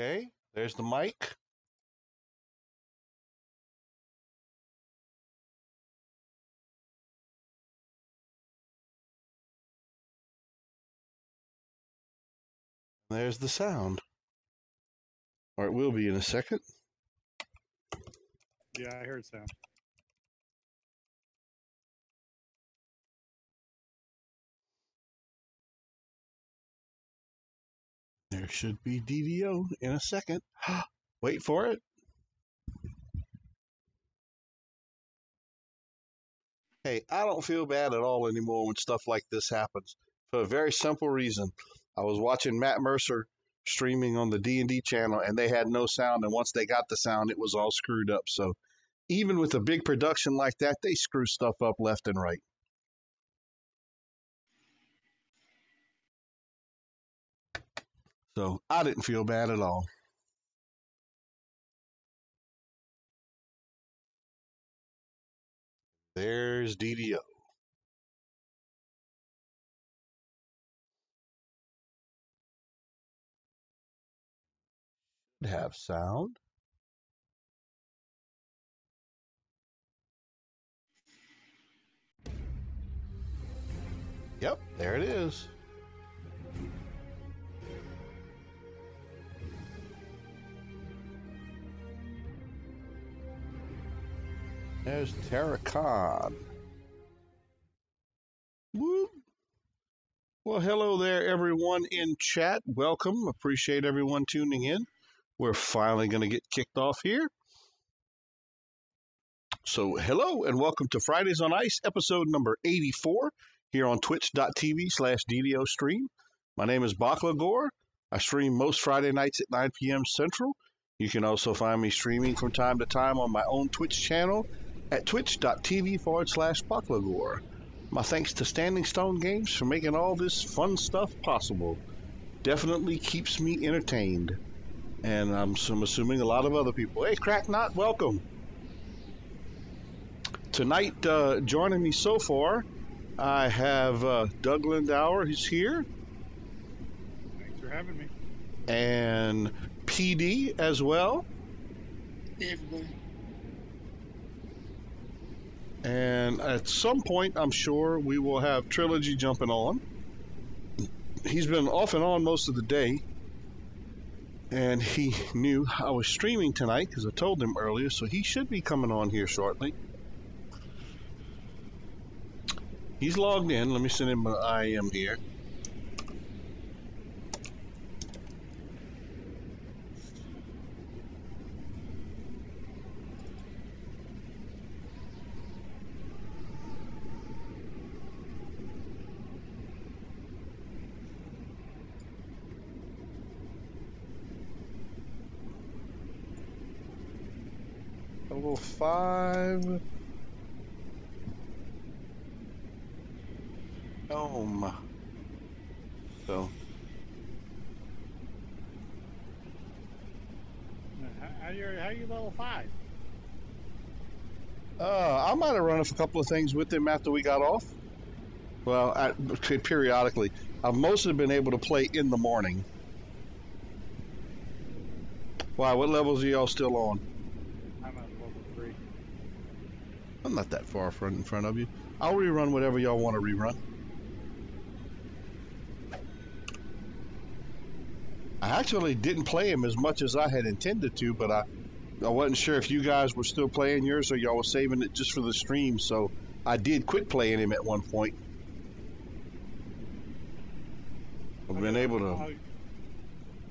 Okay, there's the mic. There's the sound. Or it will be in a second. Yeah, I heard sound. There should be DDO in a second. Wait for it. Hey, I don't feel bad at all anymore when stuff like this happens for a very simple reason. I was watching Matt Mercer streaming on the D&D channel and they had no sound and once they got the sound it was all screwed up. So even with a big production like that, they screw stuff up left and right. So I didn't feel bad at all. There's DDO. Have sound. Yep, there it is. There's Khan. Whoop. Well, hello there, everyone in chat. Welcome. Appreciate everyone tuning in. We're finally going to get kicked off here. So, hello and welcome to Fridays on Ice, episode number 84, here on twitch.tv slash DDO stream. My name is Bakla Gore. I stream most Friday nights at 9 p.m. Central. You can also find me streaming from time to time on my own Twitch channel at twitch.tv forward slash Baklagore. My thanks to Standing Stone Games for making all this fun stuff possible. Definitely keeps me entertained. And I'm, I'm assuming a lot of other people. Hey, Cracknot, welcome. Tonight, uh, joining me so far, I have uh, Doug Lindauer, he's here, Thanks for having me. and PD as well. Hey, everybody. And at some point, I'm sure we will have Trilogy jumping on. He's been off and on most of the day. And he knew I was streaming tonight because I told him earlier, so he should be coming on here shortly. He's logged in. Let me send him an IM here. Level 5. Home. So, How, how you how you level five? uh, I might have run off a couple of things with him after we got off. Well, I, periodically. I've mostly been able to play in the morning. Why? What levels are y'all still on? I'm at level three. I'm not that far front in front of you. I'll rerun whatever y'all want to rerun. I actually didn't play him as much as I had intended to, but I I wasn't sure if you guys were still playing yours or y'all were saving it just for the stream, so I did quit playing him at one point. I've been able to, I'll,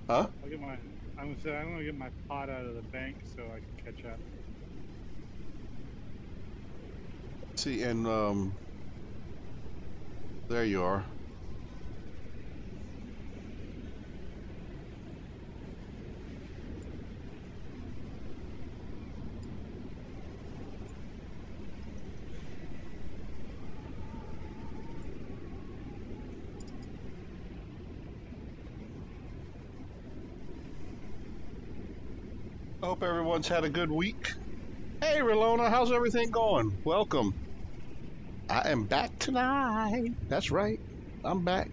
huh? I'll get my. I'm gonna say I'm gonna get my pot out of the bank so I can catch up. See, and um, there you are. Hope everyone's had a good week. Hey, Rolona, how's everything going? Welcome. I am back tonight. That's right. I'm back.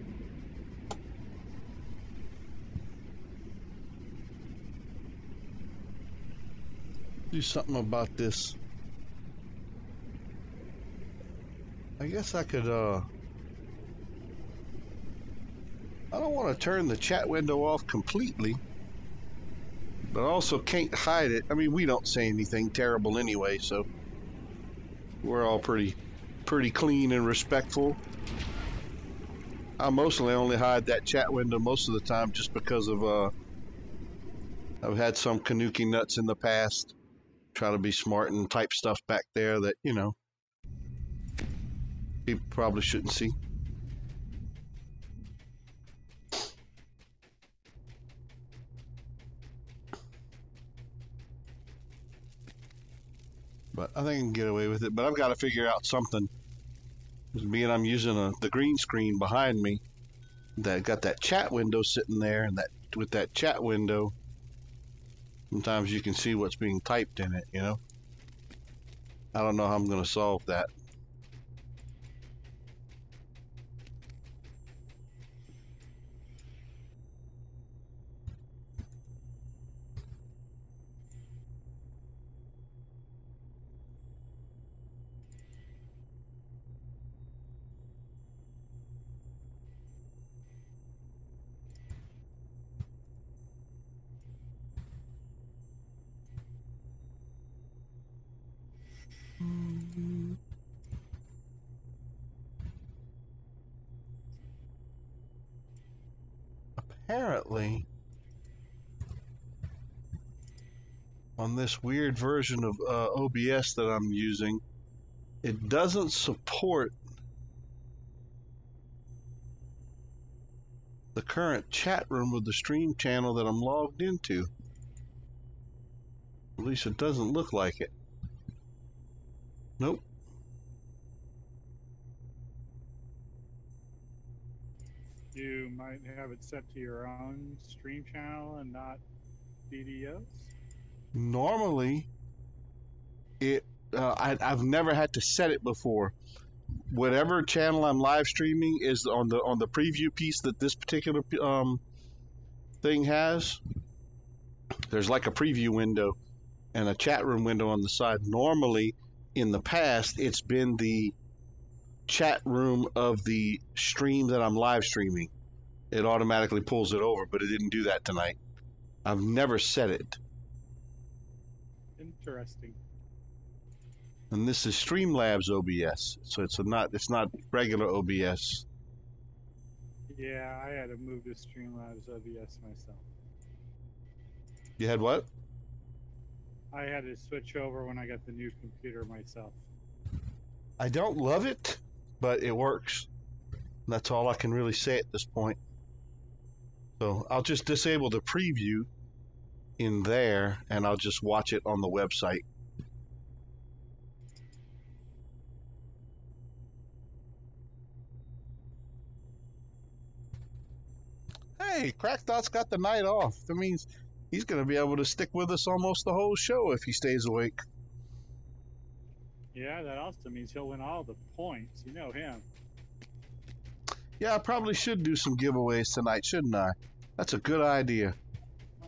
do something about this. I guess I could, uh... I don't want to turn the chat window off completely. But I also can't hide it. I mean, we don't say anything terrible anyway, so... We're all pretty, pretty clean and respectful. I mostly only hide that chat window most of the time just because of, uh... I've had some Kanuki nuts in the past. Try to be smart and type stuff back there that, you know, people probably shouldn't see. But I think I can get away with it. But I've got to figure out something. Being I'm using a, the green screen behind me that got that chat window sitting there, and that with that chat window, sometimes you can see what's being typed in it. You know. I don't know how I'm going to solve that. This weird version of uh, OBS that I'm using, it doesn't support the current chat room of the stream channel that I'm logged into. At least it doesn't look like it. Nope. You might have it set to your own stream channel and not DDO's. Normally, it uh, I, I've never had to set it before. Whatever channel I'm live streaming is on the on the preview piece that this particular um, thing has. There's like a preview window and a chat room window on the side. Normally, in the past, it's been the chat room of the stream that I'm live streaming. It automatically pulls it over, but it didn't do that tonight. I've never set it. Interesting. And this is Streamlabs OBS, so it's a not it's not regular OBS. Yeah, I had to move to Streamlabs OBS myself. You had what? I had to switch over when I got the new computer myself. I don't love it, but it works. That's all I can really say at this point. So I'll just disable the preview in there and I'll just watch it on the website. Hey, Cracknot's got the night off. That means he's going to be able to stick with us almost the whole show if he stays awake. Yeah, that also means he'll win all the points. You know him. Yeah, I probably should do some giveaways tonight, shouldn't I? That's a good idea.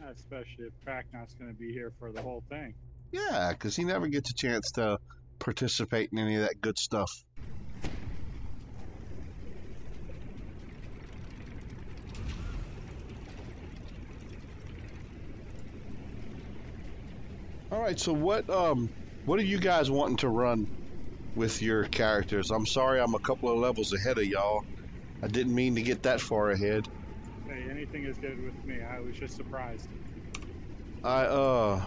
Especially if Cracknot's going to be here for the whole thing. Yeah, because he never gets a chance to participate in any of that good stuff. All right, so what um what are you guys wanting to run with your characters? I'm sorry I'm a couple of levels ahead of y'all. I didn't mean to get that far ahead. Hey, anything is good with me. I was just surprised. I uh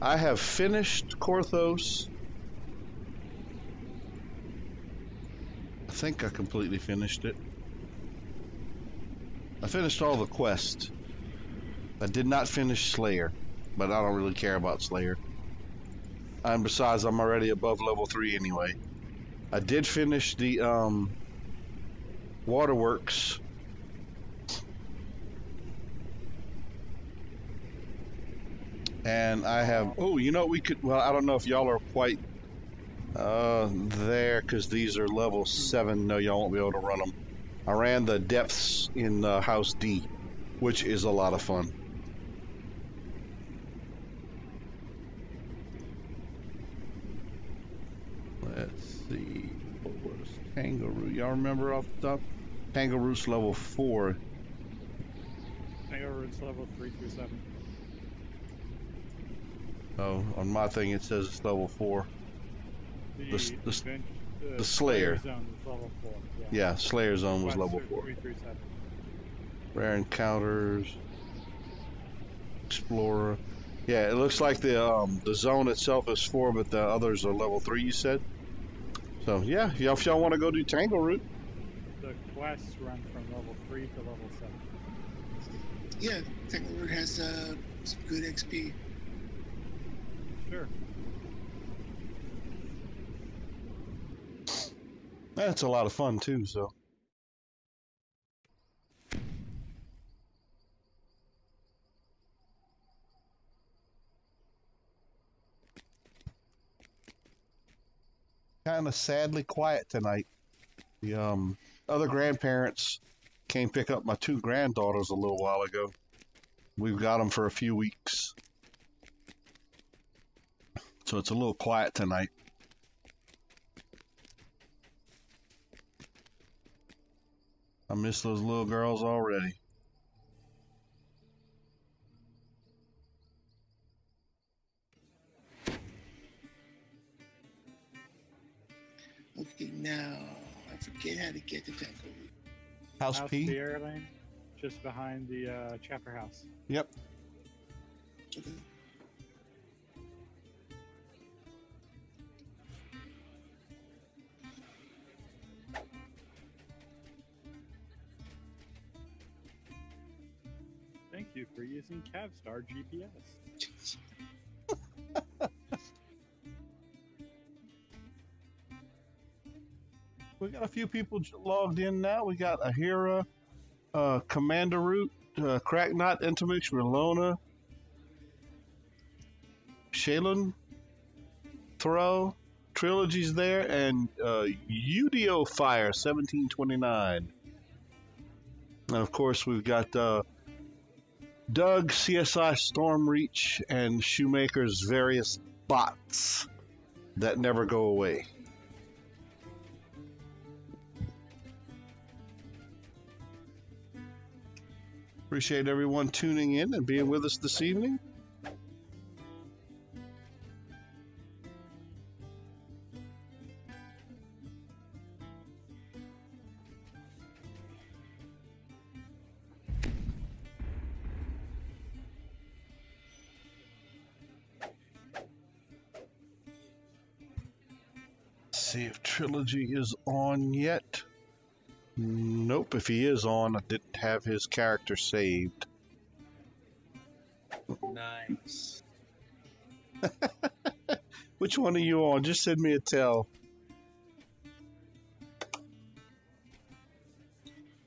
I have finished Korthos. I think I completely finished it. I finished all the quests. I did not finish Slayer, but I don't really care about Slayer. And besides, I'm already above level 3 anyway. I did finish the um, Waterworks And I have, oh, you know, we could, well, I don't know if y'all are quite uh, there because these are level 7. No, y'all won't be able to run them. I ran the depths in uh, House D, which is a lot of fun. Let's see. What was Tangleroot? Y'all remember off the top? Tangleroot's level 4. Tangleroot's level 3 through 7. Oh, on my thing it says it's level four. The, The s- the the Slayer. Zone is level 4. Yeah. Yeah, Slayer Zone was level four. 3 through 7. Rare encounters. Explorer. Yeah, it looks like the um, the zone itself is four, but the others are level three. You said. So yeah, if y'all, y'all want to go do Tangleroot, The quests run from level 3 to level 7. Yeah, Technology has uh, some good XP. Sure. that's a lot of fun too. So kind of sadly quiet tonight. The um, other grandparents came pick up my two granddaughters a little while ago. We've got them for a few weeks, so it's a little quiet tonight. I miss those little girls already. Okay, now I forget how to get to Technology. House, House P. Sierra Lane, just behind the uh, chapter house. Yep. Okay. You using Cavstar GPS. We got a few people logged in now. We got Ahira, uh, Commander Root, uh, Cracknot, Intimix, Relona, Throw, Trilogy's there, and uh, Udio Fire 1729. And of course, we've got uh, Doug, CSI Stormreach, and Shoemaker's various bots that never go away. Appreciate everyone tuning in and being with us this evening. Trilogy is on yet. Nope, if he is on, I didn't have his character saved. Nice. Which one are you on? Just send me a tell.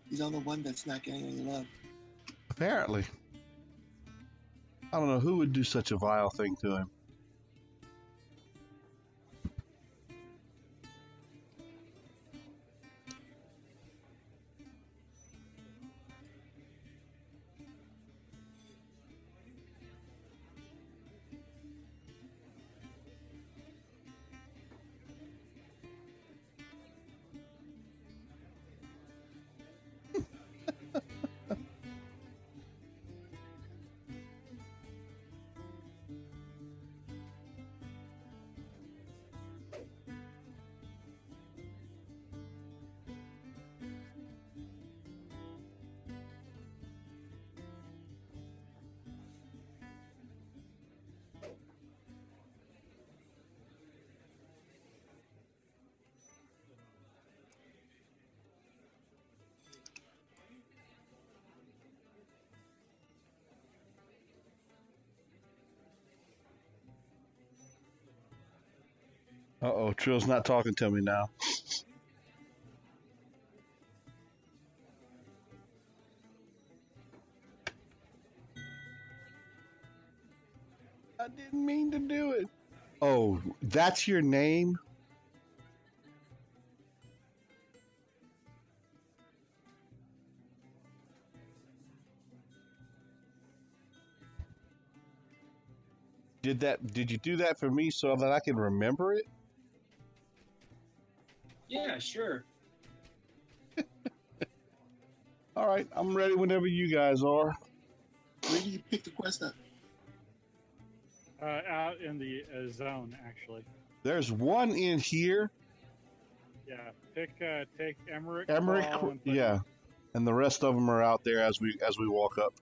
He's on the one that's not getting any love. Apparently. I don't know who would do such a vile thing to him. Trill's not talking to me now. I didn't mean to do it. Oh, that's your name? Did that did you do that for me so that I can remember it? Yeah, sure. All right, I'm ready whenever you guys are. Where do you pick the quest up? Uh, out in the uh, zone, actually. There's one in here, Yeah, pick uh, take Emmerich. Emmerich. And Yeah, and the rest of them are out there as we as we walk up.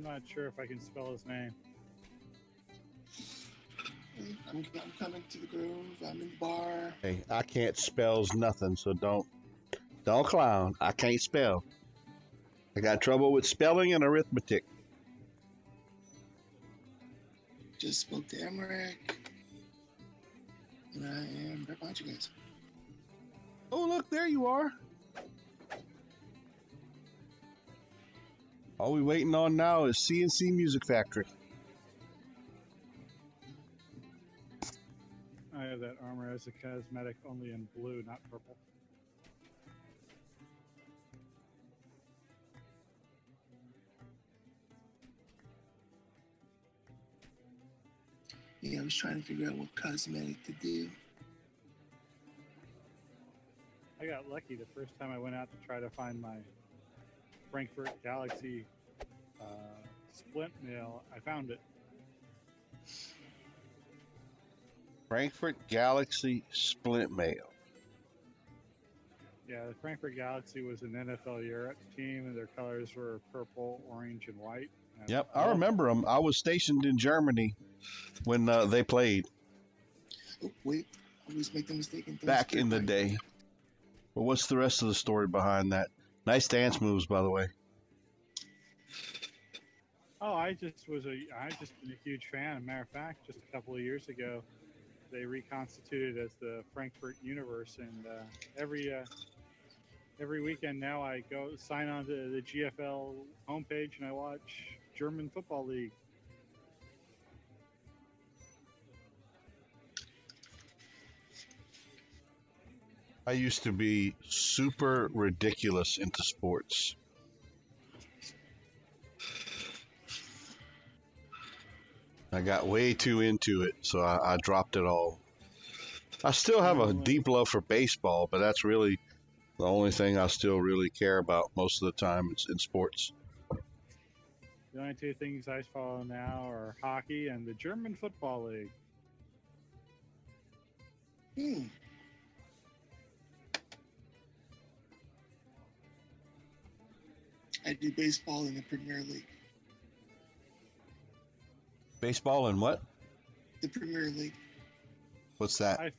I'm not sure if I can spell his name. I'm, I'm coming to the grove. I'm in the bar. Hey, I can't spells nothing, so don't don't clown. I can't spell. I got trouble with spelling and arithmetic. Just spoke to Emmerich. And I am right behind you guys. Oh, look, there you are. All we're waiting on now is CNC Music Factory. I have that armor as a cosmetic only in blue, not purple. Yeah, I was trying to figure out what cosmetic to do. I got lucky the first time I went out to try to find my Frankfurt Galaxy uh, splint mail. I found it. Frankfurt Galaxy Splint Mail. Yeah, the Frankfurt Galaxy was an NFL Europe team, and their colors were purple, orange, and white. And Yep, I love- remember them. I was stationed in Germany when uh, they played Oh, wait. I always make the mistake back in the day. But what's the rest of the story behind that? Nice dance moves, by the way. Oh, I just was a I just been a huge fan. As a matter of fact, just a couple of years ago, they reconstituted as the Frankfurt Universe, and uh, every uh, every weekend now I go sign on to the GFL homepage and I watch German Football League. I used to be super ridiculous into sports. I got way too into it, so I, I dropped it all. I still have a deep love for baseball, but that's really the only thing I still really care about most of the time is in sports. The only two things I follow now are hockey and the German Football League. Hmm. I do baseball in the Premier League. Baseball and what? The Premier League. What's that? I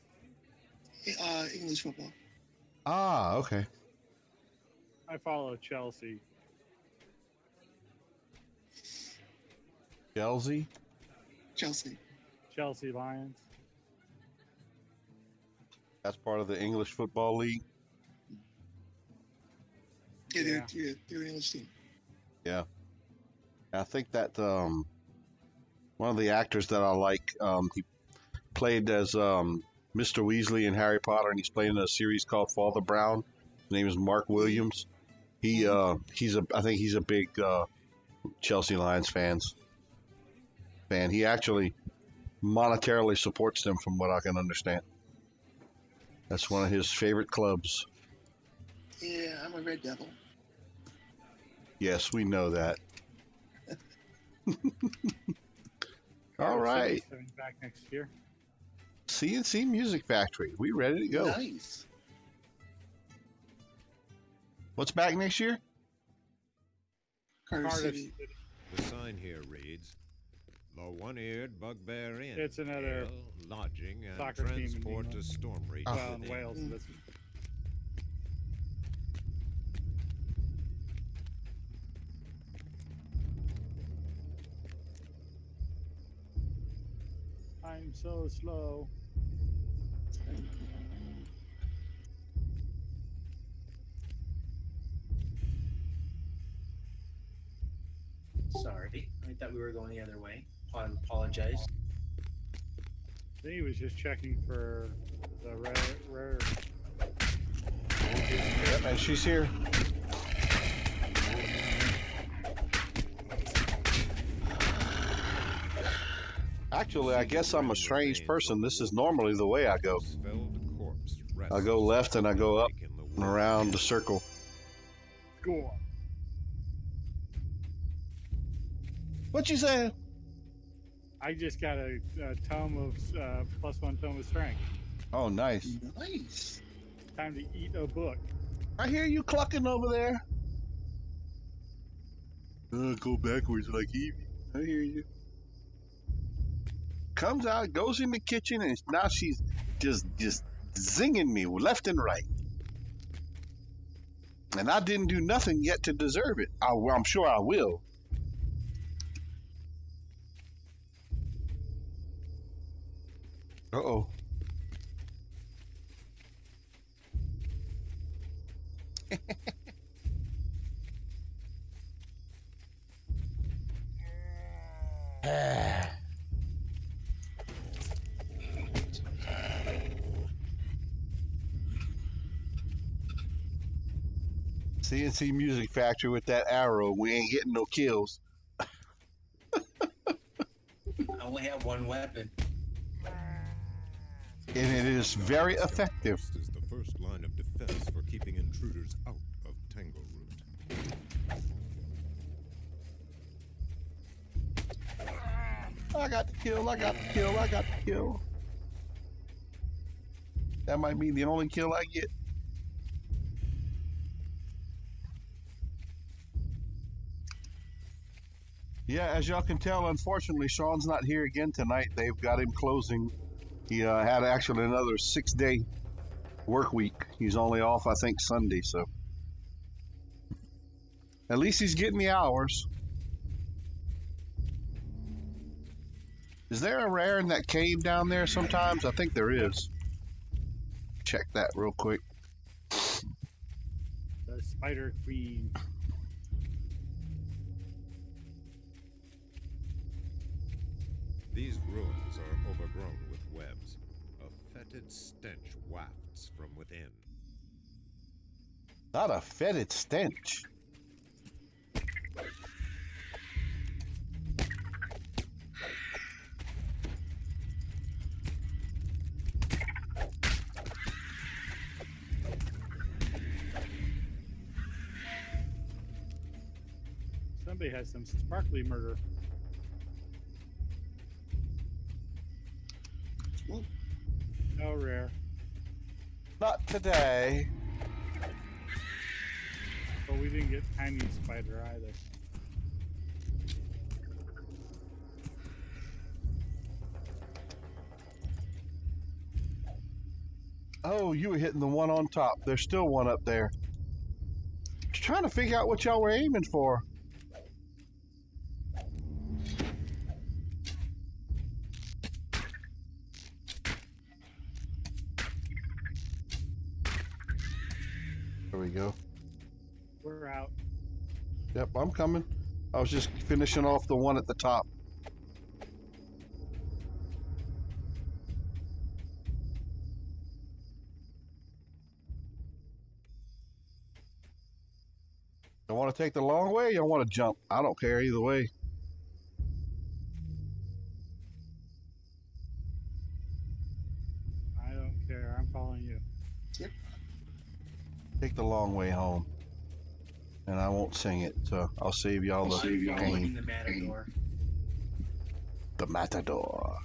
Uh, English football. Ah, okay. I follow Chelsea. Chelsea. Chelsea. Chelsea Lions. That's part of the English Football League. Yeah, they're, Yeah. yeah, they're English team. I think that um, one of the actors that I like, um, he played as um, Mr. Weasley in Harry Potter, and he's playing in a series called Father Brown. His name is Mark Williams. He uh, he's a I think he's a big uh, Chelsea Lions fans fan. He actually monetarily supports them, from what I can understand. That's one of his favorite clubs. Yeah, I'm a Red Devil. Yes, we know that. All Cardiff right. City's coming back next year. CNC Music Factory. We ready to go. Nice. What's back next year? Cardiff Cardiff City. City. The sign here reads, "The One-Eared Bugbear Inn." It's another Ale, lodging and soccer team transport to England. Stormreach. Oh. Well, in. Wales. Mm. I'm so slow. Sorry, I thought we were going the other way. I apologize. I think he was just checking for the rare. rare Yep, and she's here. Actually, I guess I'm a strange person. This is normally the way I go. I go left and I go up awake in the and around the circle. Go on. What you saying? I just got a, a tome of uh, plus one tome of strength. Oh, nice. Nice. Time to eat a book. I hear you clucking over there. Uh, go backwards like Evie. I hear you. Comes out, goes in the kitchen, and now she's just just zinging me left and right. And I didn't do nothing yet to deserve it. I, I'm sure I will. Uh oh. CNC Music Factory with that arrow. We ain't getting no kills. I only have one weapon. And it is very effective. This is the first line of defense for keeping intruders out of Tangleroot. I got the kill, I got the kill, I got the kill. That might be the only kill I get. Yeah, as y'all can tell, unfortunately, Sean's not here again tonight. They've got him closing. He uh, had actually another six day work week. He's only off, I think, Sunday, so. At least he's getting the hours. Is there a rare in that cave down there sometimes? I think there is. Check that real quick. The Spider Queen. These ruins are overgrown with webs. A fetid stench wafts from within. Not a fetid stench. Somebody has some sparkly murder. Not today. But we didn't get tiny spider either. Oh, you were hitting the one on top. There's still one up there. Just trying to figure out what y'all were aiming for. I'm coming. I was just finishing off the one at the top. You want to take the long way you want to jump? I don't care either way. I don't care. I'm following you. Yep. Take the long way home. And I won't sing it, so I'll save y'all the I'm following pain. the matador. The Matador.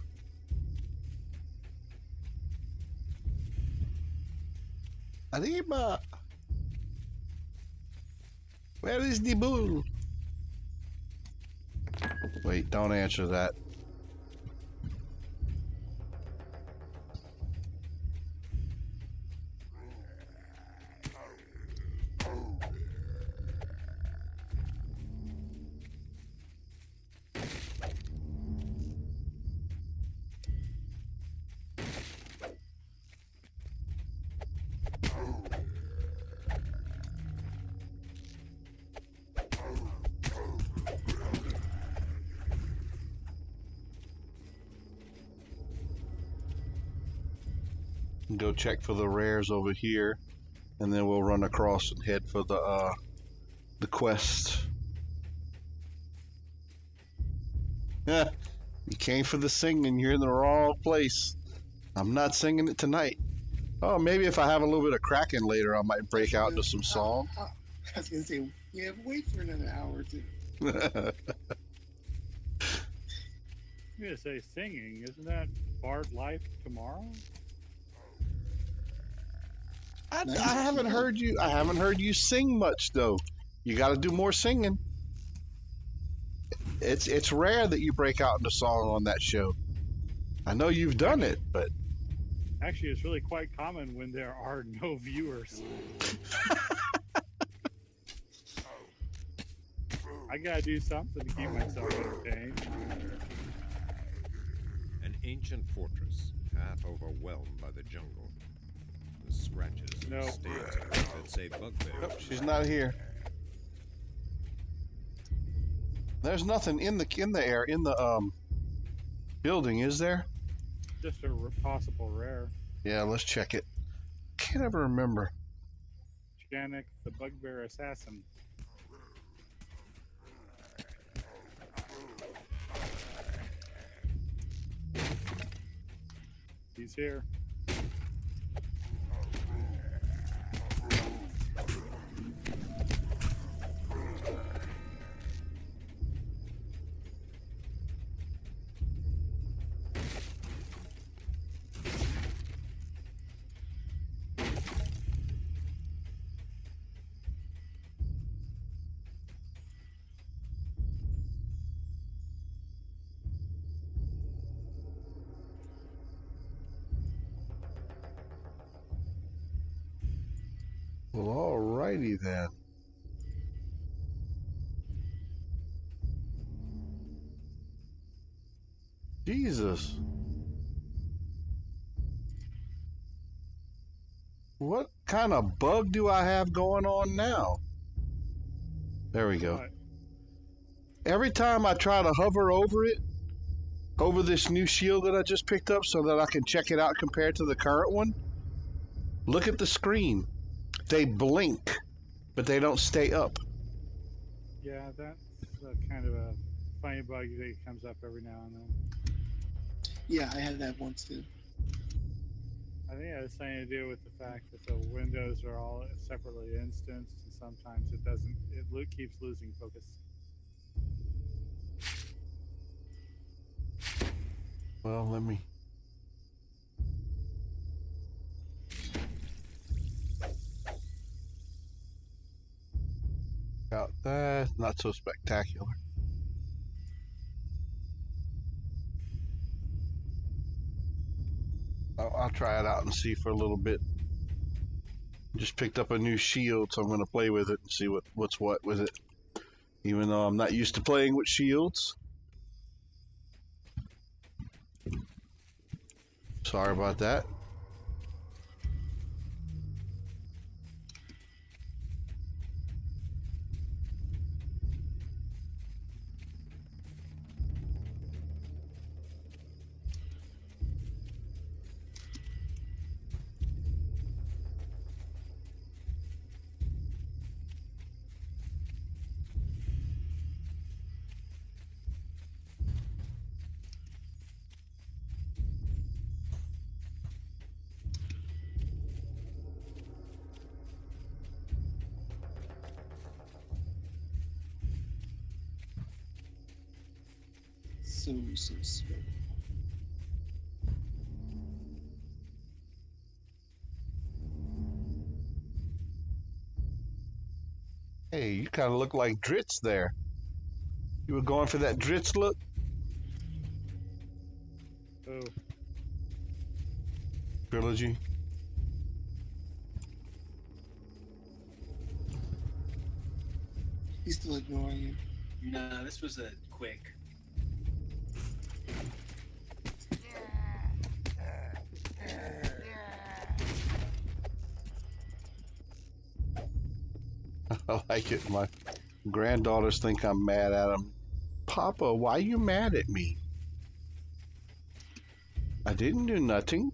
Arriba! Where is the bull? Wait, don't answer that. Check for the rares over here, and then we'll run across and head for the uh, the quest. Yeah, You came for the singing. You're in the wrong place. I'm not singing it tonight. Oh, maybe if I have a little bit of cracking later, I might break out into some song. Uh, uh, I was gonna say, yeah, wait for another hour or two. I'm gonna say singing. Isn't that Bard Life tomorrow? I, I haven't heard you. I haven't heard you sing much though. You got to do more singing. It's it's rare that you break out into song on that show. I know you've done it, but Actually, it's really quite common when there are no viewers. I gotta do something to keep myself entertained. An ancient fortress, half overwhelmed by the jungle. The scratches and No. stains of that say bugbear. Nope, she's not here. There's nothing in the in the air in the um building, is there? Just a r- possible rare. Yeah, let's check it. Can't ever remember. Janik, the bugbear assassin. He's here. Jesus. What kind of bug do I have going on now? There we go. What? Every time I try to hover over it, over this new shield that I just picked up so that I can check it out compared to the current one, look at the screen. They blink, but they don't stay up. Yeah, that's a kind of a funny bug that comes up every now and then. Yeah, I had that once too. I think it has something to do with the fact that the windows are all separately instanced, and sometimes it doesn't. It lo- keeps losing focus. Well, let me. Got that. Not so spectacular. I'll, I'll try it out and see for a little bit. Just picked up a new shield, so I'm going to play with it and see what, what's what with it. Even though I'm not used to playing with shields. Sorry about that. So so. Hey, you kind of look like Drizzt there. You were going for that Drizzt look? Oh, Trilogy? He's still ignoring you. No, this was a quick. It. My granddaughters think I'm mad at them. Papa, why are you mad at me? I didn't do nothing.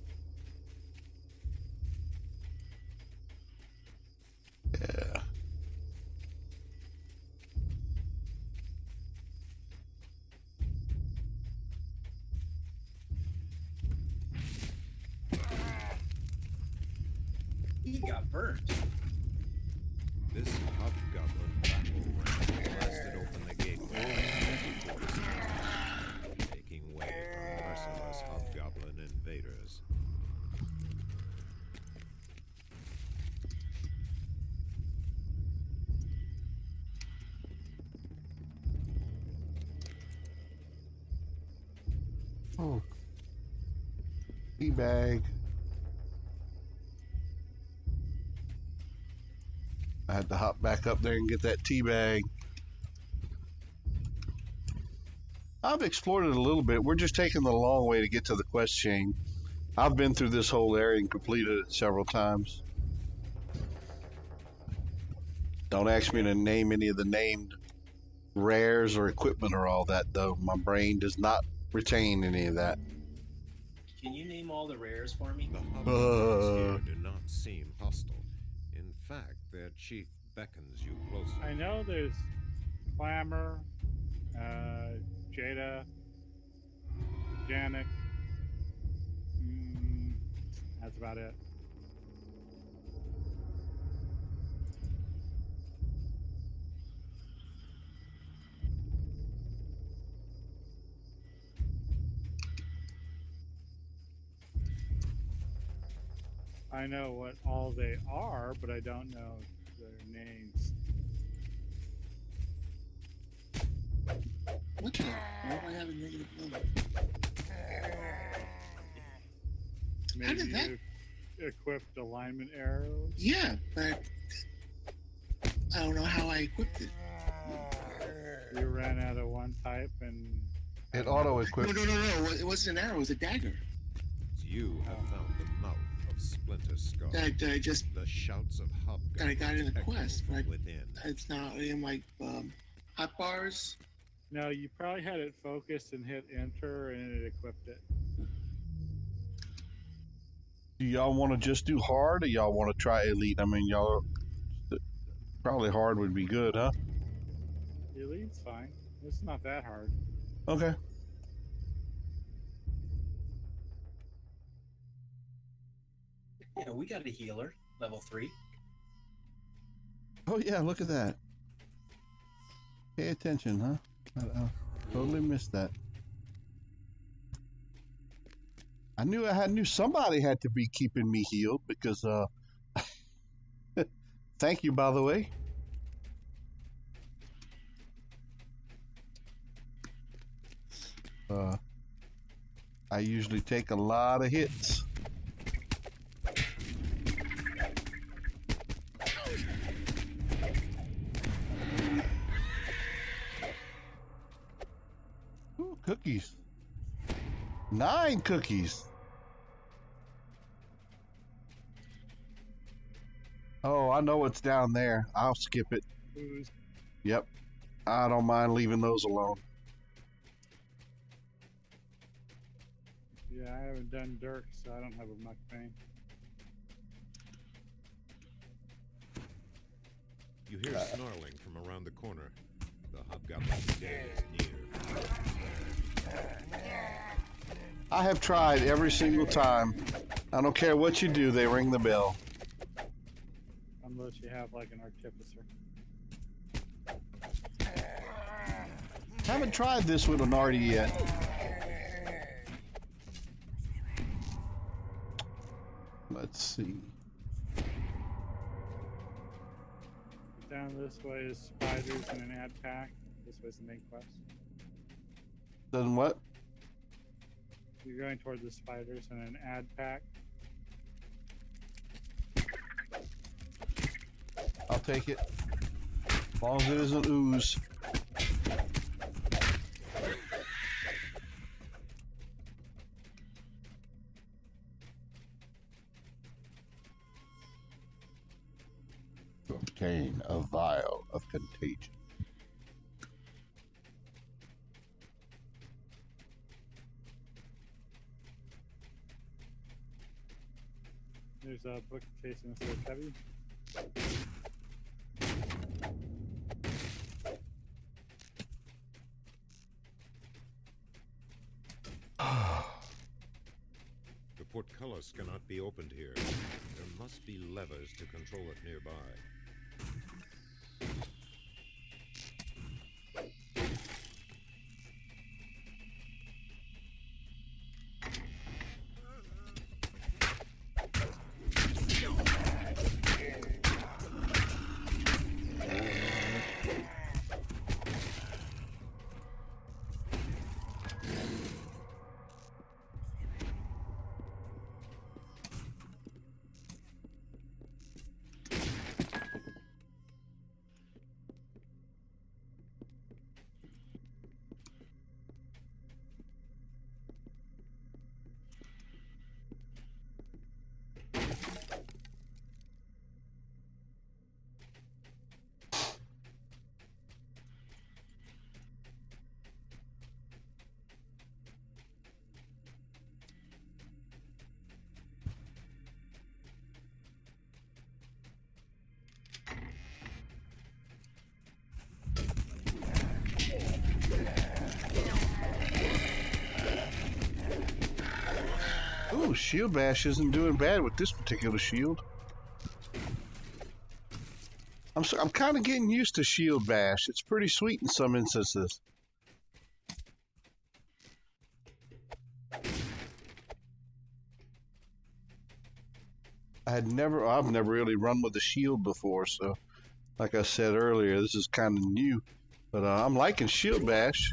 Bag. I had to hop back up there and get that tea bag. I've explored it a little bit. We're just taking the long way to get to the quest chain. I've been through this whole area and completed it several times. Don't ask me to name any of the named rares or equipment or all that, though. My brain does not retain any of that. Can you name all the rares for me? The hobgoblins Uh. here do not seem hostile. In fact, their chief beckons you closer. I know there's Clamor, uh, Jada, Janik. Mm, that's about it. I know what all they are, but I don't know their names. What the? Why do I have a negative number? Maybe did that- you equipped alignment arrows. Yeah, but I don't know how I equipped it. You ran out of one type and It auto No, equipped. no, no, no. no. It wasn't an arrow. It was a dagger. You have found the mouth of Splinter Skull. That I just. The shouts of hobgoblins That I got in the quest, from right? within. It's not in my um, hot bars. no, you probably had it focused and hit enter and it equipped it. Do y'all want to just do hard or y'all want to try elite? I mean, y'all probably hard would be good, huh? Elite's fine. It's not that hard. Okay. Yeah, we got a healer, level three. Oh yeah, look at that. Pay attention, huh? I, I totally missed that. I knew I had knew somebody had to be keeping me healed because uh thank you by the way. Uh I usually take a lot of hits. Cookies. Nine cookies. Oh, I know what's down there. I'll skip it. Who's Yep. I don't mind leaving those alone. yeah, I haven't done Dirk, so I don't have a muck pain. You hear uh. snarling from around the corner. The hobgoblin's day is near. I have tried every single time. I don't care what you do, they ring the bell. Unless you have like an artificer. Haven't tried this with an arty yet. Let's see. Down this way is spiders and an ad pack. This way's the main quest. Then what? You're going toward the spiders and an ad pack. I'll take it. As long as it isn't ooze. There's a book case in this little cubby. The portcullis cannot be opened here. There must be levers to control it nearby. Shield bash isn't doing bad with this particular shield. I'm so, I'm kind of getting used to shield bash. It's pretty sweet in some instances. I had never, I've never really run with a shield before, so like I said earlier, this is kind of new. But uh, I'm liking shield bash.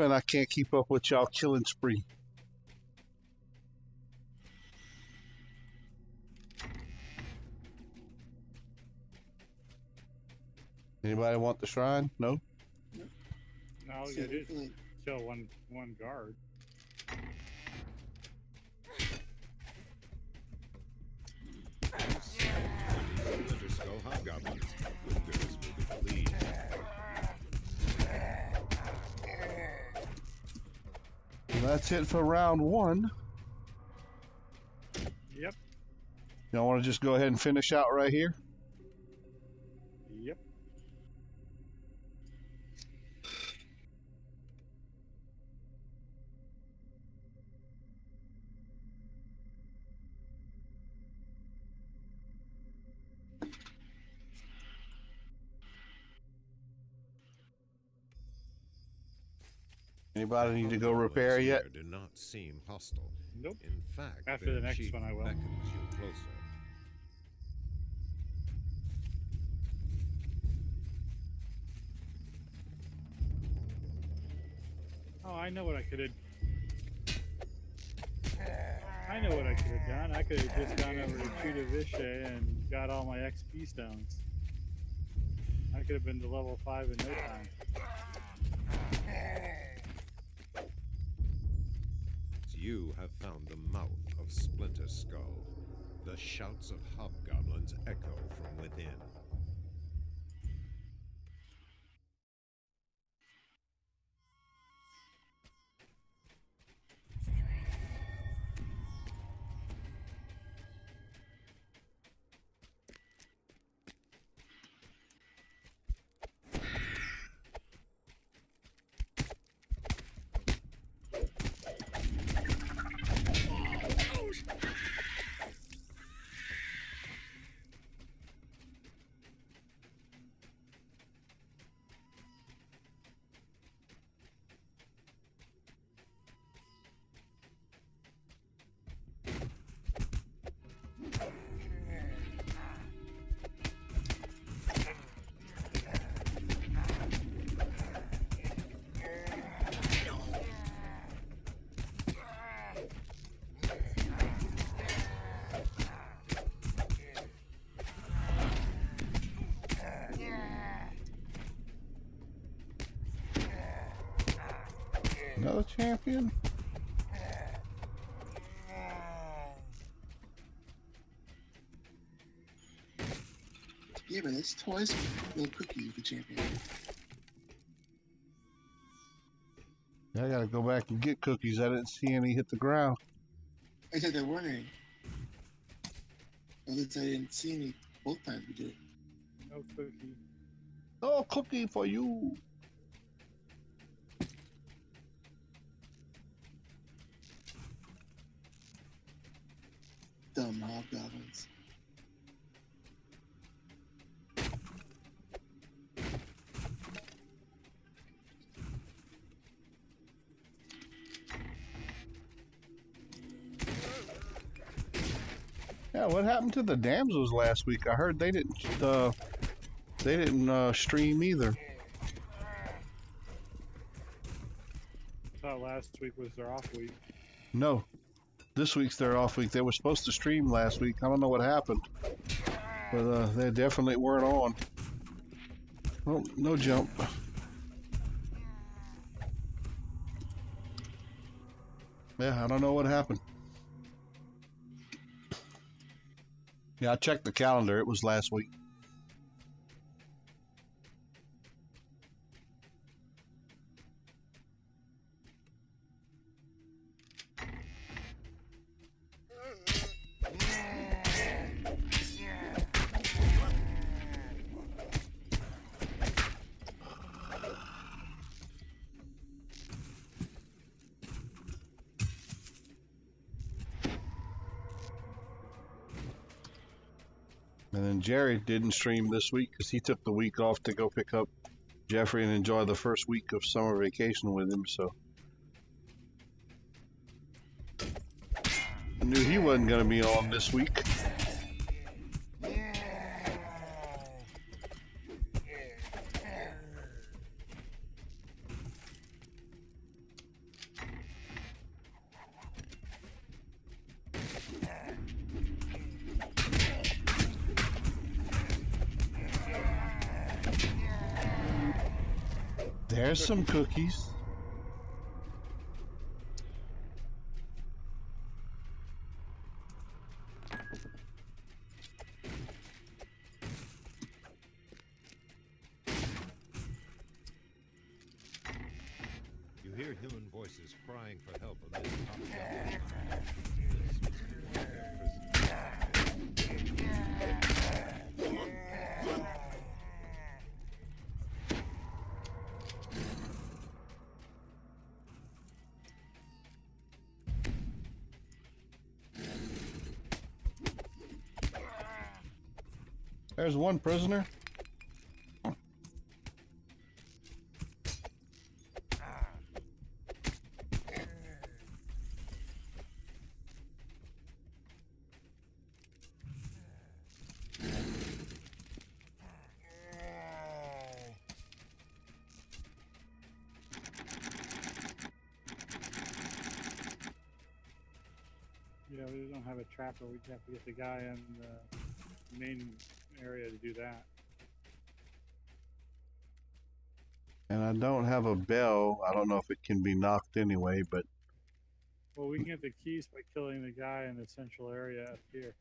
Level and I can't keep up with y'all killing spree. Anybody want the shrine? No? No, all you So gotta do is hopefully- kill one one guard. Splinter Skull Hobgoblins. Goodness will be pleased. And that's it for round one. Yep. Y'all want to just go ahead and finish out right here? Anybody need to go repair yet? here Do not seem hostile. Nope. In fact, After the next one, I will. beckons you closer. Oh, I know what I could have. I know what I could have done. I could have just gone over to Chuda Vishay and got all my XP stones. I could have been to level 5 in no time. You have found the mouth of Splinter Skull. The shouts of hobgoblins echo from within. Champion? Yeah, but it's twice little cookie with the champion. I gotta go back and get cookies. I didn't see any hit the ground. I said there weren't any. At least I didn't see any both times we did. No cookie. Oh, cookie for you. Dumb hobgoblins. Yeah, what happened to the damsels last week? I heard they didn't. Uh, they didn't uh, stream either. thought last week was their off week. No, this week's their off week. They were supposed to stream last week. I don't know what happened, but uh, they definitely weren't on. Oh, no jump. Yeah, I don't know what happened. Yeah, I checked the calendar. It was last week. Jerry didn't stream this week because he took the week off to go pick up Jeffrey and enjoy the first week of summer vacation with him. So I knew he wasn't going to be on this week. Some cookies. There's one prisoner. Yeah, we don't have a trapper. We'd have to get the guy in the main area to do that. And I don't have a bell. I don't know if it can be knocked anyway, but Well, we can get the keys by killing the guy in the central area up here.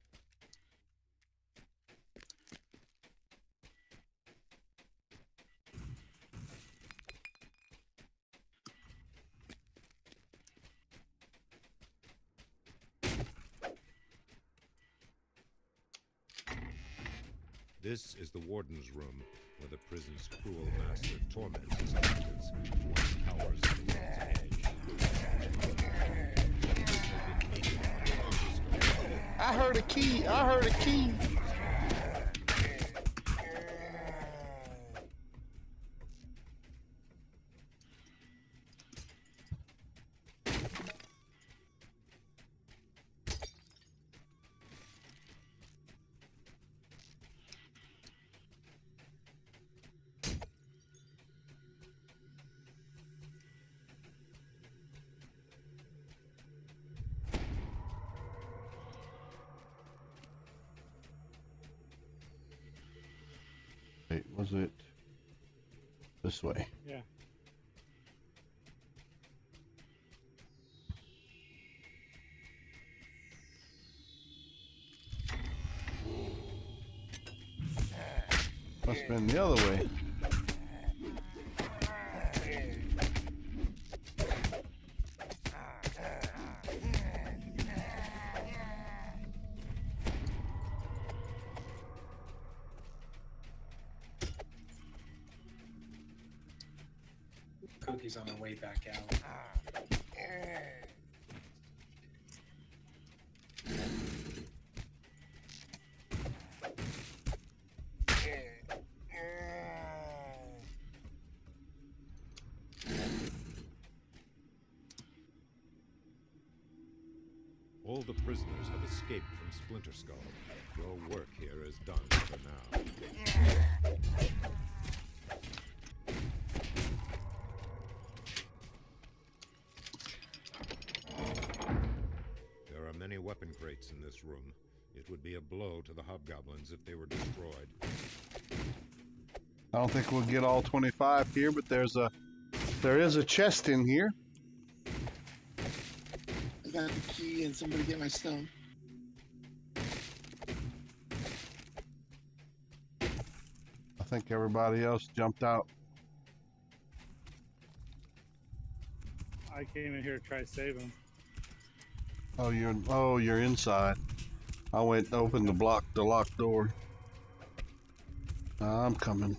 This is the warden's room, where the prison's cruel master torments his captives. One cowers at the edge. I heard a key. I heard a key. Been the other way. The prisoners have escaped from Splinter Skull. Your work here is done for now. There are many weapon crates in this room. It would be a blow to the hobgoblins if they were destroyed. I don't think we'll get all 25 here, but there's a there is a chest in here. I got the key and somebody get my stone. I think everybody else jumped out. I came in here to try to save him. Oh, you're oh you're inside. I went and opened the block the locked door. I'm coming.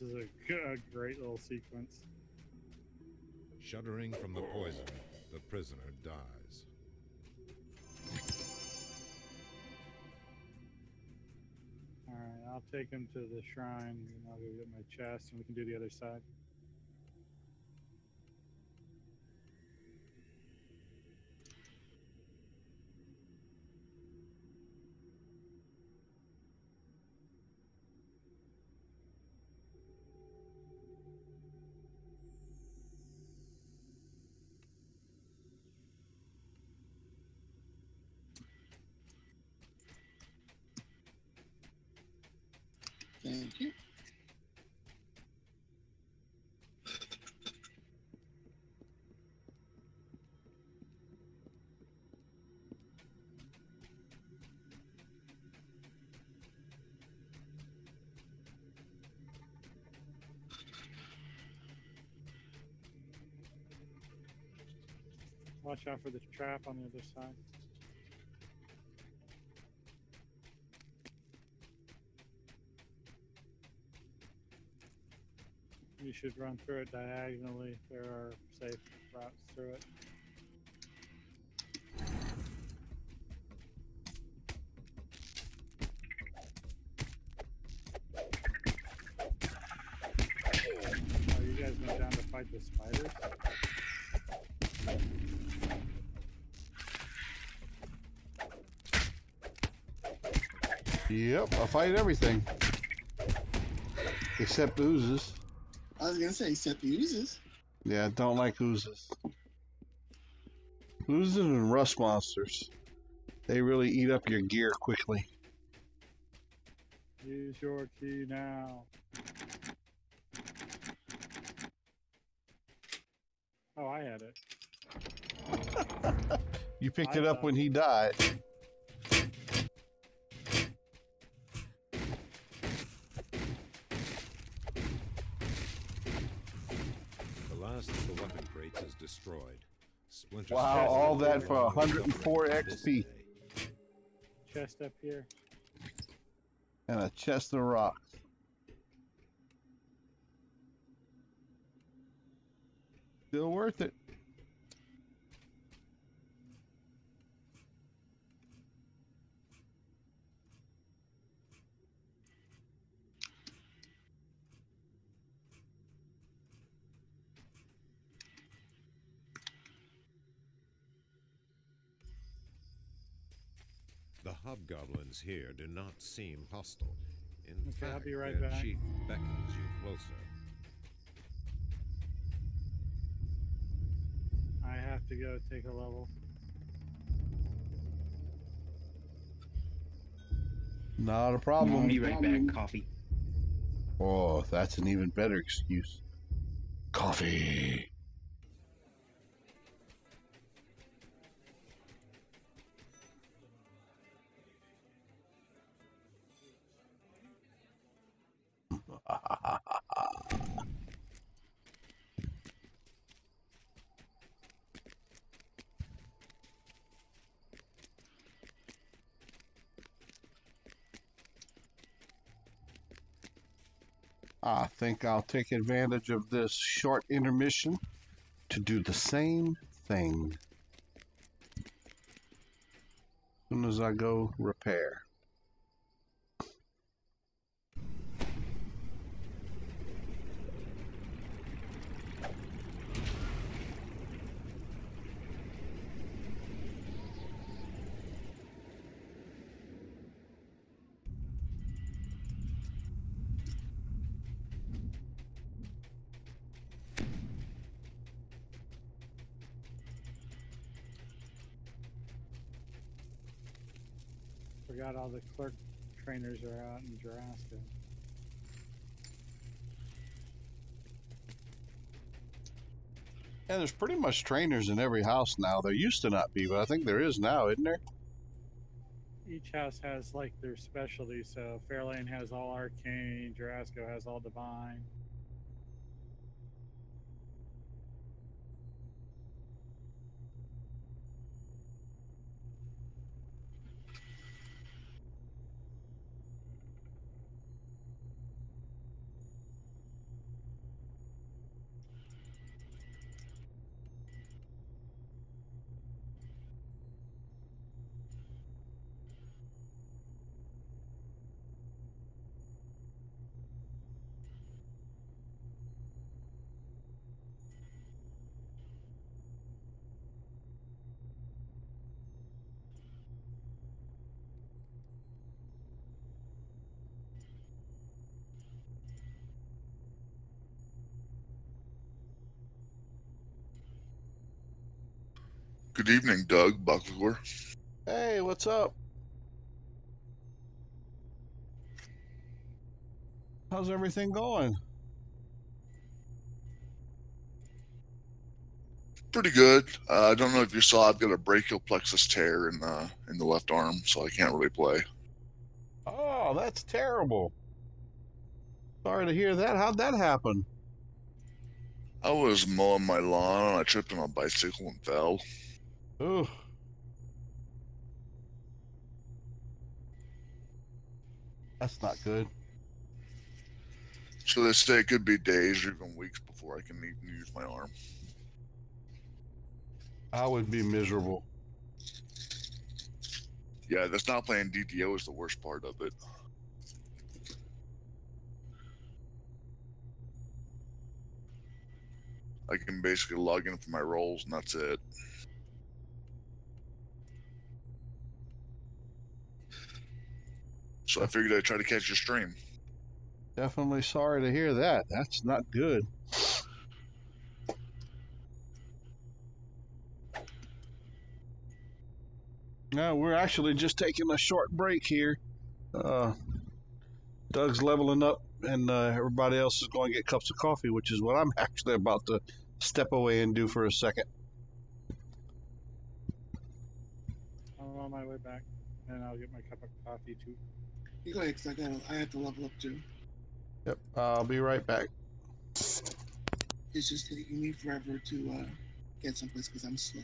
This is a great little sequence. Shuddering from the poison, the prisoner dies. All right, I'll take him to the shrine, and I'll go get my chest, and we can do the other side. Watch out for the trap on the other side. You should run through it diagonally. There are safe routes through it. Yep, I fight everything. Except oozes. I was gonna say except uses. Yeah, I don't like oozes. Oozes and rust monsters. They really eat up your gear quickly. Use your key now. Oh, I had it. You picked I it up thought- when he died. Splinter Wow, all that for running 104 XP. Chest up here. And a chest of rocks. Still worth it. Hobgoblins here do not seem hostile. In Okay, I'll be right their back. chief beckons you closer. I have to go take a level. Not a I'll problem. be right back. Coffee. Oh, that's an even better excuse. coffee. Think I'll take advantage of this short intermission to do the same thing. As soon as I go repair. Forgot all the clerk trainers are out in Jorasco. Yeah, there's pretty much trainers in every house now. There used to not be, but I think there is now, isn't there? Each house has like their specialty. So Phiarlan has all arcane, Jorasco has all divine. Good evening, Doug Buckley. Hey, what's up? How's everything going? Pretty good. Uh, I don't know if you saw. I've got a brachial plexus tear in the in the left arm, so I can't really play. Oh, that's terrible. Sorry to hear that. How'd that happen? I was mowing my lawn and I tripped on a bicycle and fell. Ooh. That's not good. So they say it could be days or even weeks before I can even use my arm. I would be miserable. Yeah, that's not playing DDO is the worst part of it. I can basically log in for my roles and that's it. So I figured I'd try to catch your stream. Definitely sorry to hear that. That's not good. No, we're actually just taking a short break here. Uh, Doug's leveling up, and uh, everybody else is going to get cups of coffee, which is what I'm actually about to step away and do for a second. I'm on my way back, and I'll get my cup of coffee too. You go ahead, 'cause I got I have to level up too. Yep, I'll be right back. It's just taking me forever to uh, get someplace because I'm slow.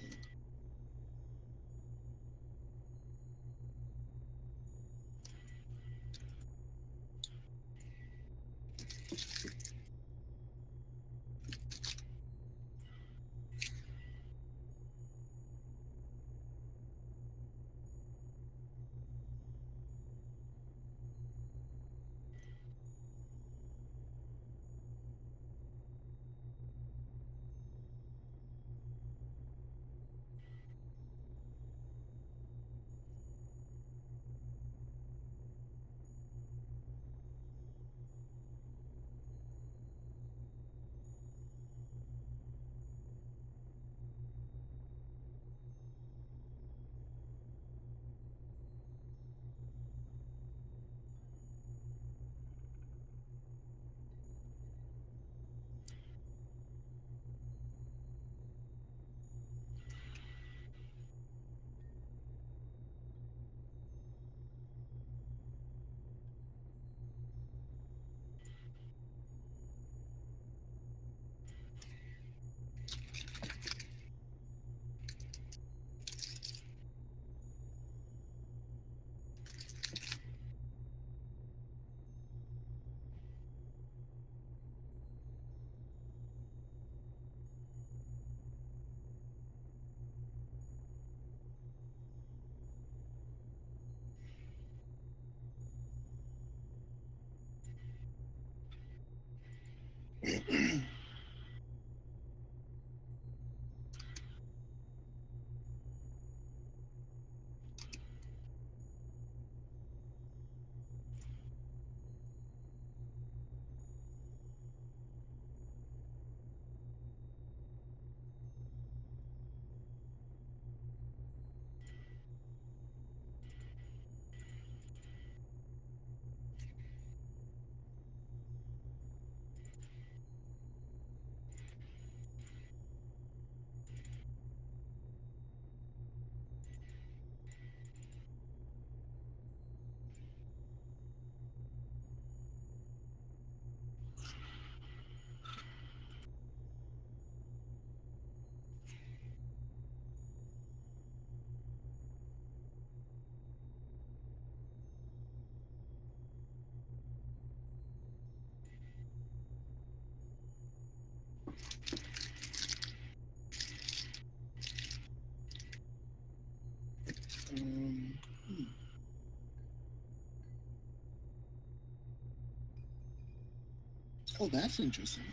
Oh, that's interesting.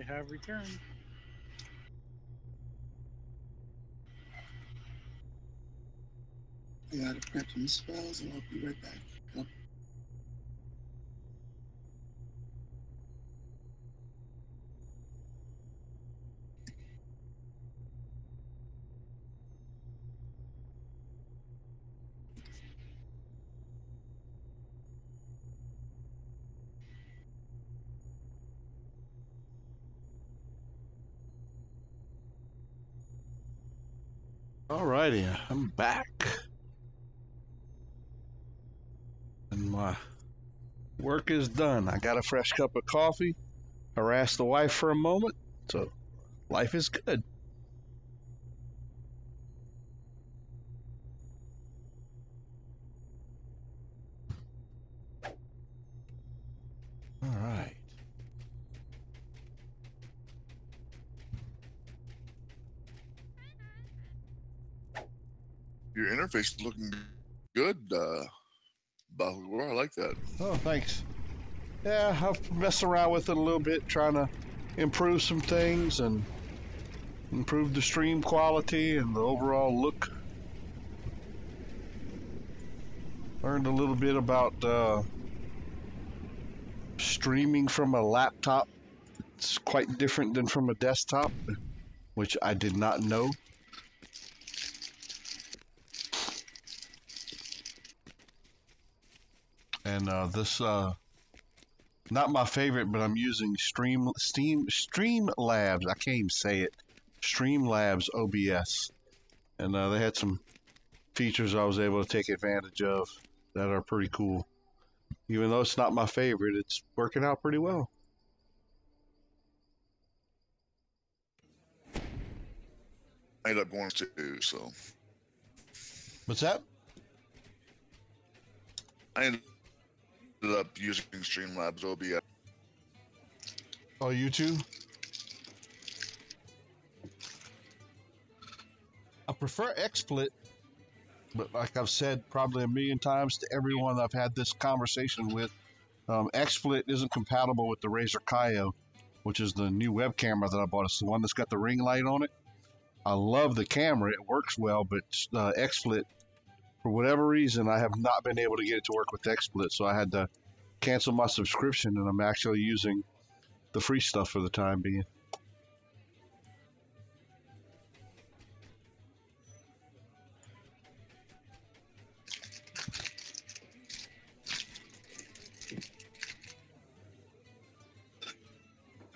I have returned. I gotta prep some spells and I'll be right back. Alrighty, I'm back. And my work is done. I got a fresh cup of coffee, harassed the wife for a moment, so life is good. Is looking good, uh. I like that. Oh, thanks. Yeah, I've messed around with it a little bit, trying to improve some things and improve the stream quality and the overall look. Learned a little bit about uh, streaming from a laptop. It's quite different than from a desktop, which I did not know. And uh, this, uh, not my favorite, but I'm using Stream Steam Stream Labs. I can't even say it. Stream Labs OBS, and uh, they had some features I was able to take advantage of that are pretty cool. Even though it's not my favorite, it's working out pretty well. I ended up going to, so What's that? I ended up using Streamlabs OBS. Oh, you too? I prefer XSplit, but like I've said probably a million times to everyone I've had this conversation with, um, XSplit isn't compatible with the Razer Kiyo, which is the new web camera that I bought. It's the one that's got the ring light on it. I love the camera; it works well, but uh, XSplit, for whatever reason, I have not been able to get it to work with XSplit, so I had to cancel my subscription, and I'm actually using the free stuff for the time being.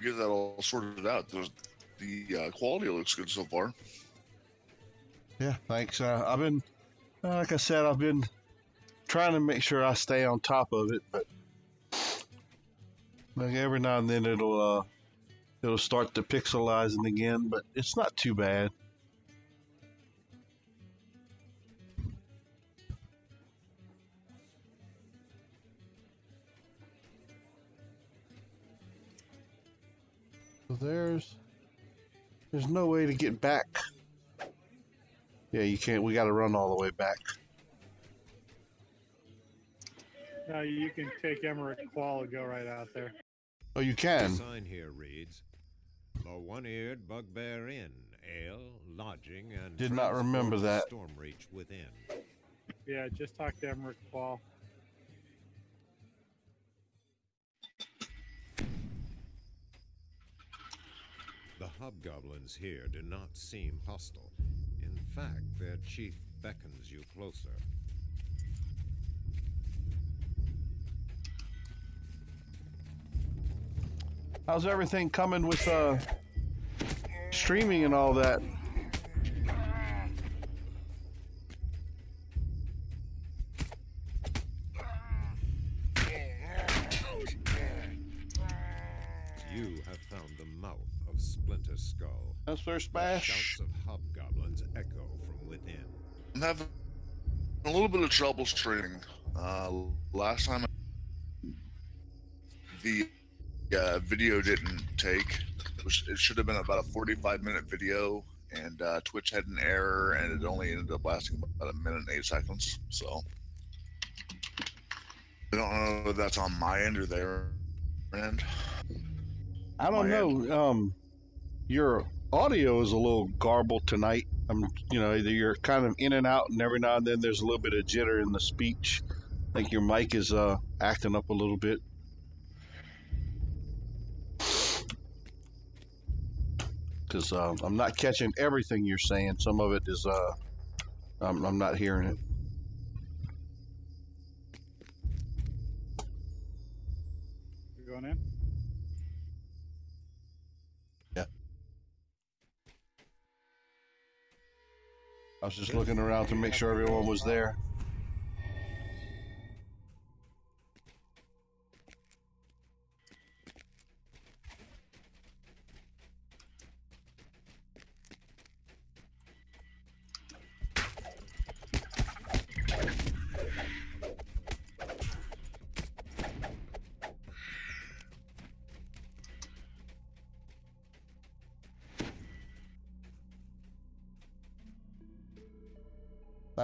Get that all sorted out. There's, the uh, quality looks good so far. Yeah, thanks. Uh, I've been, like I said, I've been trying to make sure I stay on top of it, but like every now and then it'll uh, it'll start to pixelizing again, but it's not too bad. So there's there's no way to get back. Yeah, you can't. We got to run all the way back. No, you can take Emmerich Qual and go right out there. Oh, you The can. sign here reads, "The One-Eared Bugbear Inn, ale, lodging, and Did not remember that. to Stormreach within." Yeah, just talk to Emmerich Qual. The hobgoblins here do not seem hostile. Fact, their chief beckons you closer. How's everything coming with uh streaming and all that? Skull. That's their The smash. shouts of hobgoblins echo from within. I'm having a little bit of trouble streaming. Uh, last time the uh, video didn't take. It, was, it should have been about a 45 minute video, and uh, Twitch had an error, and it only ended up lasting about a minute and eight seconds. So I don't know if that's on my end or their end. I don't My know. Um, your audio is a little garbled tonight. I'm, you know, either you're kind of in and out, and every now and then there's a little bit of jitter in the speech. I think your mic is uh, acting up a little bit. Because uh, I'm not catching everything you're saying. Some of it is, uh, I'm, I'm not hearing it. I was just looking around to make sure everyone was there.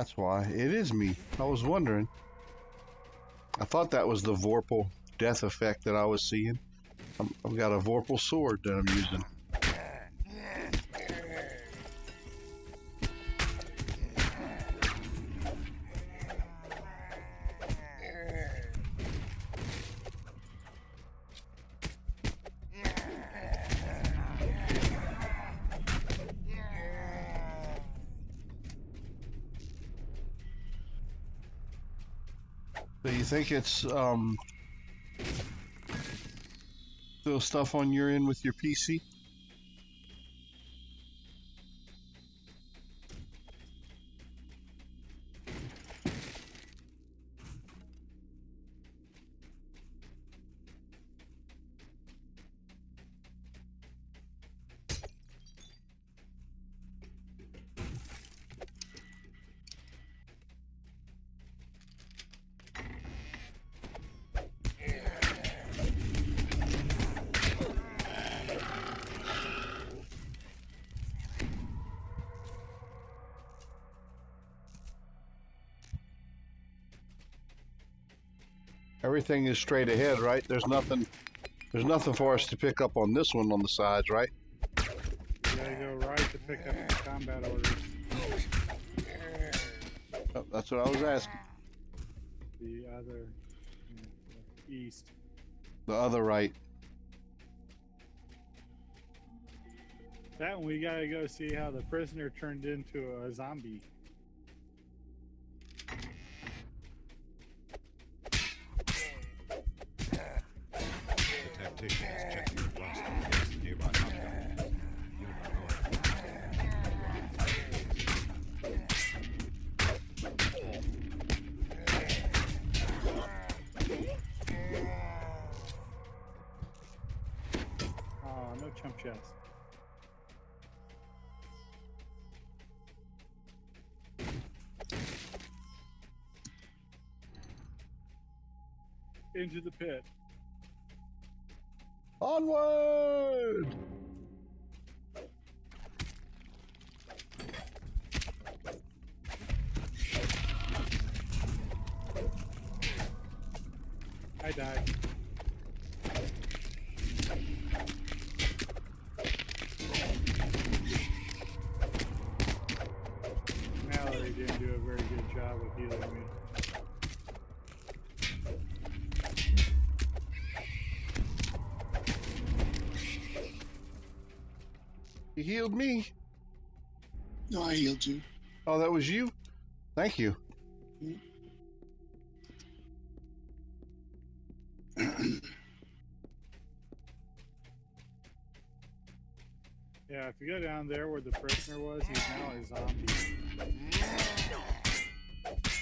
That's why. It is me. I was wondering. I thought that was the Vorpal death effect that I was seeing. I'm, I've got a Vorpal sword that I'm using. Think it's um still stuff on your end with your PC? Everything is straight ahead, right? There's nothing there's nothing for us to pick up on this one on the sides, right? You gotta go right to pick up the combat orders. Oh, that's what I was asking. The other east. The other right. That one we gotta go see how the prisoner turned into a zombie. Healed me. No, I healed you. Oh, that was you? Thank you. Yeah, if you go down there where the prisoner was, he's now a zombie.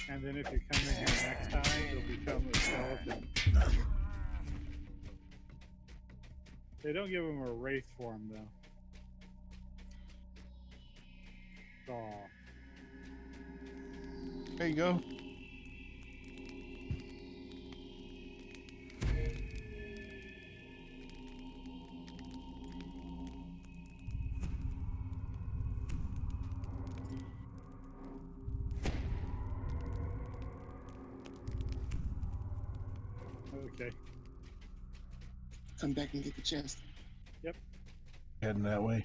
And then if you come in here next time, he'll become a skeleton. They don't give him a wraith form though. You go. okay. Come back and get the chest. Yep. Heading that way.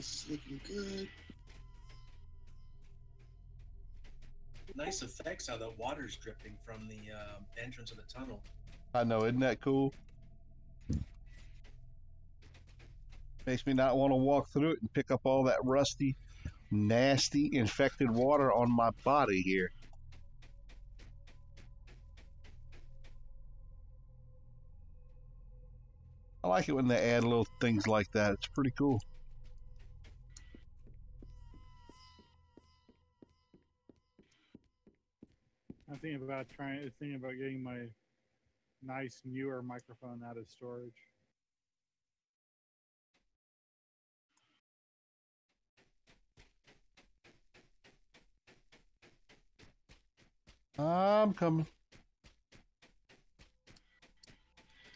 Everybody else is looking good. Nice effects how the water's dripping from the um entrance of the tunnel. I know, isn't that cool? Makes me not want to walk through it and pick up all that rusty, nasty, infected water on my body here. I like it when they add little things like that. It's pretty cool. Thinking about trying. Thinking about getting my nice newer microphone out of storage. I'm coming.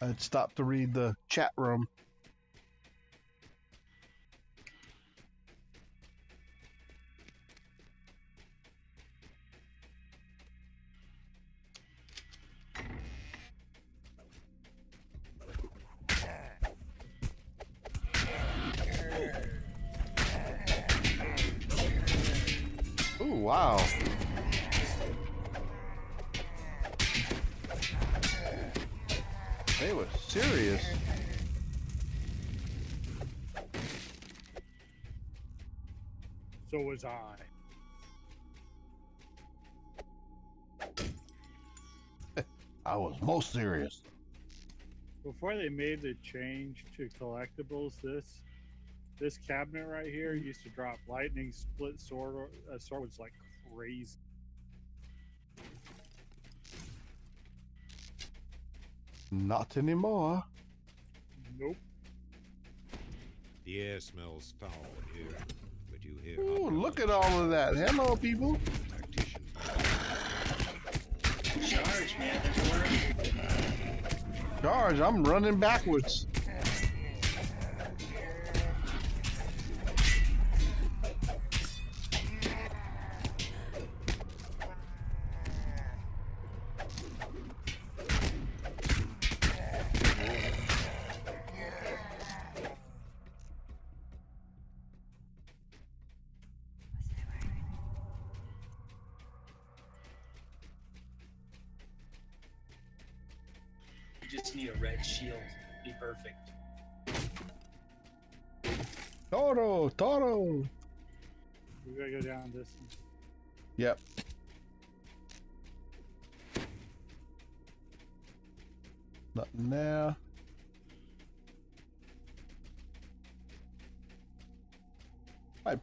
I'd stop to read the chat room. So I. I was most serious. Before they made the change to collectibles, this this cabinet right here used to drop lightning split sword uh, swords like crazy. Not anymore. Nope. The air smells foul here, you hear. Ooh, look at all of that. Hello, people. Charge, man! Charge, I'm running backwards.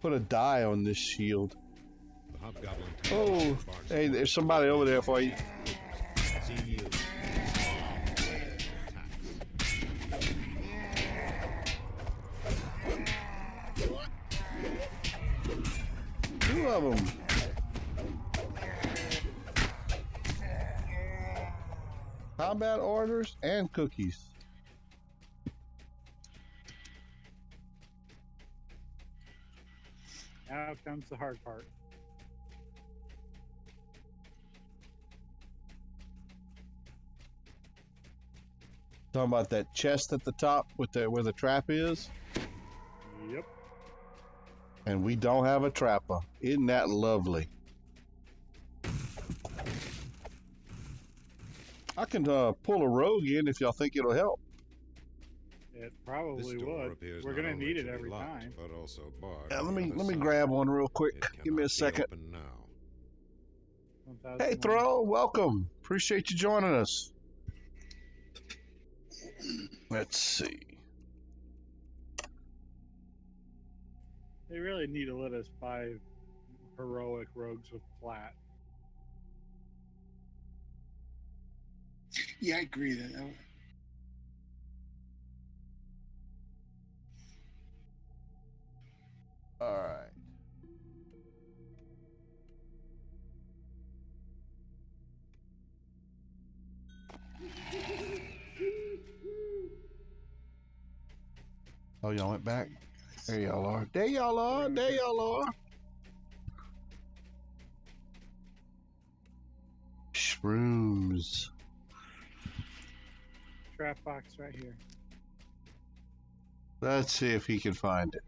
Put a die on this shield. Oh, hey, there's somebody over there for you. See you. Attacks. Two of them. Combat orders and cookies. Comes the hard part. Talking about that chest at the top with the where the trap is, Yep. and we don't have a trapper. Isn't that lovely? I can uh, pull a rogue in if y'all think it'll help. It This probably door would. appears We're gonna need it be every locked, time. But also barred Yeah, let me let me side. grab one real quick. Give me a second. now. Hey, Throw, welcome. Appreciate you joining us. Let's see. They really need to let us buy heroic rogues with plat. Yeah, I agree that. All right. Oh, y'all went back? There y'all are. There y'all are. There y'all are. Shrooms. Trap box right here. Let's see if he can find it.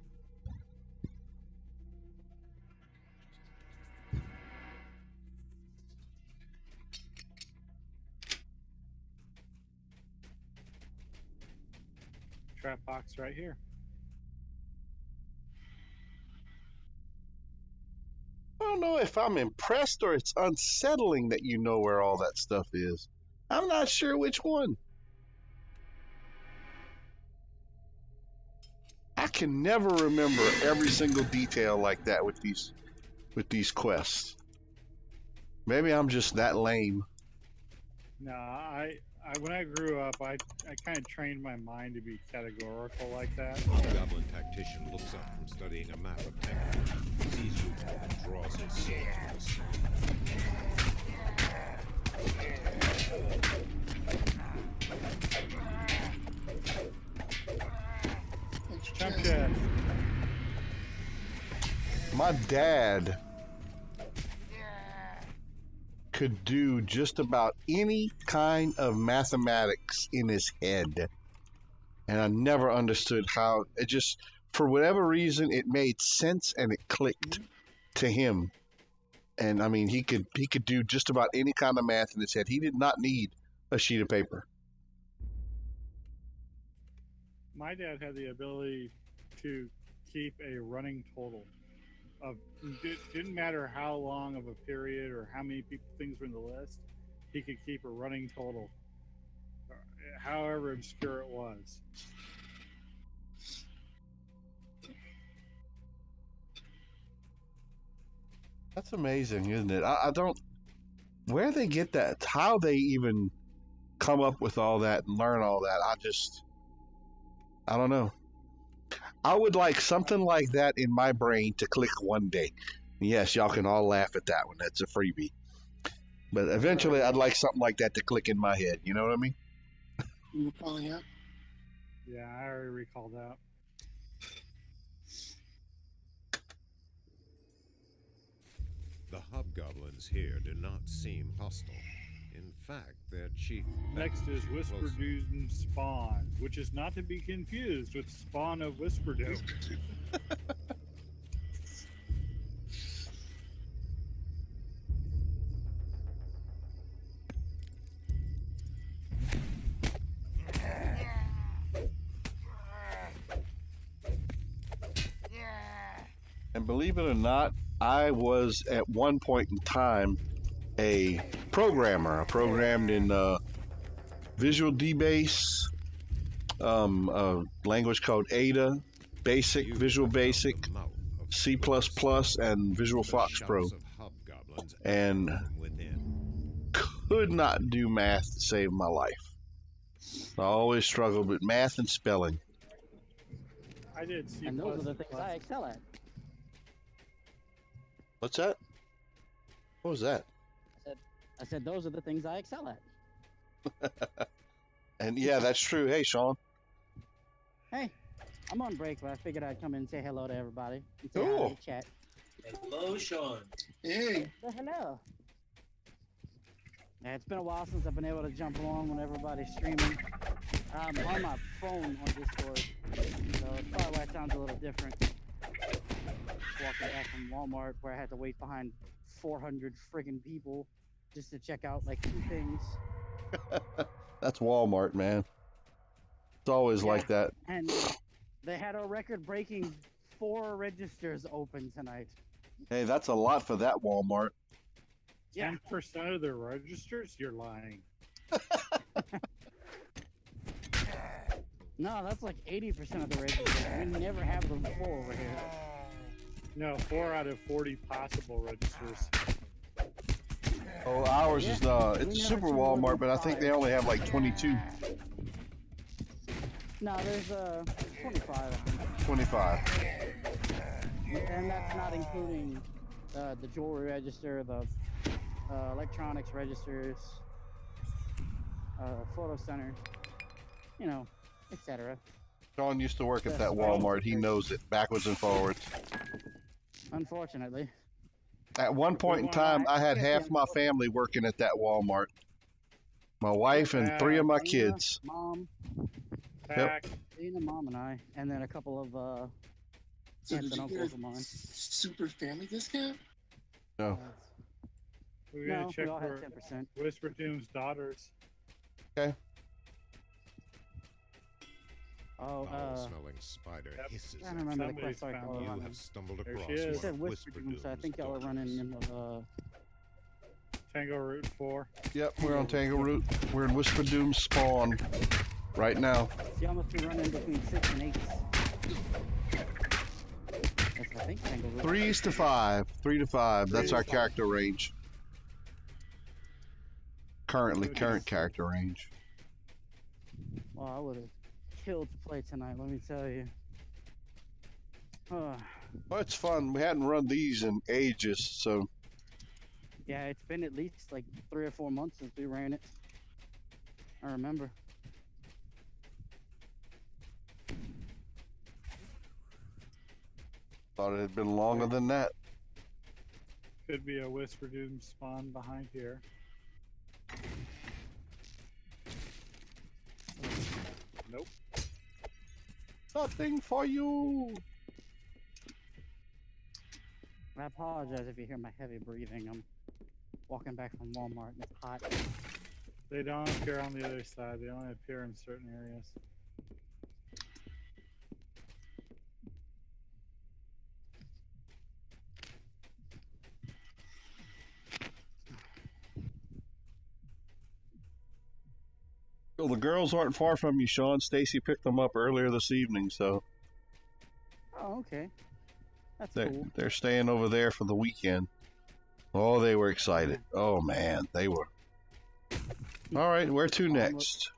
Trap box right here. I don't know if I'm impressed or it's unsettling that you know where all that stuff is. I'm not sure which one. I can never remember every single detail like that with these with these quests. Maybe I'm just that lame. No, I, I when I grew up, I I kind of trained my mind to be categorical like that. Goblin tactician looks up from studying a map of Tangle, sees you, and draws his sword to the side. Jump chest. chest. My dad could do just about any kind of mathematics in his head. And I never understood how it just, for whatever reason, it made sense and it clicked to him. And I mean, he could he could do just about any kind of math in his head. He did not need a sheet of paper. My dad had the ability to keep a running total of it didn't matter how long of a period or how many people things were in the list. He could keep a running total, uh, however obscure it was. That's amazing, isn't it? I, I don't. Where they get that? How they even come up with all that and learn all that? I just. I don't know. I would like something like that in my brain to click one day. Yes, y'all can all laugh at that one. That's a freebie. But eventually, I'd like something like that to click in my head. You know what I mean? You were calling out? Yeah, I already recall that. The hobgoblins here do not seem hostile. In fact, their chief. Next is Whisper Close. Doom Spawn, which is not to be confused with Spawn of Whisper Doom. And believe it or not, I was at one point in time a programmer. I programmed in uh, Visual DBase, um, a language called Ada, Basic, Visual Basic, the mouth of C++, and Visual The Fox Pro. And- echo from within. Could not do math to save my life. I always struggled with math and spelling. I did C++. And those are the things I excel at. What's that? What was that? I said those are the things I excel at. And yeah, that's true. Hey, Sean. Hey, I'm on break, but I figured I'd come in and say hello to everybody and say Cool. hi, chat. Hello, Sean. Hey, So hello. Yeah, it's been a while since I've been able to jump on when everybody's streaming. I'm on my phone on Discord, so it's probably why it sounds a little different. Walking back from Walmart where I had to wait behind 400 friggin' people just to check out like two things. That's Walmart, man. It's always Yeah. like that. And they had a record-breaking four registers open tonight. Hey, that's a lot for that Walmart. Yeah. Ten percent of their registers? You're lying. No, that's like 80% of the registers. We never have them full over here. No, four out of forty possible registers. Oh, ours is uh, it's Super Walmart, but I think they only have like 22, No, there's uh 25, I 25. and that's not including uh, the jewelry register, the uh, electronics registers, uh, photo center, you know, etc. Sean used to work at that. Walmart. He knows it backwards and forwards. Unfortunately, At one point in time, I had half my family working at that Walmart. My wife and three of my Dana, kids. mom, Back. Dana, mom, and I, and then a couple of uh, So aunts did and you get uncles a of mine. super family discount? No. We're gonna No, check we all had for ten percent. Whisper Doom's daughters. Oh, uh, Foul-smelling spider Yep. hisses I don't remember the Somebody's quest I found you You running. have stumbled There across she is. Said Whisper Whisper Doom, so I think y'all are running daughters. in the uh, Tangleroot 4. Yep, we're on Tangleroot. We're in Whisper Doom spawn right now. Y'all must be running between six and eight. That's, I think Tangleroot. Threes to five. Three to five. That's Three our five. character range. Currently, current character range. Well, I would have killed to play tonight. Let me tell you. Uh, Well, it's fun. We hadn't run these in ages, so yeah, it's been at least like three or four months since we ran it. I remember. thought it had been longer than that. Could be a Whisper Doom spawn behind here. Nope. Nothing for you. I apologize if you hear my heavy breathing. I'm walking back from Walmart and it's hot. They don't appear on the other side. They only appear in certain areas. Well, the girls aren't far from you, Sean. Stacy picked them up earlier this evening, so Oh, okay. That's they're cool. they're staying over there for the weekend. Oh, they were excited. Oh man, they were. All right, where to next?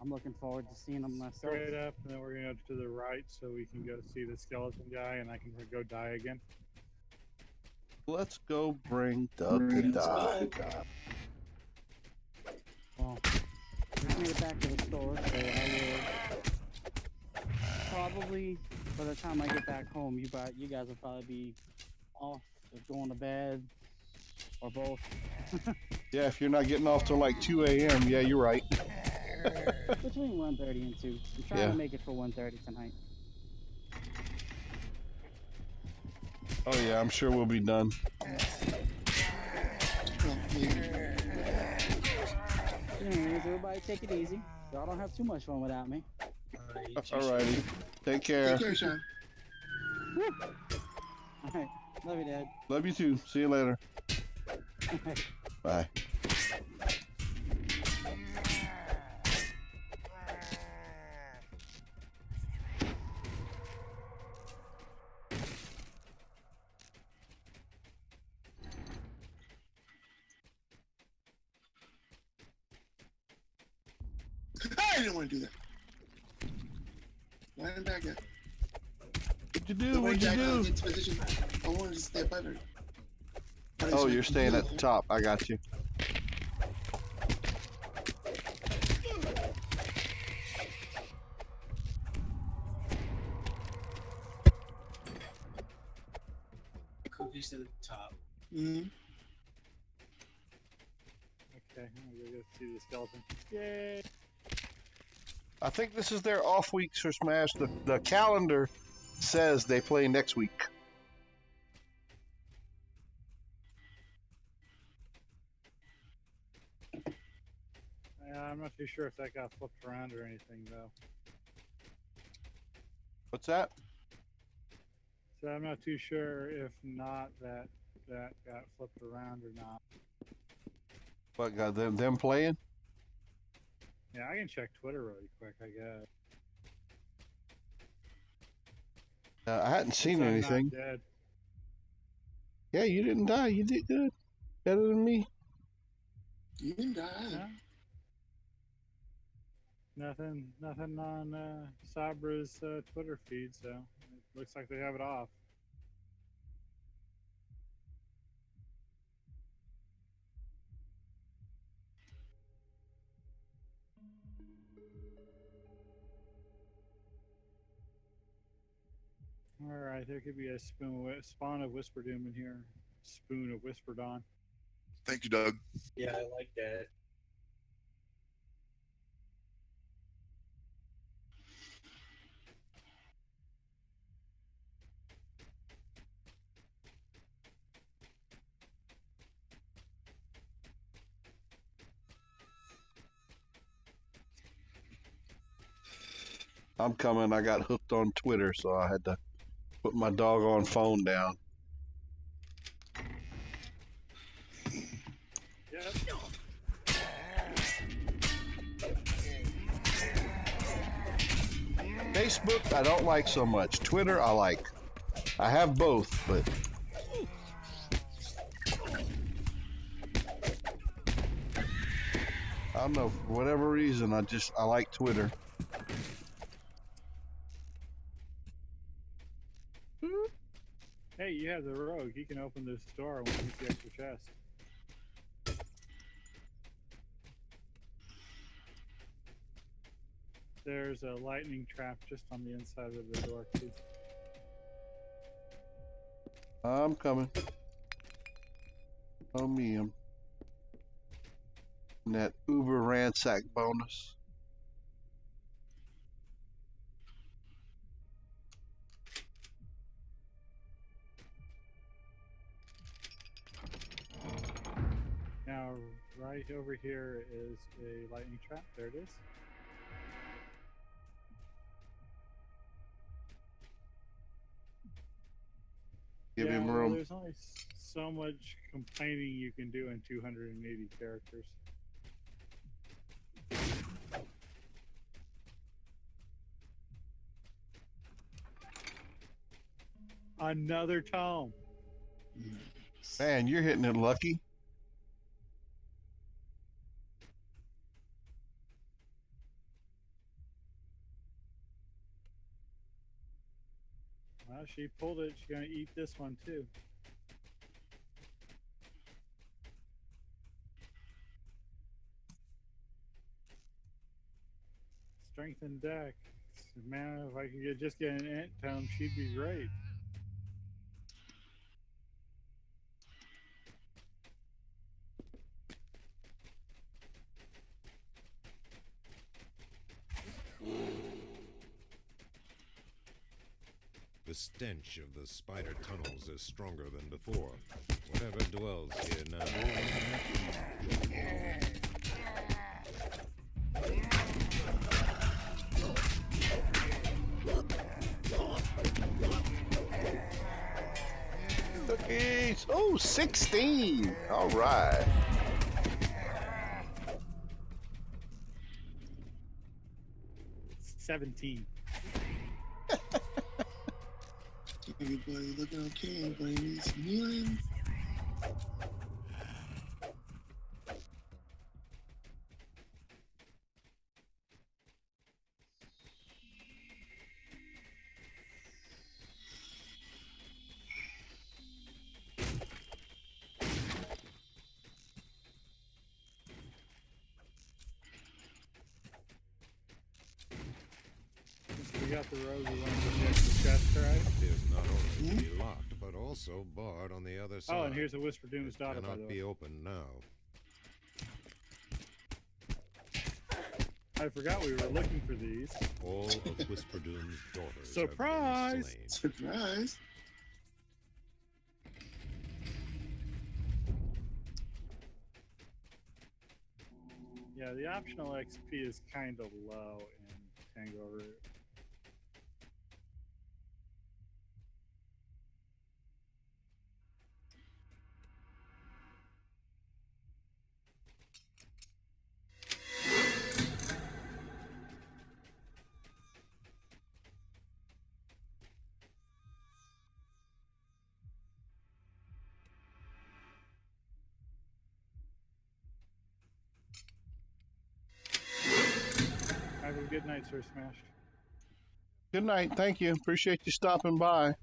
I'm looking forward to seeing them myself. Straight up, and then we're gonna go to the right so we can go see the skeleton guy, and I can go die again. Let's go bring Doug to Let's die. go. Well, made it back to the store, so I will probably by the time I get back home, you guys, you guys will probably be off or going to bed or both. Yeah, if you're not getting off till like 2 a.m., yeah, you're right. Between 1.30 and 2. I'm trying Yeah. to make it for 1.30 tonight. Oh yeah, I'm sure we'll be done. Well, maybe. Everybody take it easy. Y'all don't have too much fun without me. Alrighty, take care. Take care, Sean. Alright, love you, Dad. Love you too. See you later. Bye. You do? The way What'd you do? into position, I wanted to stay by her. But Oh, you're staying at the top. I got you. Cookies to the top. Mhm. Okay, I'm gonna go see the skeleton. Yay! I think this is their off weeks for Smash. The, the calendar says they play next week. Yeah, I'm not too sure if that got flipped around or anything though. What's that? So I'm not too sure if not that that got flipped around or not. What got them them playing? Yeah, I can check Twitter really quick. I guess. Uh, I hadn't seen Since I'm not anything. Yeah, you didn't die. You did good. Better than me. You didn't die. Yeah. Nothing, nothing on uh, Sabra's uh, Twitter feed, so it looks like they have it off. All right, there could be a spoon, wi- spawn of Whisper Doom in here. Spoon of Whisper Dawn. Thank you, Doug. Yeah, I like that. I'm coming. I got hooked on Twitter, so I had to put my doggone phone down. Yep. Facebook, I don't like so much. Twitter, I like. I have both, but I don't know for whatever reason. I just I like Twitter. Hey, you have the rogue. He can open this door and get the extra chest. There's a lightning trap just on the inside of the door too. I'm coming. Oh me, and that Uber ransack bonus. Right over here is a lightning trap. There it is. Give yeah, him room. There's only so much complaining you can do in 280 characters. Another tome. Man, you're hitting it lucky. She pulled it. She's gonna eat this one too. Strength and deck. Man, if I could just get an ant tome, she'd be great. The stench of the spider tunnels is stronger than before. Whatever dwells here now. Cookies. Oh, 16. All right. Seventeen. Everybody looking okay. Everybody needs healing. Barred on the other side. Oh, and uh, here's a Whisper Doom's daughter, by Cannot the way. be opened now. I forgot we were looking for these. All of Whisperdoom's daughters Surprise! have been slain. Surprise. Yeah, the optional XP is kind of low in Tango night, Sir Smash. Good night. Thank you. Appreciate you stopping by.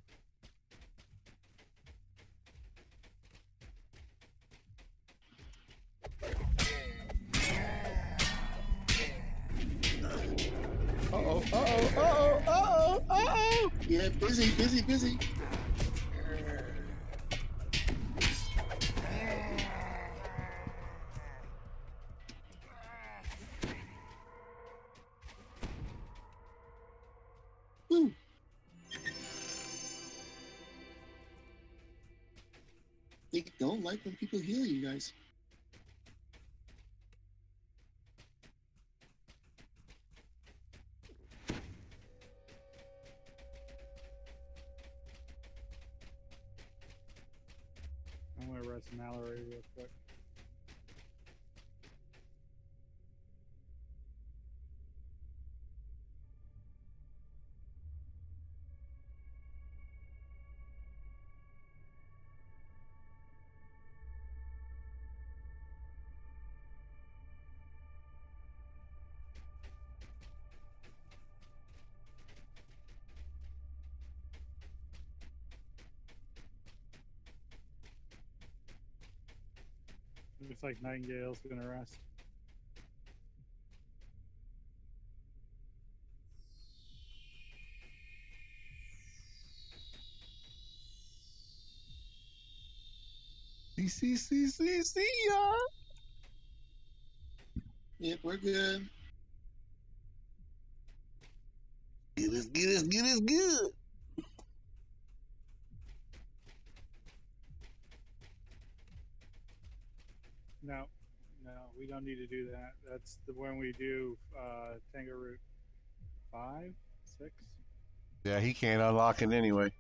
Uh oh, uh oh, uh oh, uh oh, uh oh. Yeah, busy, busy, busy. Don't like when people heal you guys. Looks like Nightingale's gonna rest. See, see, see, see, see ya. Yep, we're good. Get us, get us, get us good. No, no, we don't need to do that. That's the when we do uh, Tangleroot five, six. Yeah, he can't unlock it anyway.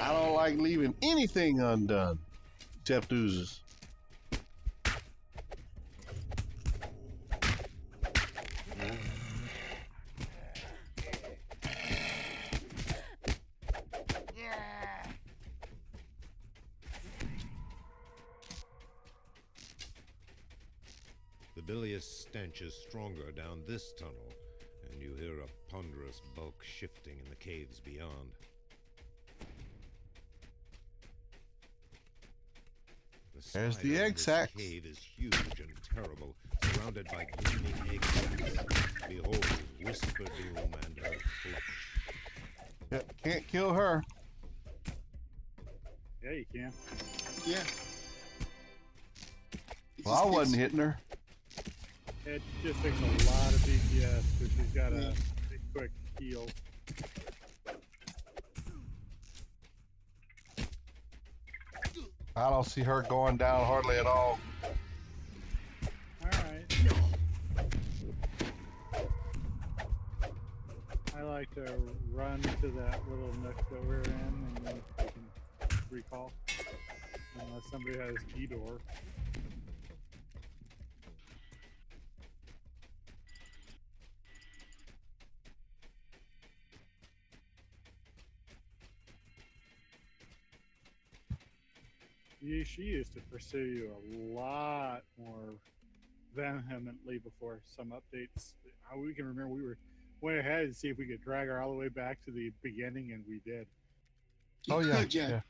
I don't like leaving anything undone, except oozes. Stench is stronger down this tunnel, and you hear a ponderous bulk shifting in the caves beyond. The There's the spider in egg this sacs. cave is huge and terrible, surrounded by gleaming egg sacs. Behold, Whisperdoom and her flesh. Yep, can't kill her. Yeah, you can. Yeah. Well, I wasn't hitting her. It just takes a lot of DPS, but she's got a quick heal. I don't see her going down hardly at all. All right. I like to run to that little nook that we're in, and then we can recall. Unless somebody has Edor. Yeah, she used to pursue you a lot more vehemently before some updates. We can remember we were went ahead and see if we could drag her all the way back to the beginning, and we did. You oh yeah, could, yeah. yeah,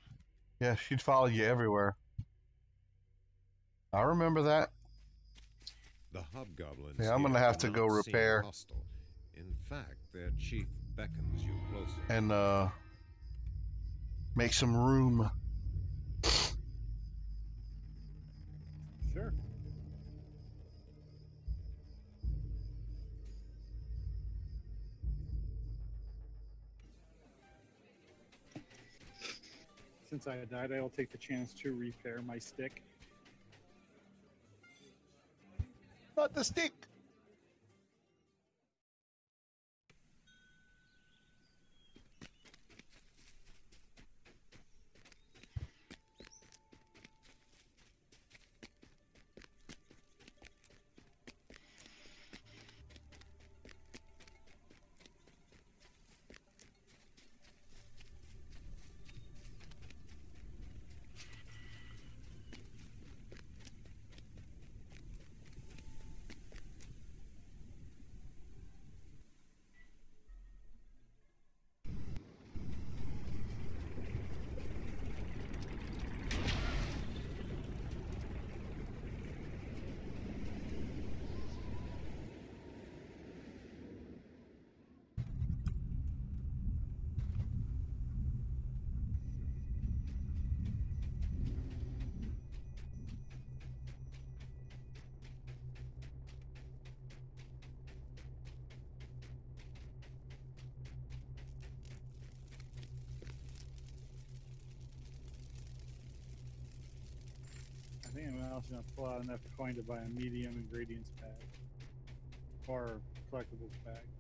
yeah. She'd follow you everywhere. I remember that. The hobgoblins. Yeah, I'm gonna have to go repair. Hostile. In fact, their chief beckons you closer. and uh, make some room. Since I died, I'll take the chance to repair my stick. Not the stick. Anyone gonna pull out enough coin to buy a medium ingredients bag or collectibles bag.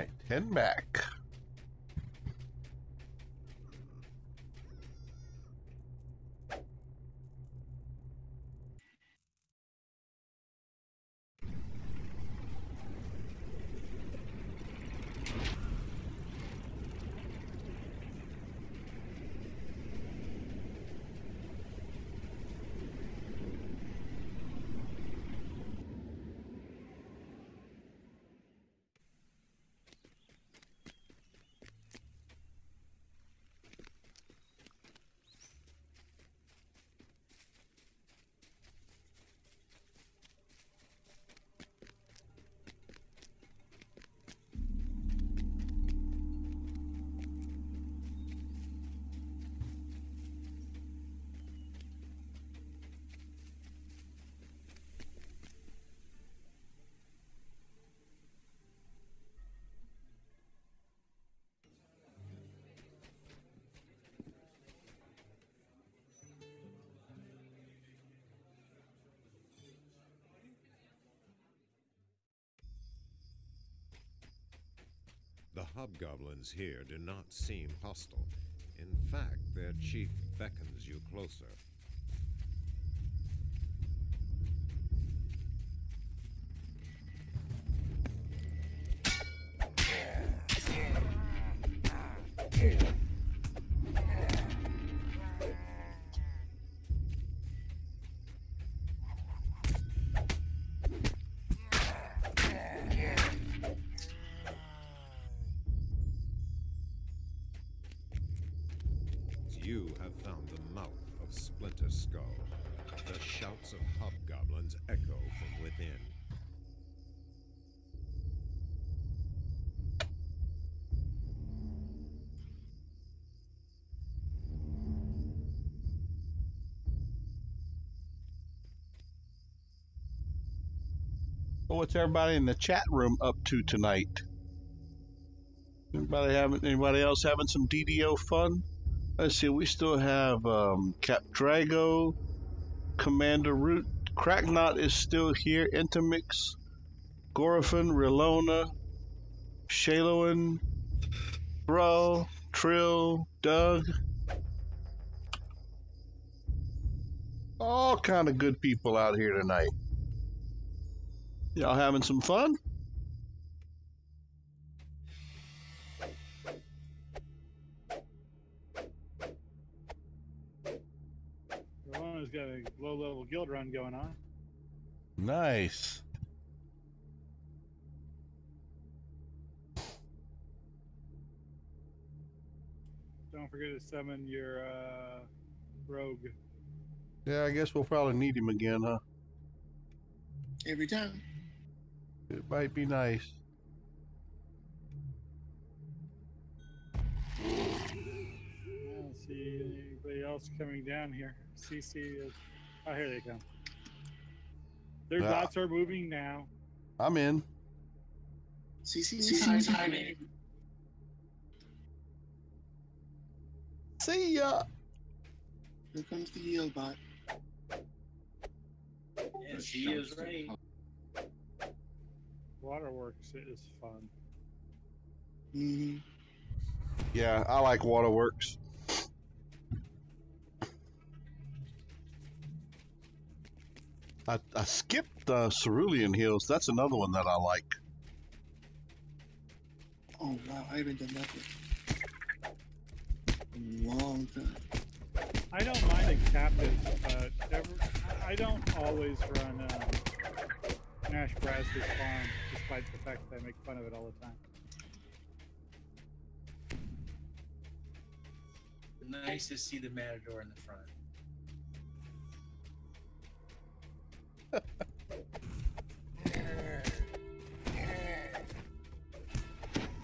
Right, heading back. The hobgoblins here do not seem hostile. In fact, their chief beckons you closer. Splinter Skull. The shouts of hobgoblins echo from within. Well, what's everybody in the chat room up to tonight? Anybody having anybody else having some DDO fun? Let's see, we still have um, Cap Drago, Commander Root, Cracknot is still here, Intermix, Gorifin, Rilona, Shaloin, Bro, Trill, Doug. All kind of good people out here tonight. Y'all having some fun? Rona's got a low level guild run going on. Nice. Don't forget to summon your uh, rogue. Yeah, I guess we'll probably need him again, huh? Every time. It might be nice. I don't see anybody else coming down here. CC is. Oh, here they come. Their Yeah. dots are moving now. I'm in. CC timing. See ya. Here comes the yield bot. Yeah, she is right. Waterworks is fun. hmm Yeah, I like Waterworks. I, I skipped uh, Cerulean Hills. That's another one that I like. Oh wow, I haven't done that in a long time. I don't mind a captive, but ever, I- I don't always run um, Nash Bradley's farm, despite the fact that I make fun of it all the time. Nice to see the Matador in the front.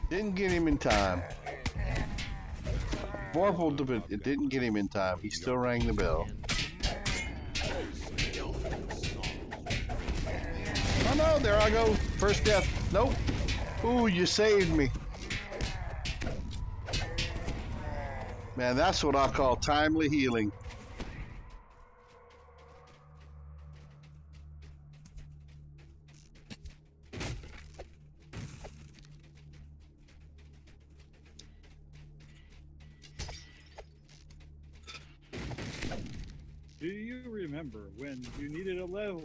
Didn't get him in time. Vorpal, it didn't get him in time. He still rang the bell. Oh no, there I go. First death. Nope. Ooh, you saved me. Man, that's what I call timely healing.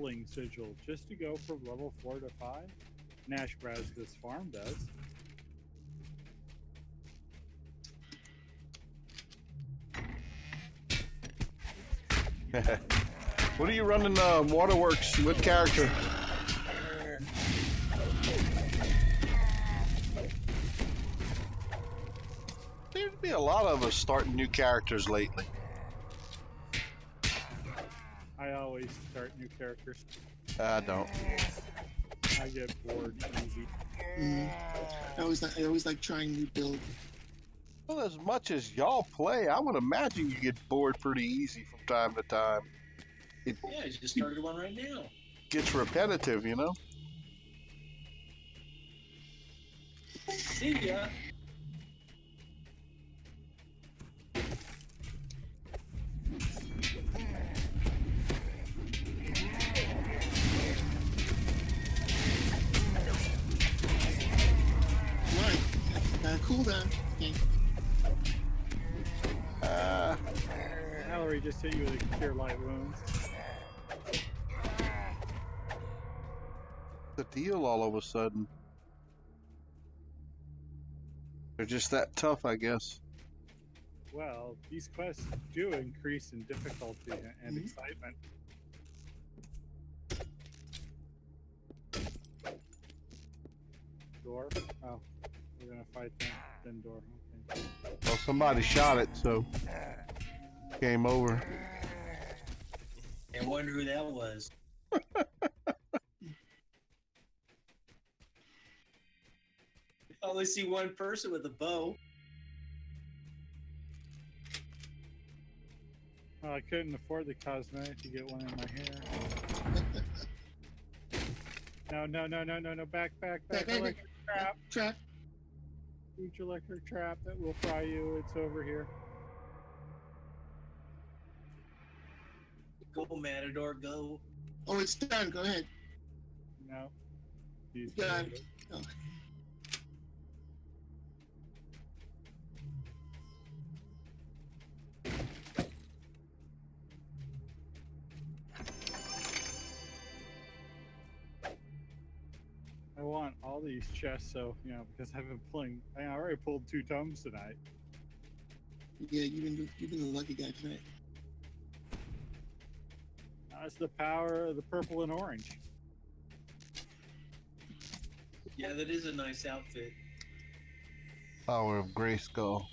Leveling sigil just to go from level 4 to 5? Nash Brazda's farm does. what are you running uh, Waterworks with character? Seems to be a lot of us starting new characters lately. Always start new characters. I don't. I get bored easy. hmm I always like, I always like trying new build. Well, as much as y'all play, I would imagine you get bored pretty easy from time to time. Yeah, I just started one right now. Gets repetitive, you know? See ya. Cooldown. Okay. Uh, Mallory just hit you with a cure light wounds. the deal all of a sudden. They're just that tough, I guess. Well, these quests do increase in difficulty and Mhm. excitement. Door? Oh, we're gonna fight them. Then door. Okay. Well, somebody shot it, so game over. I wonder who that was. I only see one person with a bow. Well, I couldn't afford the cosmetic to get one in my hair. No, no, no, no, no, no! Back, back, back! Back, back, electric trap! Trap. Huge electric trap that will fry you. It's over here. Go, Matador, go. Oh, it's done. Go ahead. No. He's Got all these chests, so you know, because I've been pulling. I already pulled two tomes tonight. Yeah, you've been you've been the lucky guy tonight. That's the power of the purple and orange. Yeah, that is a nice outfit. Power of Grayskull.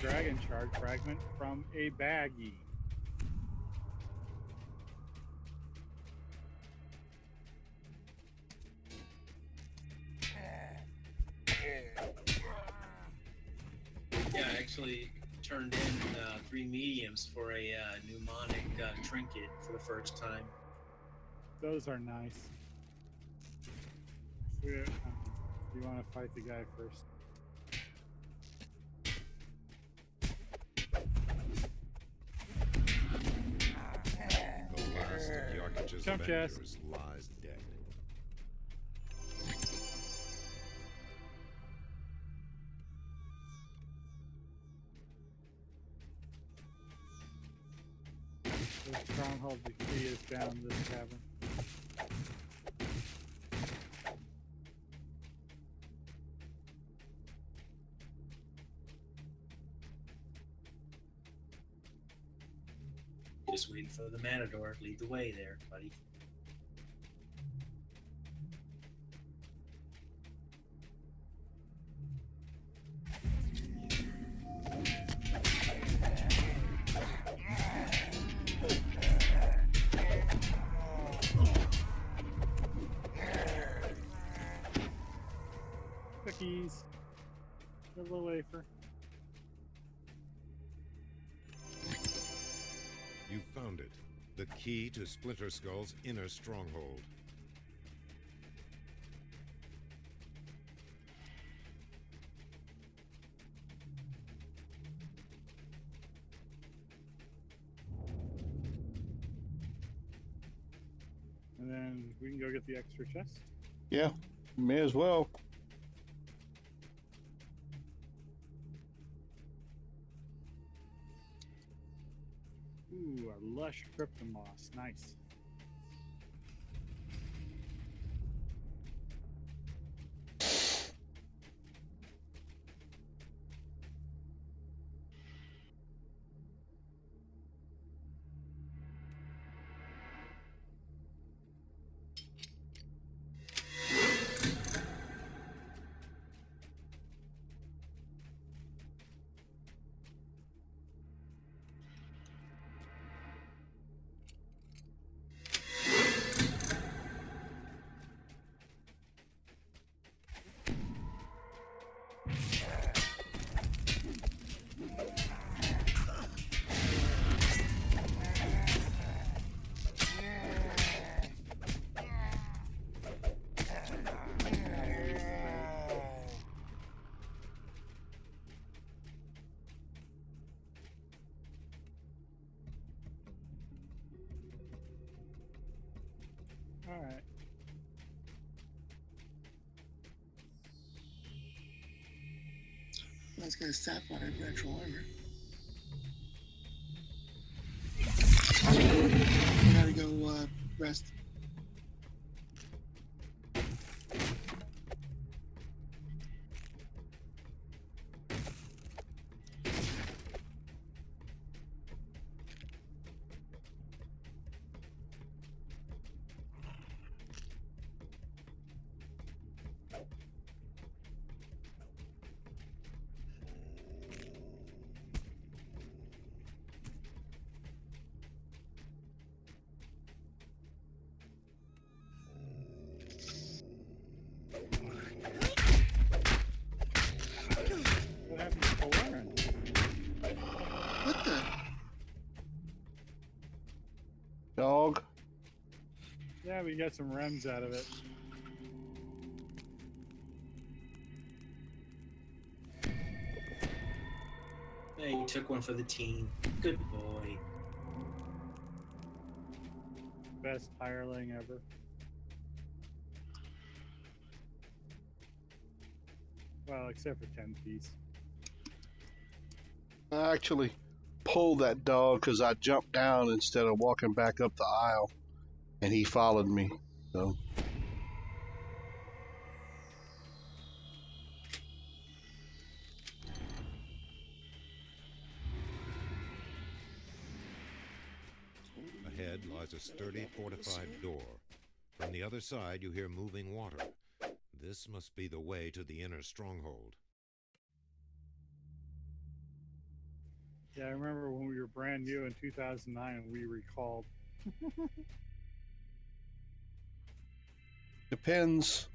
Dragon Shard fragment from a baggie. Yeah, I actually turned in uh, three mediums for a uh, mnemonic uh, trinket for the first time. Those are nice. Yeah, uh, You want to fight the guy first? Yarkich's Jump chest. Avengers lies dead. The stronghold the key is down this cavern. For the Matador. Lead the way there, buddy. Key to Splinter Skull's inner stronghold. And then we can go get the extra chest. Yeah, may as well. Lush cryptomoss. Nice. Let's get a sapphire retro armor. I gotta go uh, rest. Yeah, we got some rems out of it. Hey, you took one for the team. Good boy. Best hireling ever. Well, except for 10 piece. I actually pulled that dog because I jumped down instead of walking back up the aisle, and he followed me. So Ahead lies a sturdy, fortified door. From the other side, you hear moving water. This must be the way to the inner stronghold. Yeah, I remember when we were brand new in 2009 and we recalled. Depends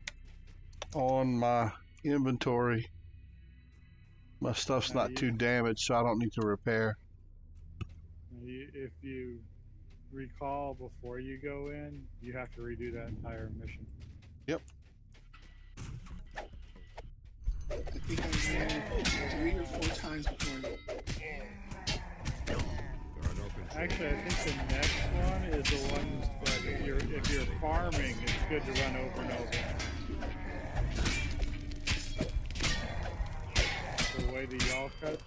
on my inventory. My stuff's not you- too damaged, so I don't need to repair. If you recall before you go in, you have to redo that entire mission. I think I ran it three or four times before. There are no controls. Actually, I think the next one is the one if you're if you're farming, it's good to run over and over. The way the y'all coach.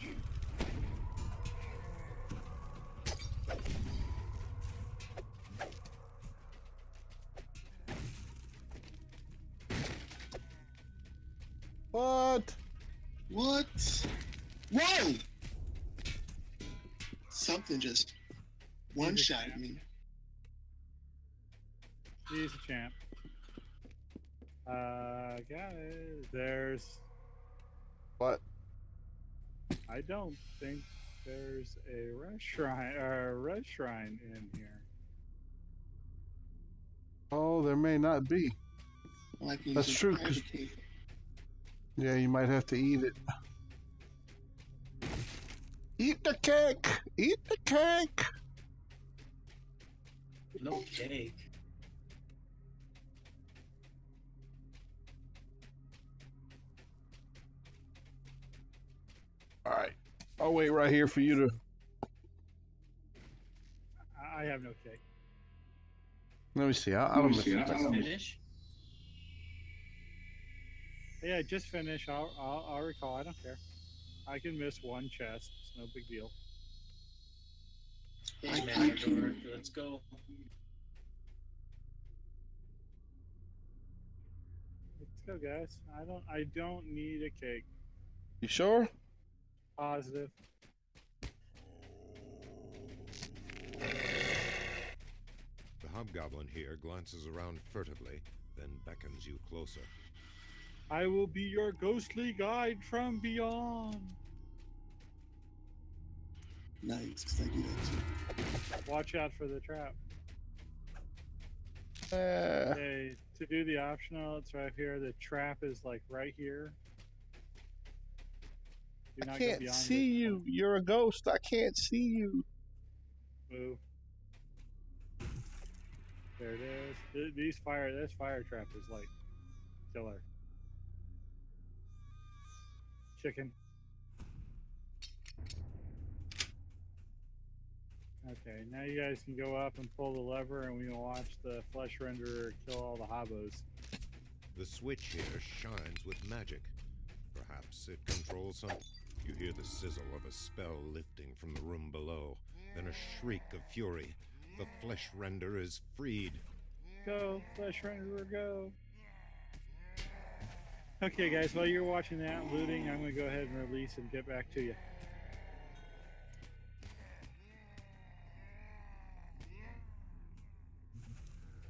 What? What? Whoa! Something just one shot me. He's a champ. Uh, guys, there's. What? I don't think there's a red shrine or a red shrine in here. Oh, there may not be. Like That's true. true, 'cause- advocate. Yeah, you might have to eat it. Eat the cake! Eat the cake! No cake. Alright. I'll wait right here for you to. I, I have no cake. Let me see. I, I don't know. Just finish. Yeah, just finish. I'll, I'll, I'll recall. I don't care. I can miss one chest. It's no big deal. Hey, I- man, I can- let's go. Let's go, guys. I don't. I don't need a cake. You sure? Positive. The hobgoblin here glances around furtively, then beckons you closer. I will be your ghostly guide from beyond. Nice, 'cause I do that too. Watch out for the trap. Uh, Hey, to do the optional, it's right here. The trap is like right here. Do I not go can't beyond see this you. point. You're a ghost. I can't see you. Move. There it is. These fire. This fire trap is like killer. Chicken. Okay, now you guys can go up and pull the lever, and we can watch the flesh renderer kill all the hobos. The switch here shines with magic. Perhaps it controls some. You hear the sizzle of a spell lifting from the room below, then a shriek of fury. The flesh render is freed. Go, flesh renderer, go. Okay, guys, while you're watching that looting, I'm going to go ahead and release and get back to you.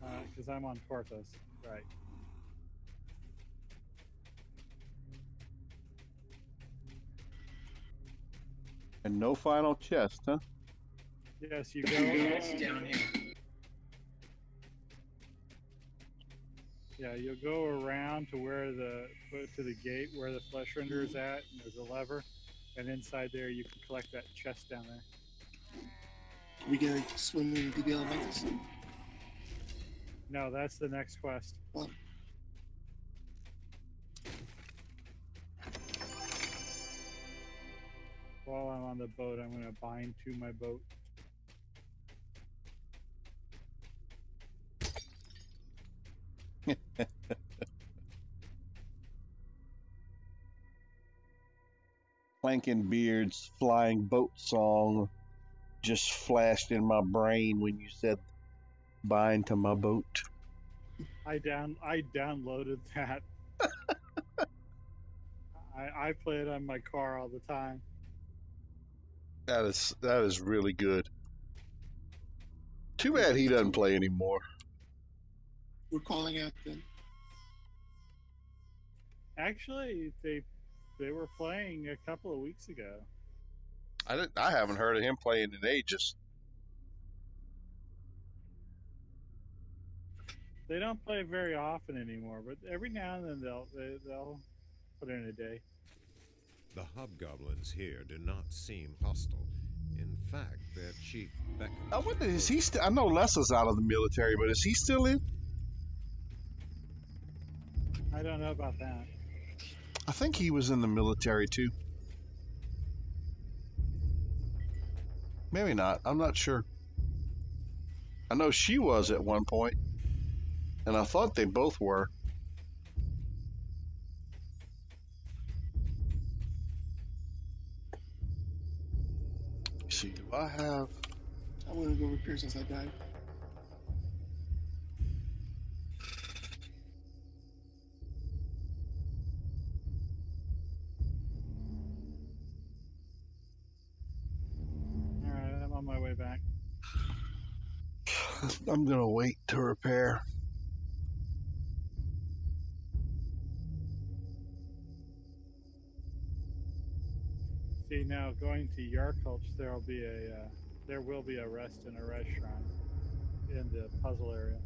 Uh, because I'm on Porthos. Right. And no final chest, huh? Yes, you go. It's down here. Yeah, you'll go around to where the to the gate where the flesh render is at, and there's a lever, and inside there you can collect that chest down there. We gonna swim in the elementals? No, that's the next quest. What? While I'm on the boat, I'm going to bind to my boat. Clanking Beard's Flying Boat song just flashed in my brain when you said bind to my boat. I down I downloaded that. I I play it on my car all the time. That is that is really good. Too bad he doesn't play anymore. We're calling out then. Actually, they they were playing a couple of weeks ago. I didn't, I haven't heard of him playing in ages. They don't play very often anymore, but every now and then they'll they, they'll put in a day. The hobgoblins here do not seem hostile. In fact, their chief beckons. I wonder is he still? I know Lester's out of the military, but is he still in? I don't know about that. I think he was in the military too. Maybe not. I'm not sure. I know she was at one point, and I thought they both were. I have? I want to go repair since I died. All right, I'm on my way back. I'm gonna wait to repair. Now, going to Yarkulch, there'll be a uh, there will be a rest in a restaurant in the puzzle area.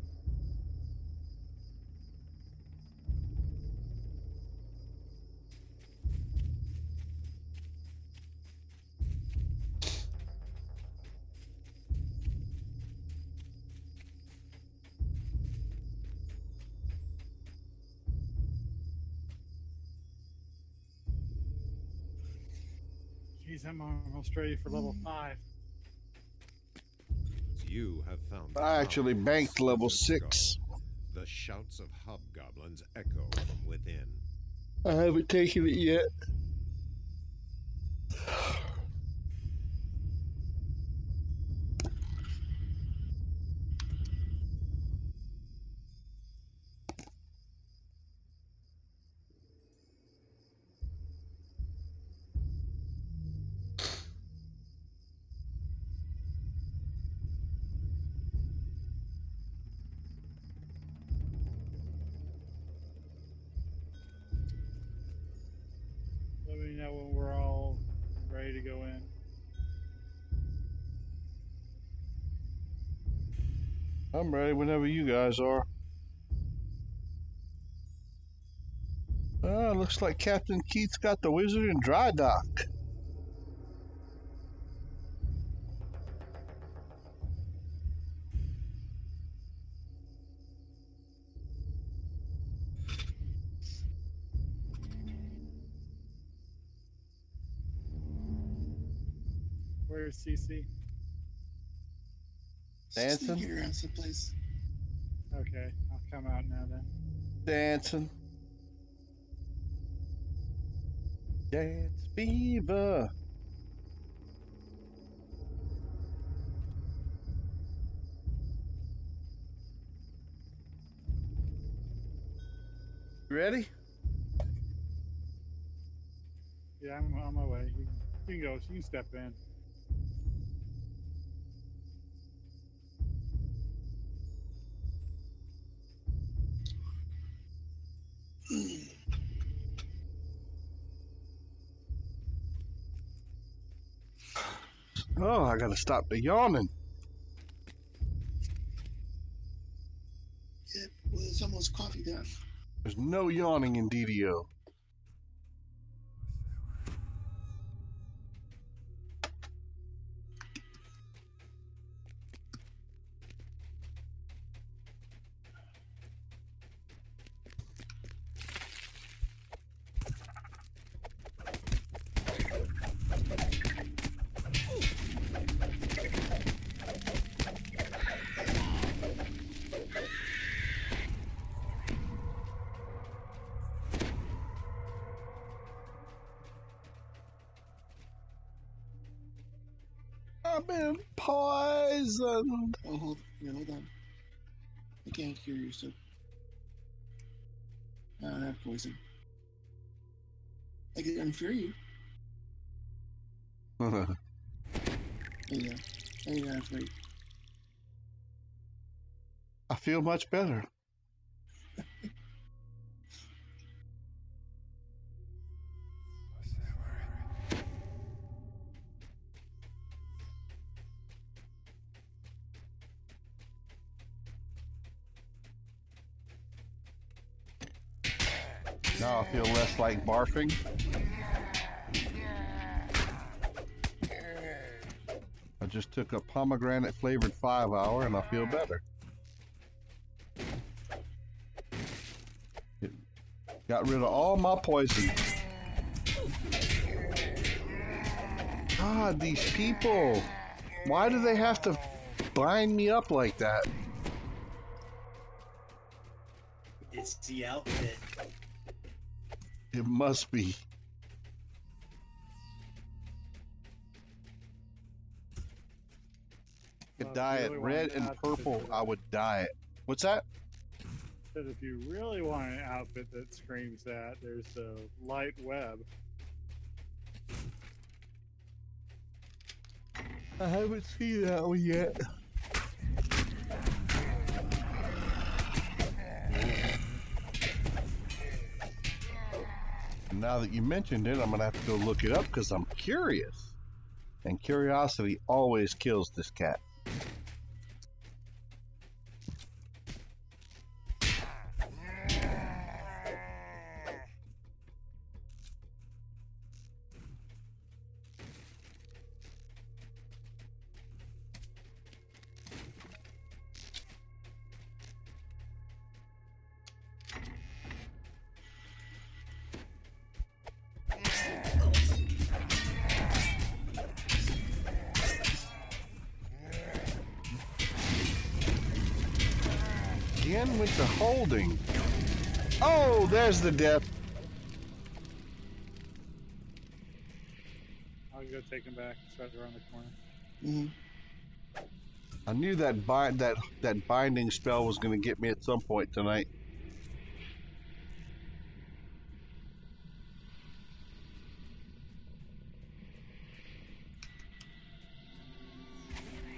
Jeez, I'm almost ready for level hmm. five. You have found. I actually banked level six. Skull. The shouts of hobgoblins echo from within. I haven't taken it yet. You guys are. Ah, looks like Captain Keith's got the wizard in dry dock. Where's CC? Dancing? Sneaking around someplace. Okay, I'll come out now then. Dancing. Dance fever. Ready? Yeah, I'm on my way. You, you can go. You can step in. Gotta stop the yawning. It was almost coffee time. There's no yawning in DDO. You, so. Uh, I don't have poison. I can unfear you. There you go. There you go, afraid. I feel much better. Feel less like barfing. I just took a pomegranate flavored five hour and I feel better. It got rid of all my poison. God, these people. Why do they have to bind me up like that? It's the outfit. It must be. Could Well, dye it red and purple, I would dye it. What's that? If you really want an outfit that screams that, there's the light web. I haven't seen that one yet. Now that you mentioned it, I'm gonna have to go look it up because I'm curious. And curiosity always kills this cat. There's the death. I'll go take him back. It's right around the corner. hmm I knew that bind that that binding spell was going to get me at some point tonight.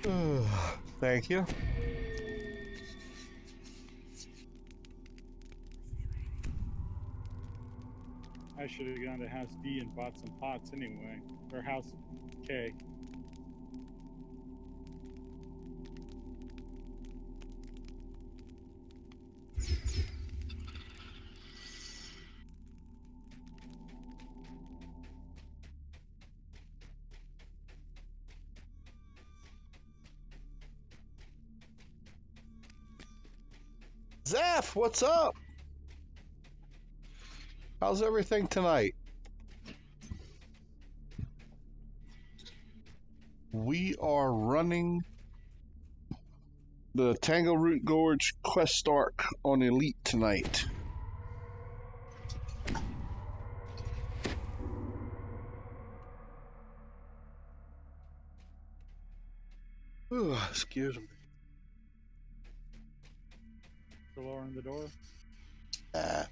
Thank you. I should have gone to House D and bought some pots anyway, or House K. Zeph, what's up? How's everything tonight? We are running the Tangleroot Gorge Quest Arc on Elite tonight. Ooh, excuse me. So lowering the door. Ah.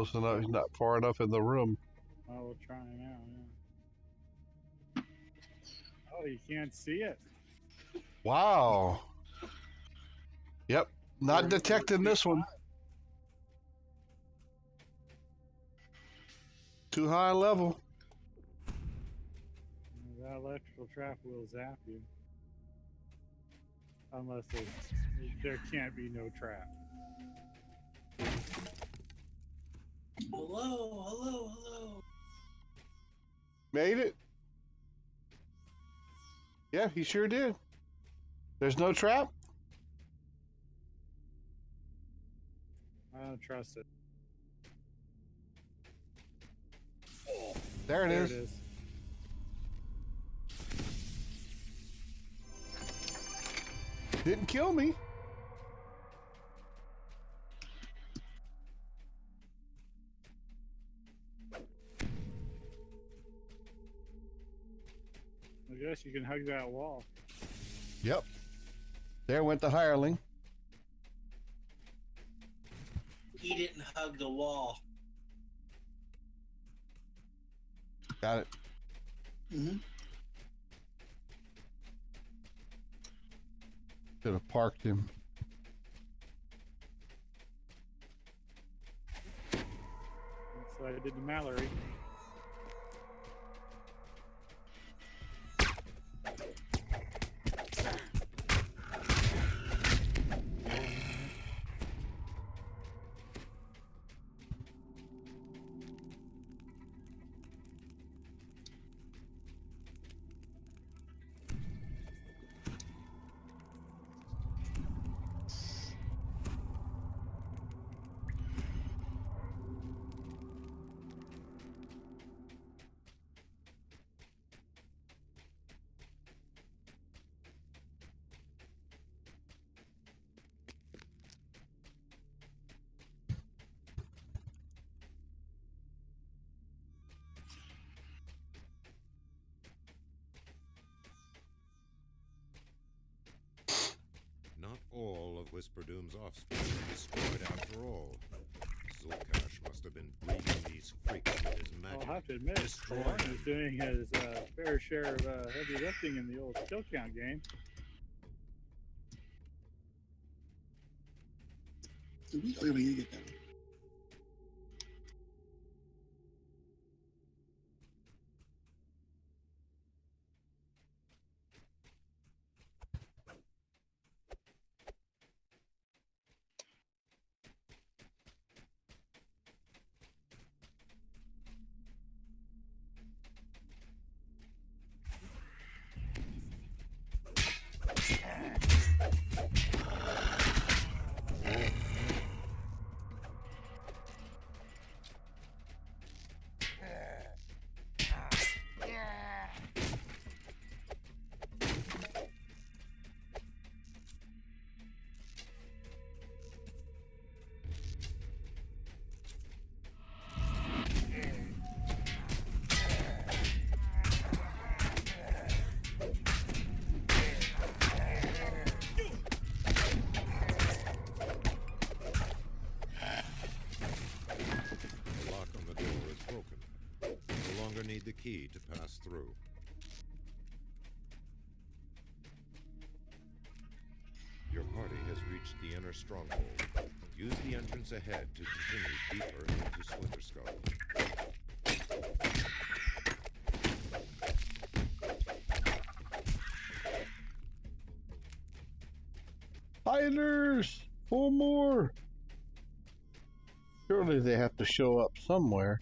Close enough. He's not far enough in the room. Oh, we'll try now. Yeah. Oh, you can't see it. Wow. Yep. Not detecting this one. Too high level. That electrical trap will zap you. Unless there can't be no trap. Hello, hello, hello. Made it. Yeah, he sure did. There's no trap. I don't trust it. There it there is. it is. Didn't kill me. guess you can hug that wall. Yep. There went the hireling. He didn't hug the wall. Got it. Mm-hmm. Should have parked him. That's I did the Mallory. All of Whisperdoom's offspring were destroyed after all. Zulkash must have been breeding these freaks with his magic. I'll have to admit, Destroy Warren is doing his uh, fair share of uh, heavy lifting in the old kill count game. Did we? Need to get that the entrance ahead to continue deeper into Splinterskull. Fighters! Four more! Surely they have to show up somewhere.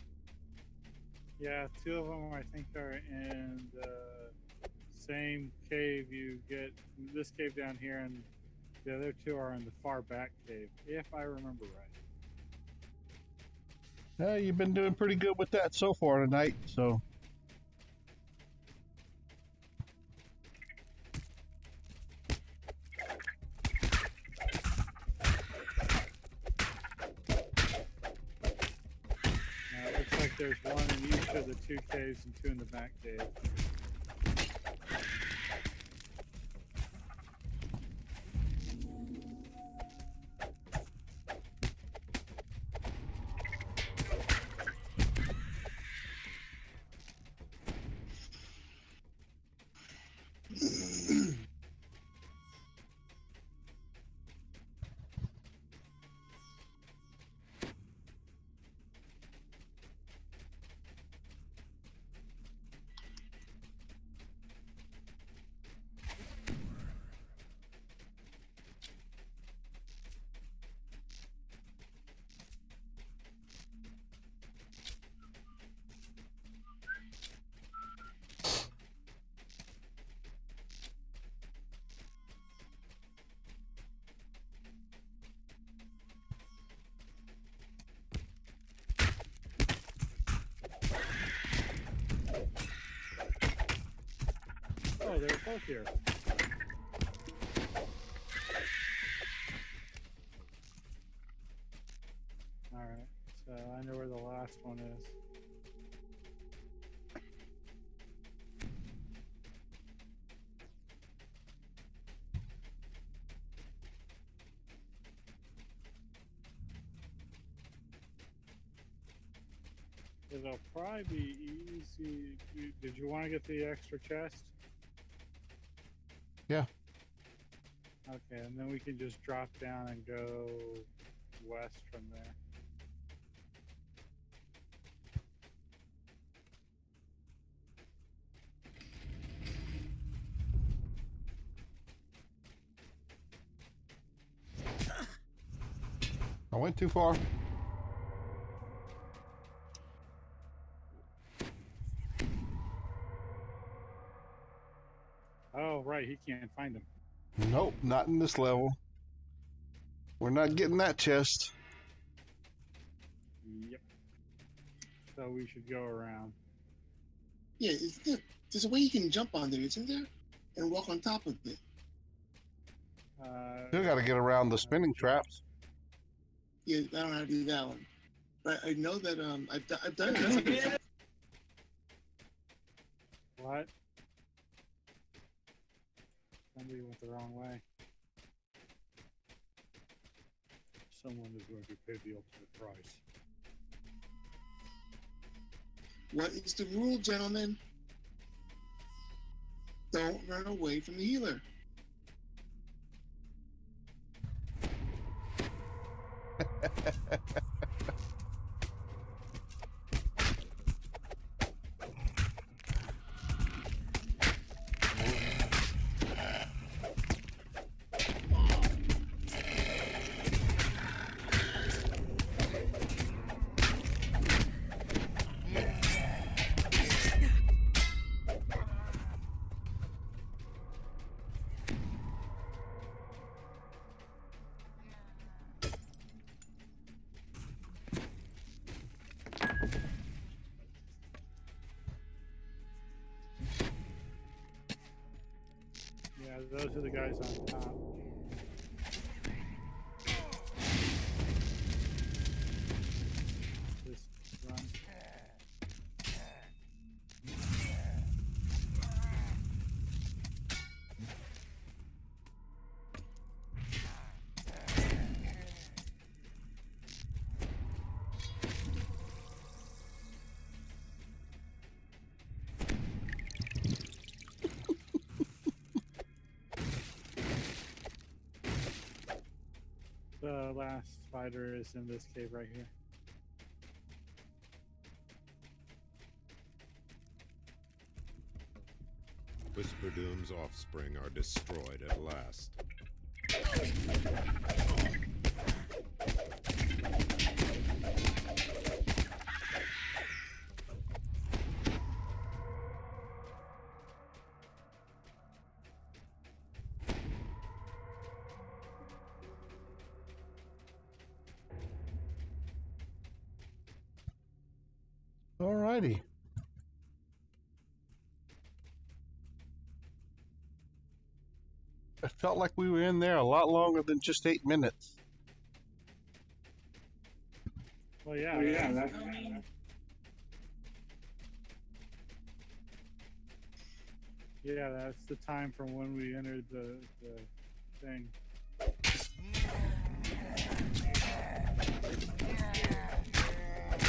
Yeah, two of them I think are in the same cave you get. This cave down here, and the other two are in the far back cave, if I remember right. Uh, you've been doing pretty good with that so far tonight, so. It looks like there's one in each of the two caves and two in the back cave. They're both here. Alright, so I know where the last one is. It'll probably be easy. Did you want to get the extra chest? can just drop down and go west from there. I went too far. Oh, right, he can't find him. Nope, not in this level. We're not getting that chest. Yep. So we should go around. Yeah, there, there's a way you can jump on there, isn't there? And walk on top of it. Uh, Still got to get around the spinning traps. Yeah, I don't know how to do that one. But I know that um I've, do- I've done it. What? Somebody went the wrong way. Someone is going to pay the ultimate price. What is the rule, gentlemen? Don't run away from the healer. Yeah, those are the guys on top. Spider is in this cave right here. Whisperdoom's offspring are destroyed at last. Felt like we were in there a lot longer than just eight minutes. Well, yeah, yeah. That's, yeah, that's the time from when we entered the, the thing.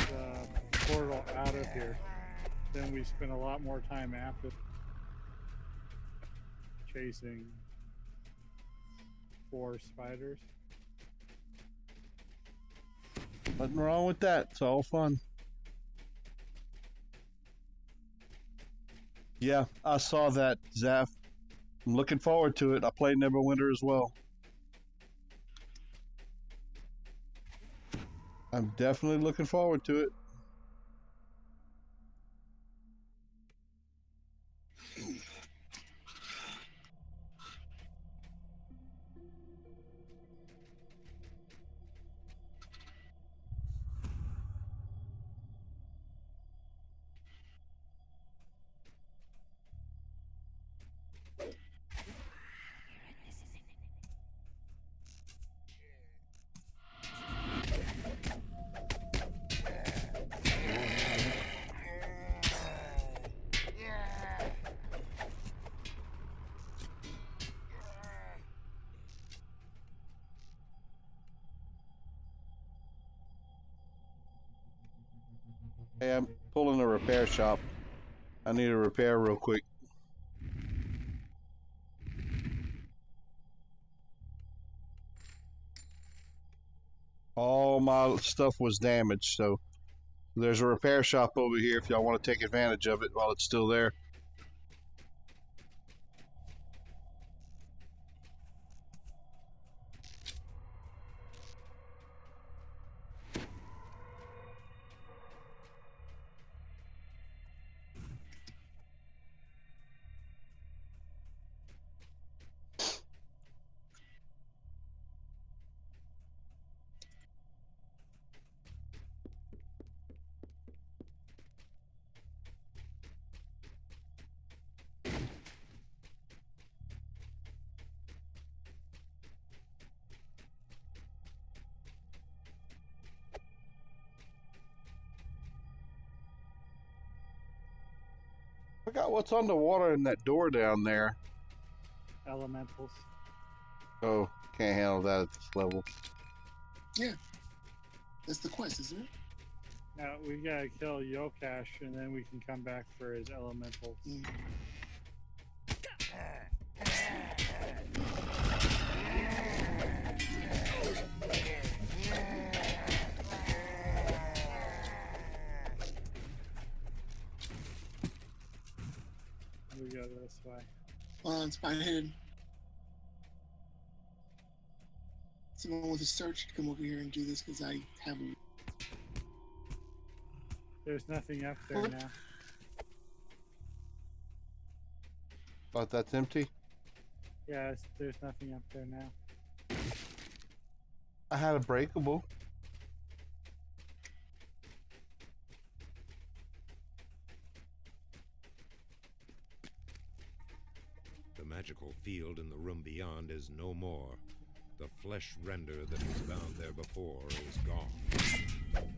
The portal out of here. Then we spent a lot more time after chasing four spiders. Nothing wrong with that. It's all fun. Yeah, I saw that, Zaf. I'm looking forward to it. I played Neverwinter as well. I'm definitely looking forward to it. Shop. I need a repair real quick. All my stuff was damaged, so there's a repair shop over here if y'all want to take advantage of it while it's still there. What's underwater in that door down there. Elementals. Oh, can't handle that at this level. Yeah. That's the quest, isn't it? Now we gotta kill Yokash, and then we can come back for his elementals. Mm. Go this way. Uh, it's behind hidden. Someone with a search to come over here and do this because I haven't. There's nothing up there What? now. But that's empty. Yeah, there's nothing up there now. I had a breakable. Magical field in the room beyond is no more. The flesh render that was found there before is gone.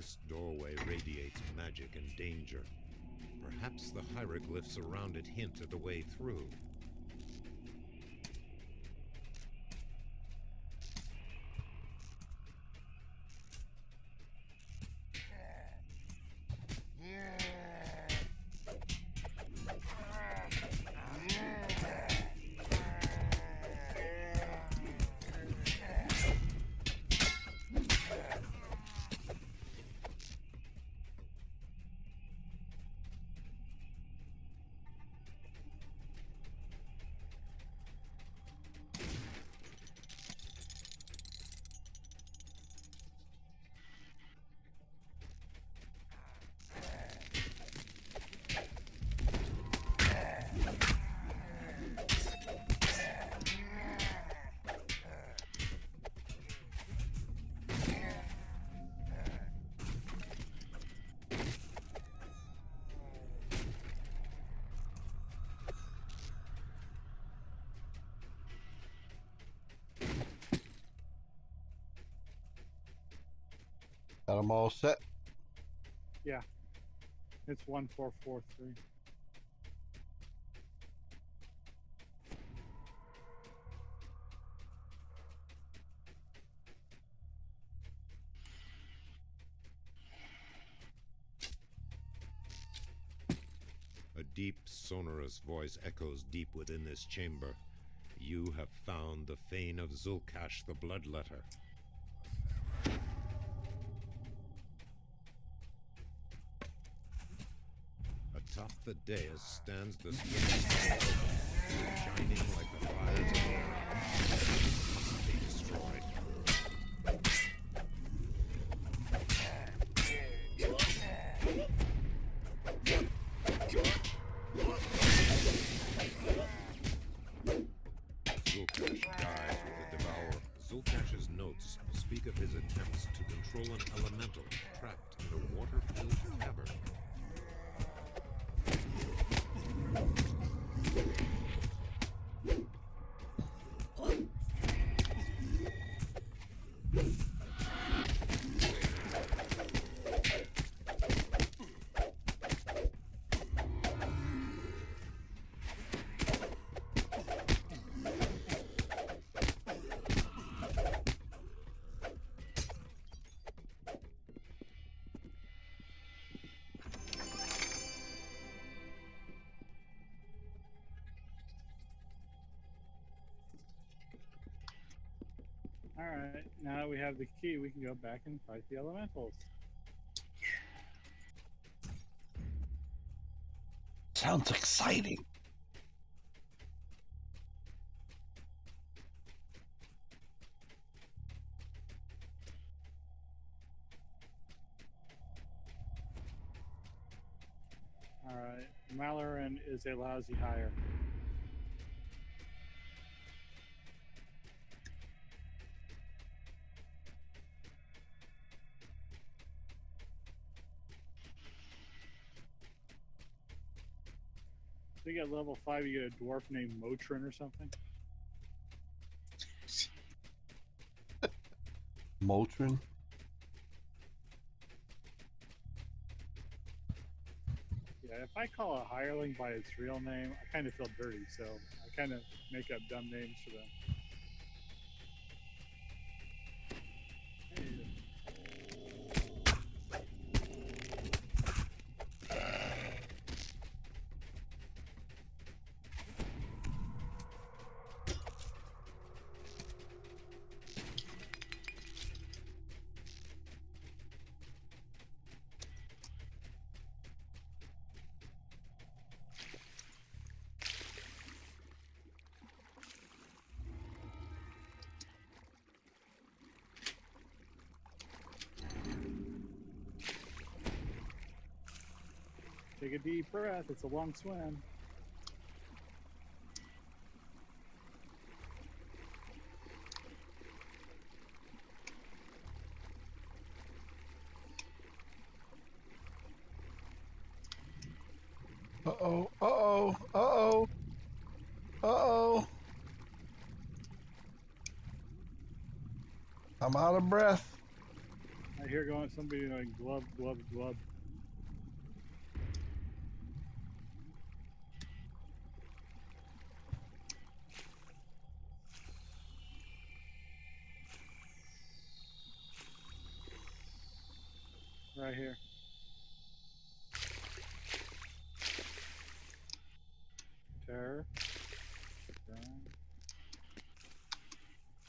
This doorway radiates magic and danger. Perhaps the hieroglyphs around it hint at the way through. Got them all set. Yeah. It's one four four three. A deep, sonorous voice echoes deep within this chamber. You have found the fane of Zulkash the Bloodletter. The dais stands the shining like the fires of hell. All right, now that we have the key, we can go back and fight the elementals. Sounds exciting. All right, Malaran is a lousy hire. At level five you get a dwarf named Motrin or something. Motrin? Yeah, if I call a hireling by its real name, I kind of feel dirty, so I kind of make up dumb names for them. Deep breath. It's a long swim. Uh oh. Uh oh. Uh oh. Uh oh. I'm out of breath. I hear going somebody going glove, glove, glove. Right here. Terror. Burn.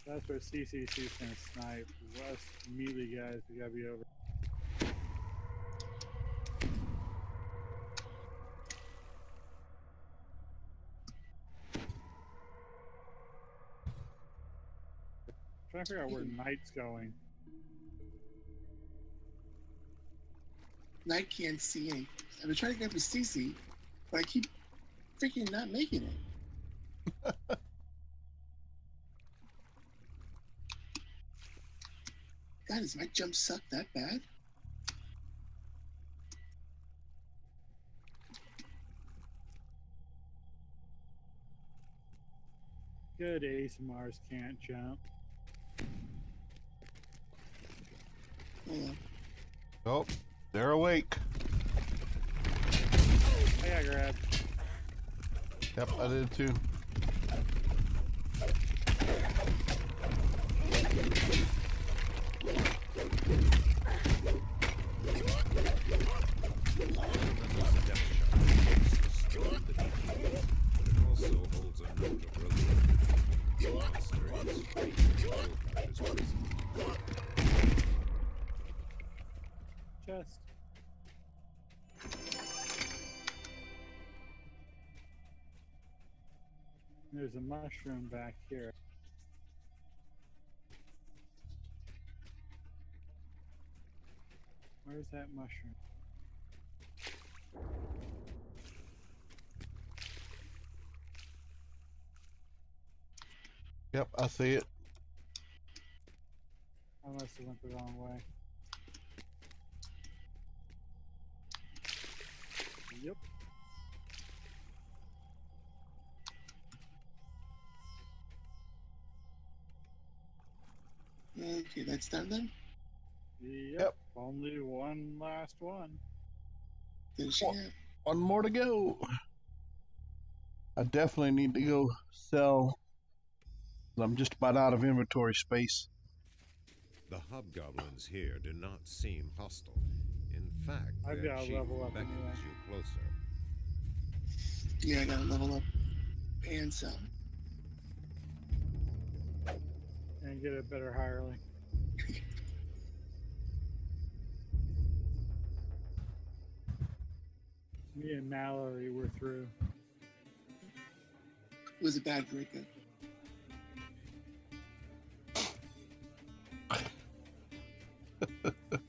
That's where CCC's gonna snipe. West melee guys, we gotta be over. Trying to figure out where Knight's going. Knight can't see any. I've been trying to get up to CC, but I keep freaking not making it. God, does my jump suck that bad? Good Aasimars can't jump. Hold on. Oh, they're awake. I got grabbed. Yep, I did too. Death shot is the skill of the DP, but it also holds a note of relief. The monster is free to go from his prison. Chest. There's a mushroom back here. Where's that mushroom? Yep, I see it. I must have went the wrong way. Okay, that's done then. Yep. Yep. Only one last one. Finishing Well- One more to go. I definitely need to go sell. I'm just about out of inventory space. The hobgoblins here do not seem hostile. In fact, I've their gotta chief level up beckons anyway. you closer. Yeah, I gotta level up and some. and get a better hireling. Me and Mallory were through. It was a bad breakup.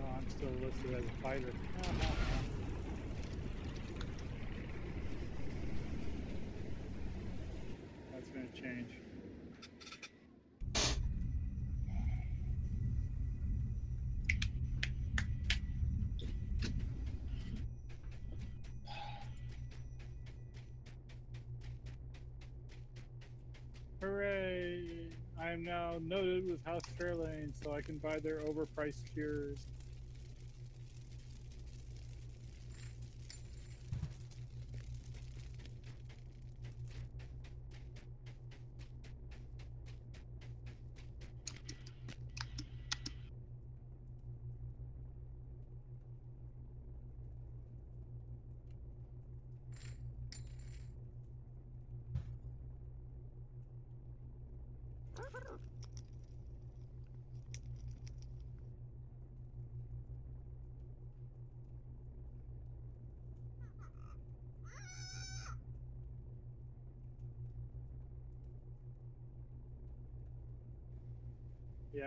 Oh, I'm still as a fighter. That's gonna change. Hooray! I am now noted with House Phiarlan, so I can buy their overpriced cures.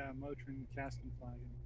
Yeah, Motrin casting flagging.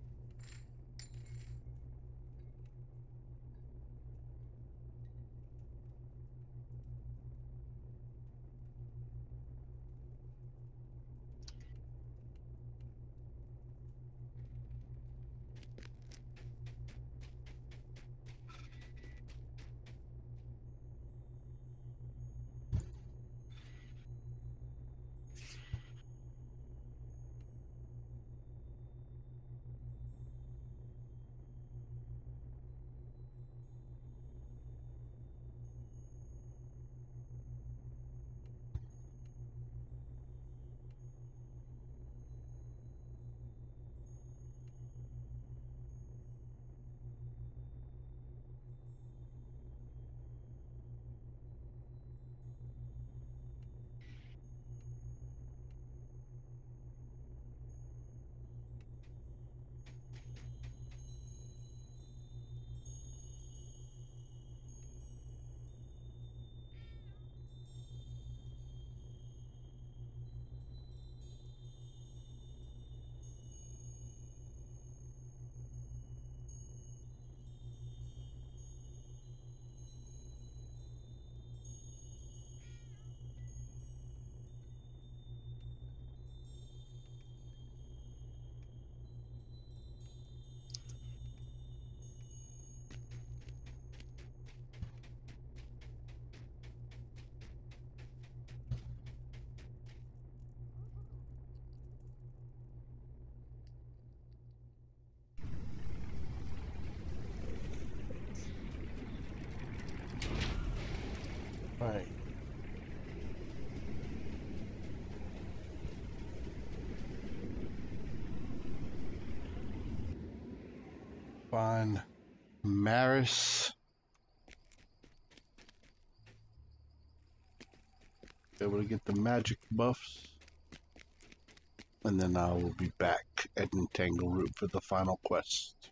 Find Maris. Able to get the magic buffs. And then I will be back at Tangleroot for the final quest.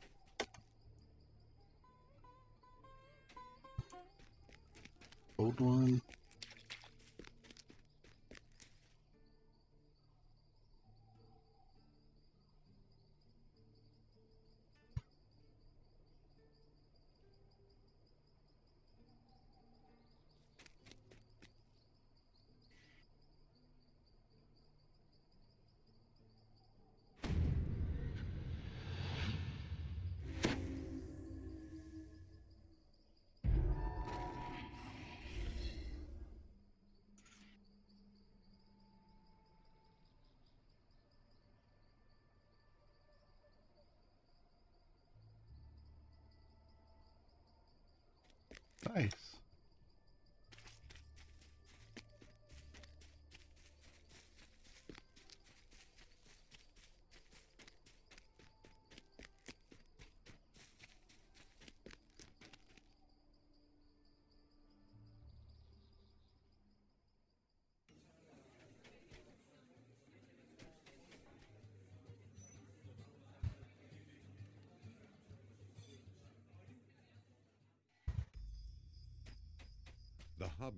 Old one.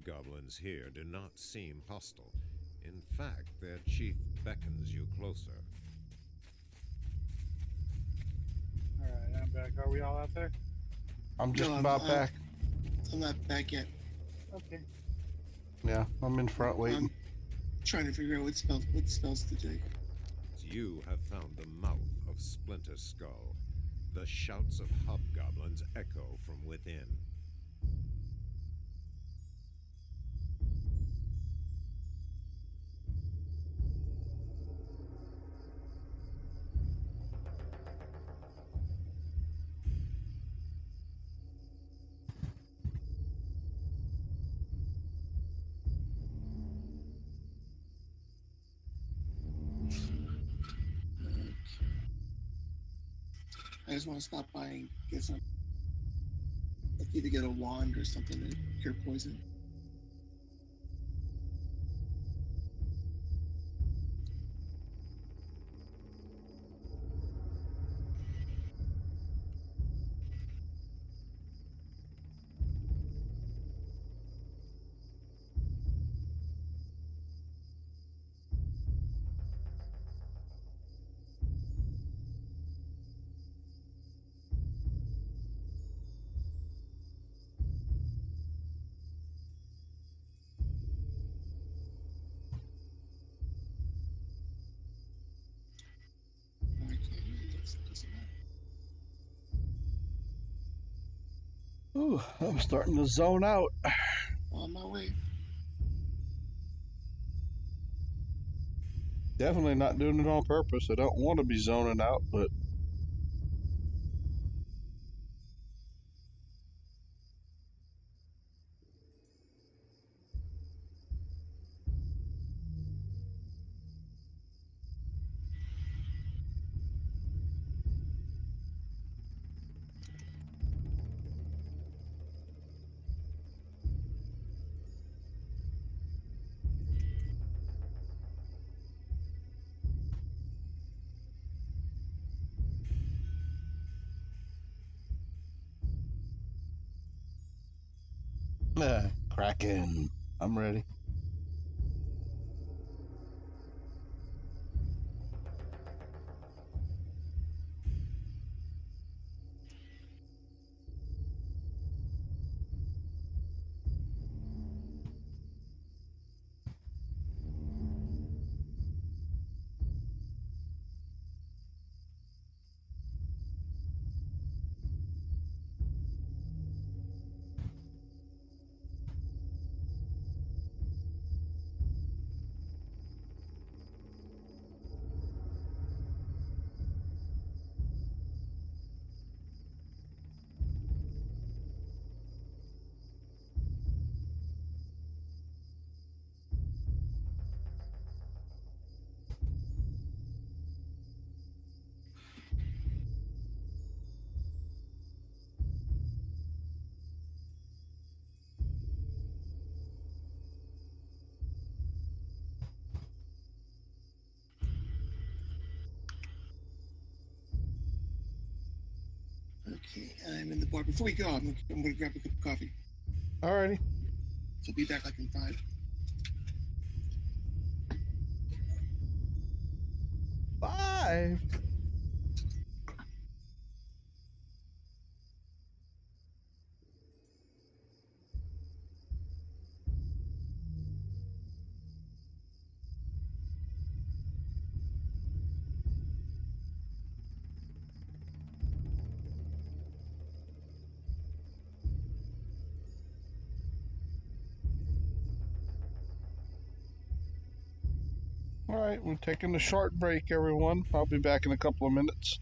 Hobgoblins here do not seem hostile. In fact, their chief beckons you closer. All right, I'm back. Are we all out there? I'm just No, I'm- about I'm- back. I'm not back yet. Okay. Yeah, I'm in front waiting. I'm trying to figure out what spells what spells to take. You have found the mouth of Splinterskull. The shouts of hobgoblins echo from within. Want to stop by and get some. Like either get a wand or something to cure poison. Ooh, I'm starting to zone out. On my way. Definitely not doing it on purpose. I don't want to be zoning out, but I'm in the bar. Before we go, I'm, I'm gonna grab a cup of coffee. Alrighty. So be back like in five. Five. We're taking a short break, everyone. I'll be back in a couple of minutes.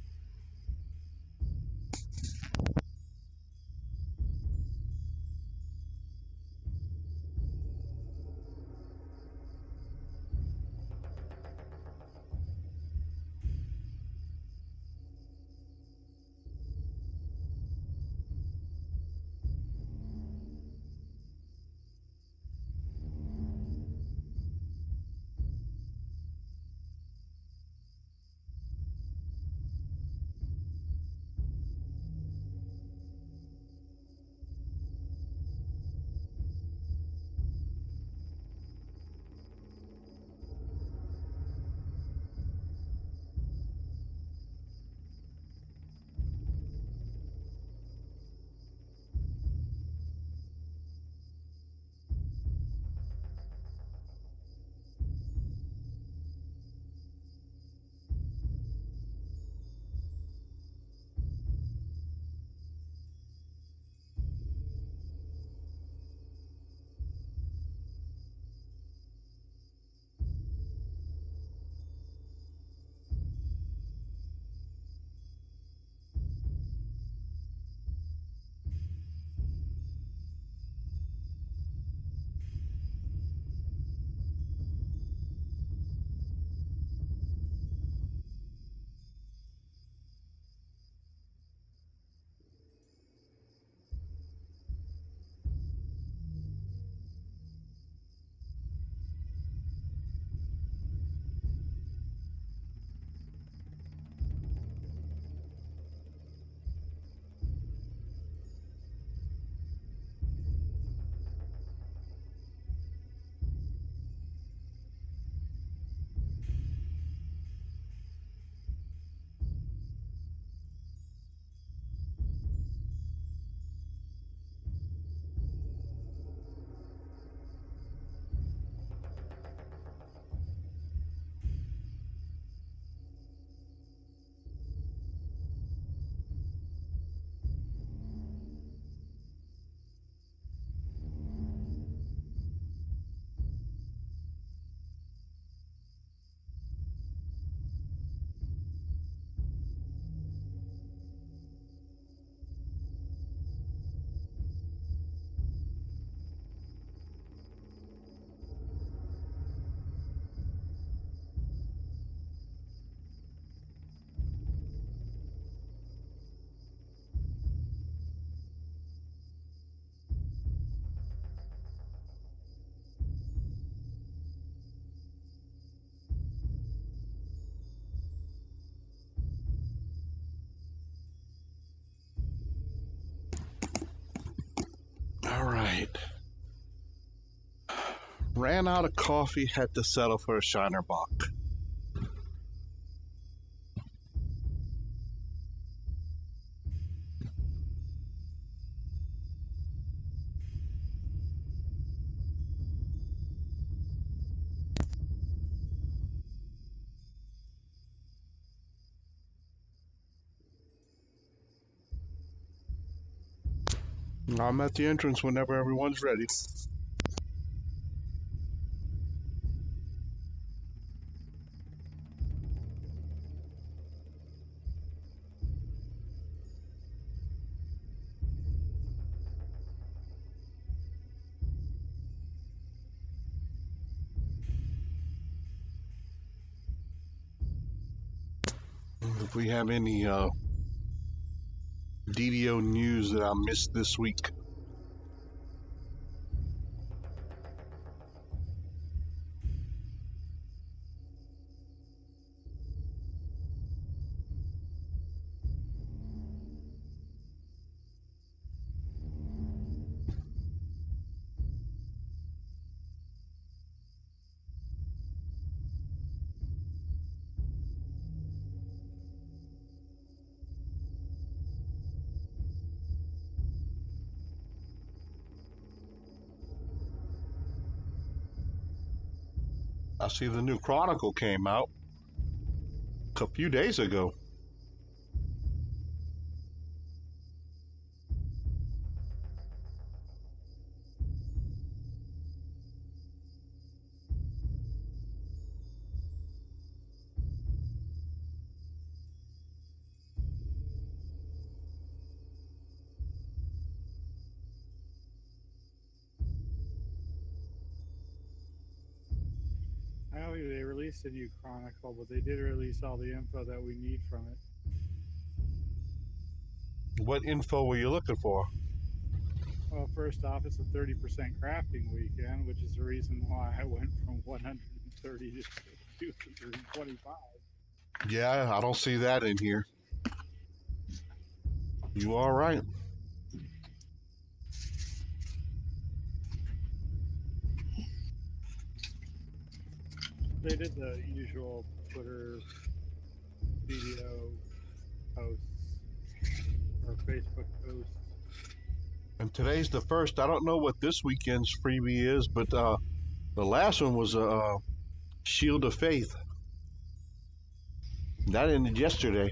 Ran out of coffee, had to settle for a Shiner Bock. I'm at the entrance whenever everyone's ready. We have any uh, DDO news that I missed this week. I see the new Chronicle came out a few days ago. New Chronicle, but they did release all the info that we need from it. What info were you looking for? Well, first off, it's a 30% crafting weekend, which is the reason why I went from 130 to 225. Yeah, I don't see that in here. You all right? They did the usual Twitter video posts or Facebook posts. And today's the first. I don't know what this weekend's freebie is, but uh, the last one was a uh, Shield of Faith. That ended yesterday.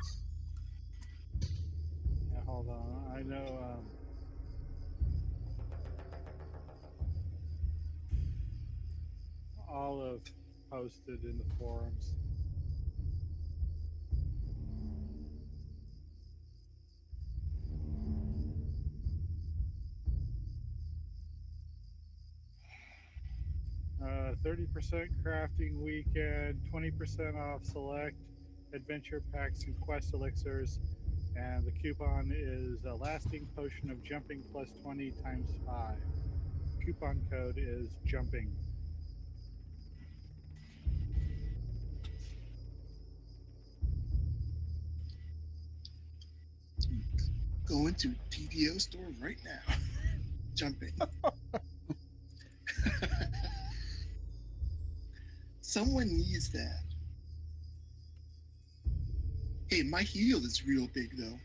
Yeah, hold on. I know. Um, Olive posted in the forums. Uh, 30% crafting weekend, 20% off select adventure packs and quest elixirs, and the coupon is a lasting potion of jumping plus 20 times 5. Coupon code is jumping. Going to DDO store right now. Jumping. Someone needs that. Hey, my heel is real big though.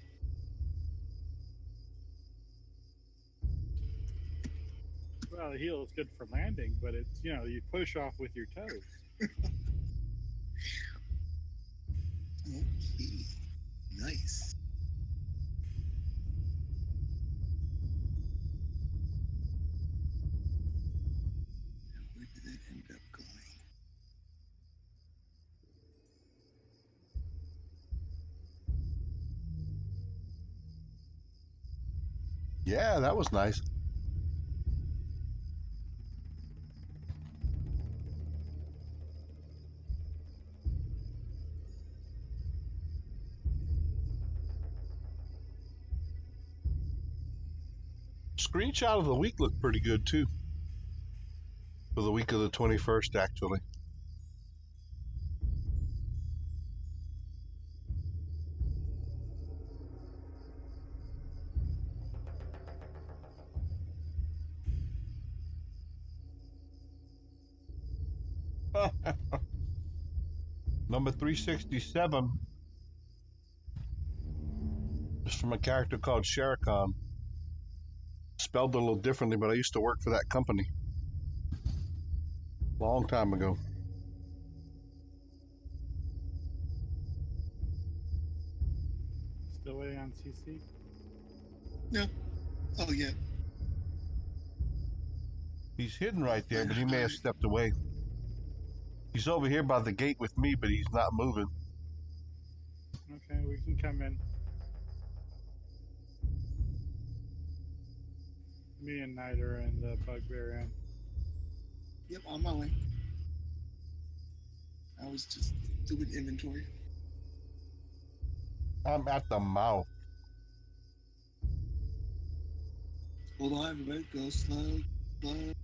Well, the heel is good for landing, but it's, you know, you push off with your toes. Okay. Nice. Yeah, that was nice. Screenshot of the week looked pretty good too. For the week of the 21st, actually. 367 is from a character called Sherikhan. Spelled a little differently, but I used to work for that company. Long time ago. Still waiting on CC. No. Oh yeah. He's hidden right there, but he may have stepped away. He's over here by the gate with me, but he's not moving. Okay, we can come in. Me and Niter and the Bugbear in. Yep, on my way. I was just doing inventory. I'm at the mouth. Hold on, everybody. Go slow, slow.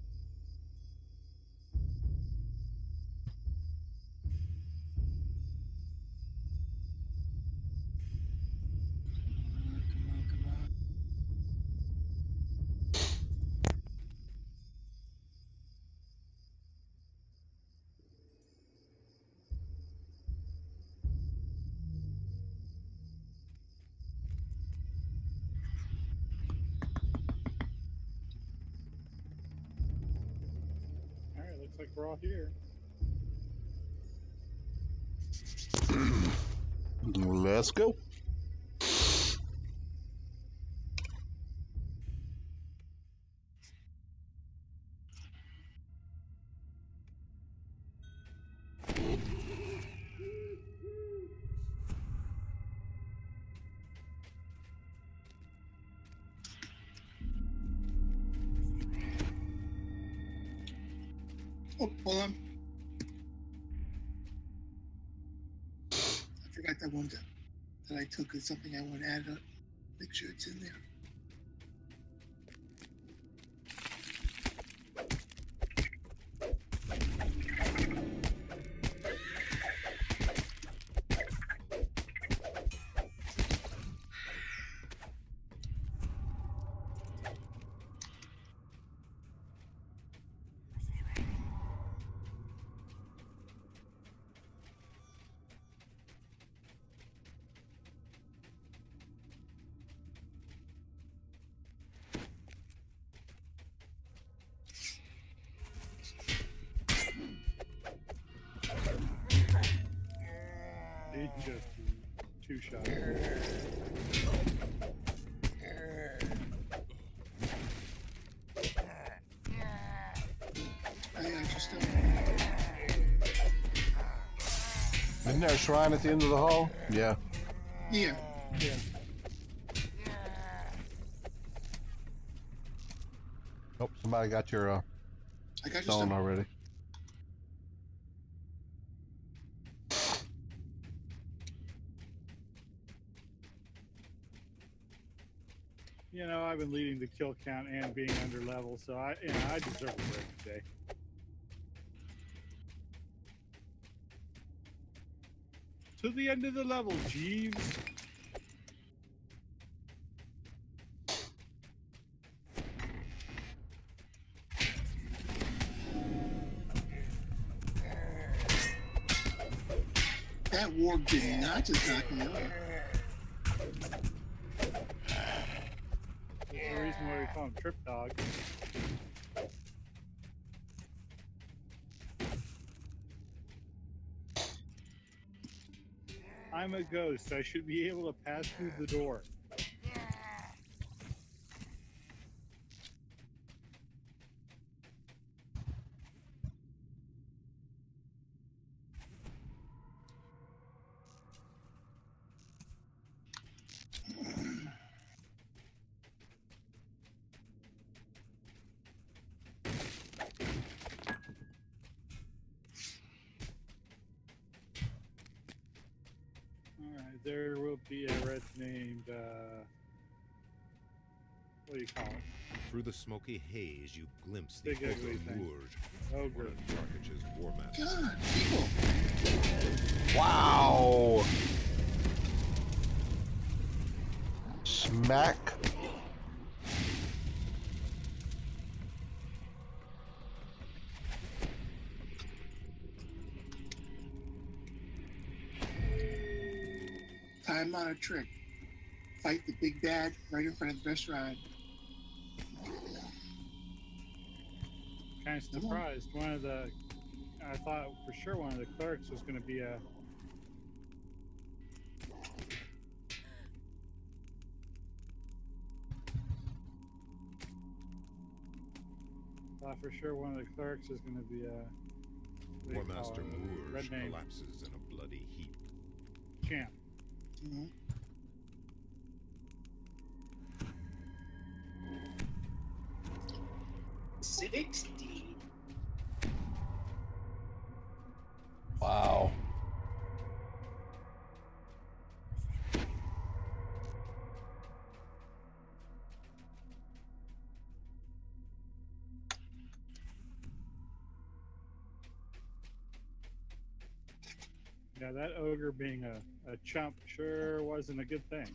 Here. Let's go. Took is something I want to add up. Make sure it's in there. Just two shots. I got your stuff. Isn't there a shrine at the end of the hall? Yeah. Yeah. Yeah. Oh, somebody got your uh, I got your stone already. I've been leading the kill count and being under level, so I, you know, I deserve a break today. To the end of the level, Jeeves. That warg did not just knock me over. Trip Dog. I'm a ghost. I should be able to pass through the door. Through the smoky haze, you glimpse the Big ugly oh, one of Jarkich's war masters. Wow! Smack. Time on a trick. Fight the big bad right in front of the restaurant. Kind of Come on. surprised. One of the, I thought for sure one of the clerks was going to be a. Thought for sure one of the clerks is going to be a. what do you War call Master it? Moore collapses in a bloody heap. Champ. Mhm. Sixty. Wow. That ogre being a, a chump sure wasn't a good thing.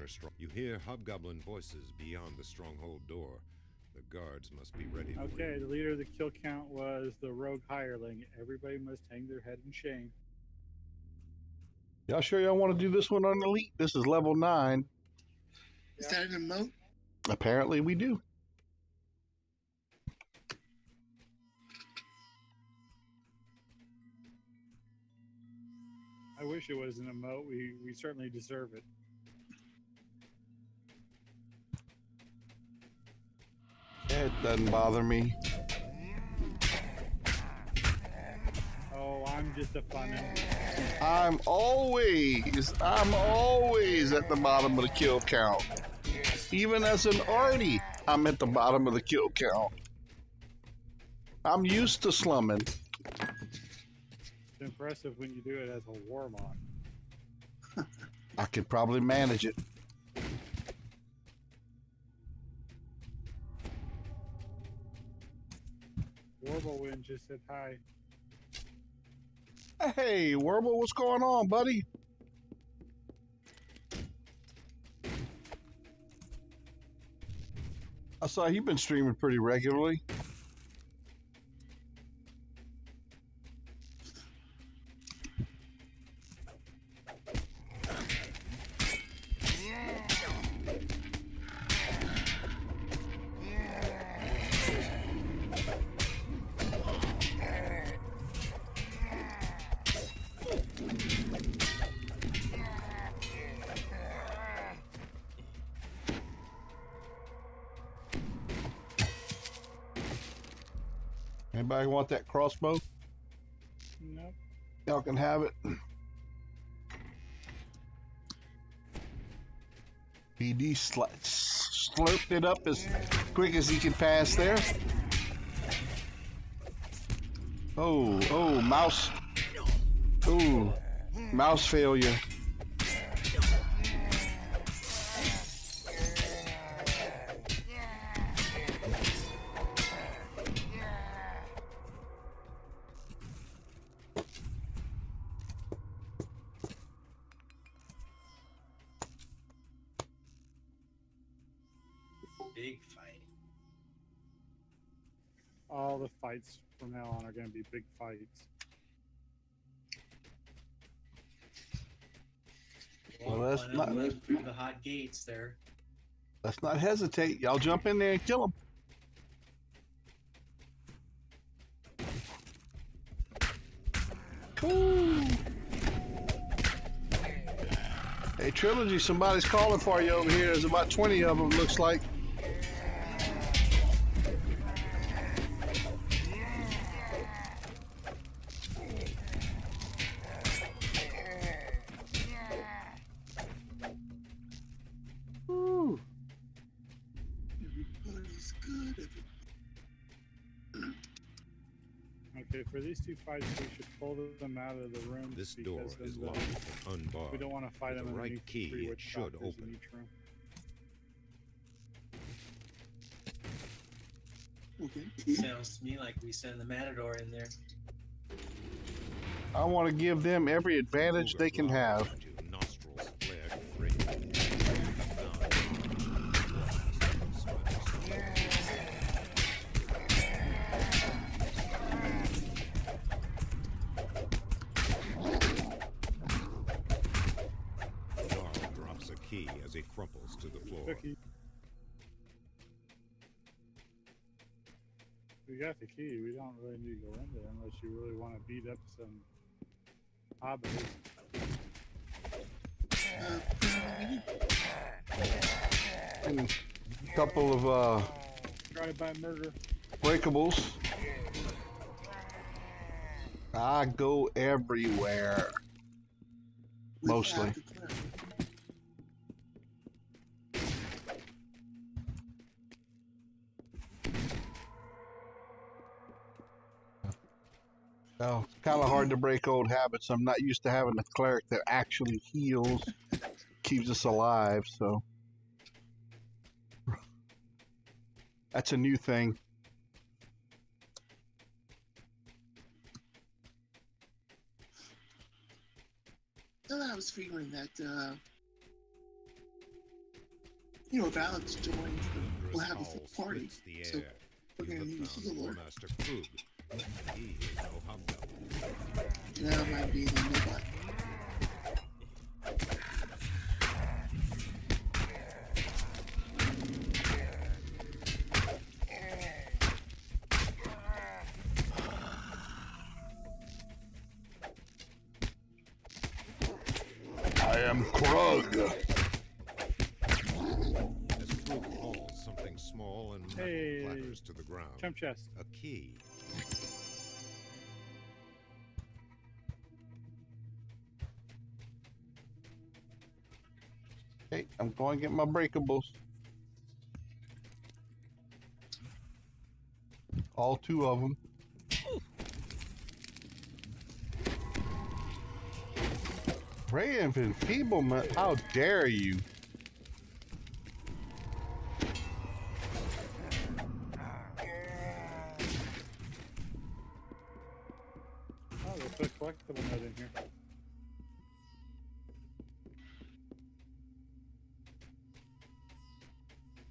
Reached the inner strong. You hear hobgoblin voices beyond the stronghold door. The guards must be ready Okay, you. the leader of the kill count was the rogue hireling. Everybody must hang their head in shame. Y'all sure y'all want to do this one on Elite? This is level 9. Is that an emote? Apparently we do. I wish it was an emote. We we certainly deserve it. It doesn't bother me. Oh, I'm just a fun. I'm always, I'm always at the bottom of the kill count. Even as an arty, I'm at the bottom of the kill count. I'm used to slumming. It's impressive when you do it as a warlock. I could probably manage it. Warblewind just said hi. Hey, Warble, what's going on, buddy? I saw you've been streaming pretty regularly. That crossbow? Nope. Y'all can have it. BD sl- slurped it up as quick as he can pass there. Oh, oh, mouse. Ooh, mouse failure. Big fights. Well, Well, that's find not- who through the hot gates there. Let's not hesitate. Y'all jump in there and kill him. Cool. Hey, Trilogy, somebody's calling for you over here. There's about 20 of them, looks like. Fights, we should pull them out of the room. This door is locked and unbarred. We don't want to fight With them the right key, it should open. in each room. Okay. Sounds to me like we send the Matador in there. I want to give them every advantage they can have. Key. We don't really need to go in there unless you really want to beat up some hobbits. And a couple of uh, Drive-by murder. breakables. I go everywhere. without Mostly. Oh, it's kind of hard to break old habits. I'm not used to having a cleric that actually heals, keeps us alive. So that's a new thing. Well, I was figuring that, uh, you know, if Alex joins, the, we'll have a full party. the So we're gonna need a healer. Master Krug. He is no hobgoblin. That might be the nobody. I am Krug. As Krug falls, something small and metal Hey. clatters to the ground. Chump chest. A key. I'm going to get my breakables. All two of them. Ray of enfeeblement, how dare you?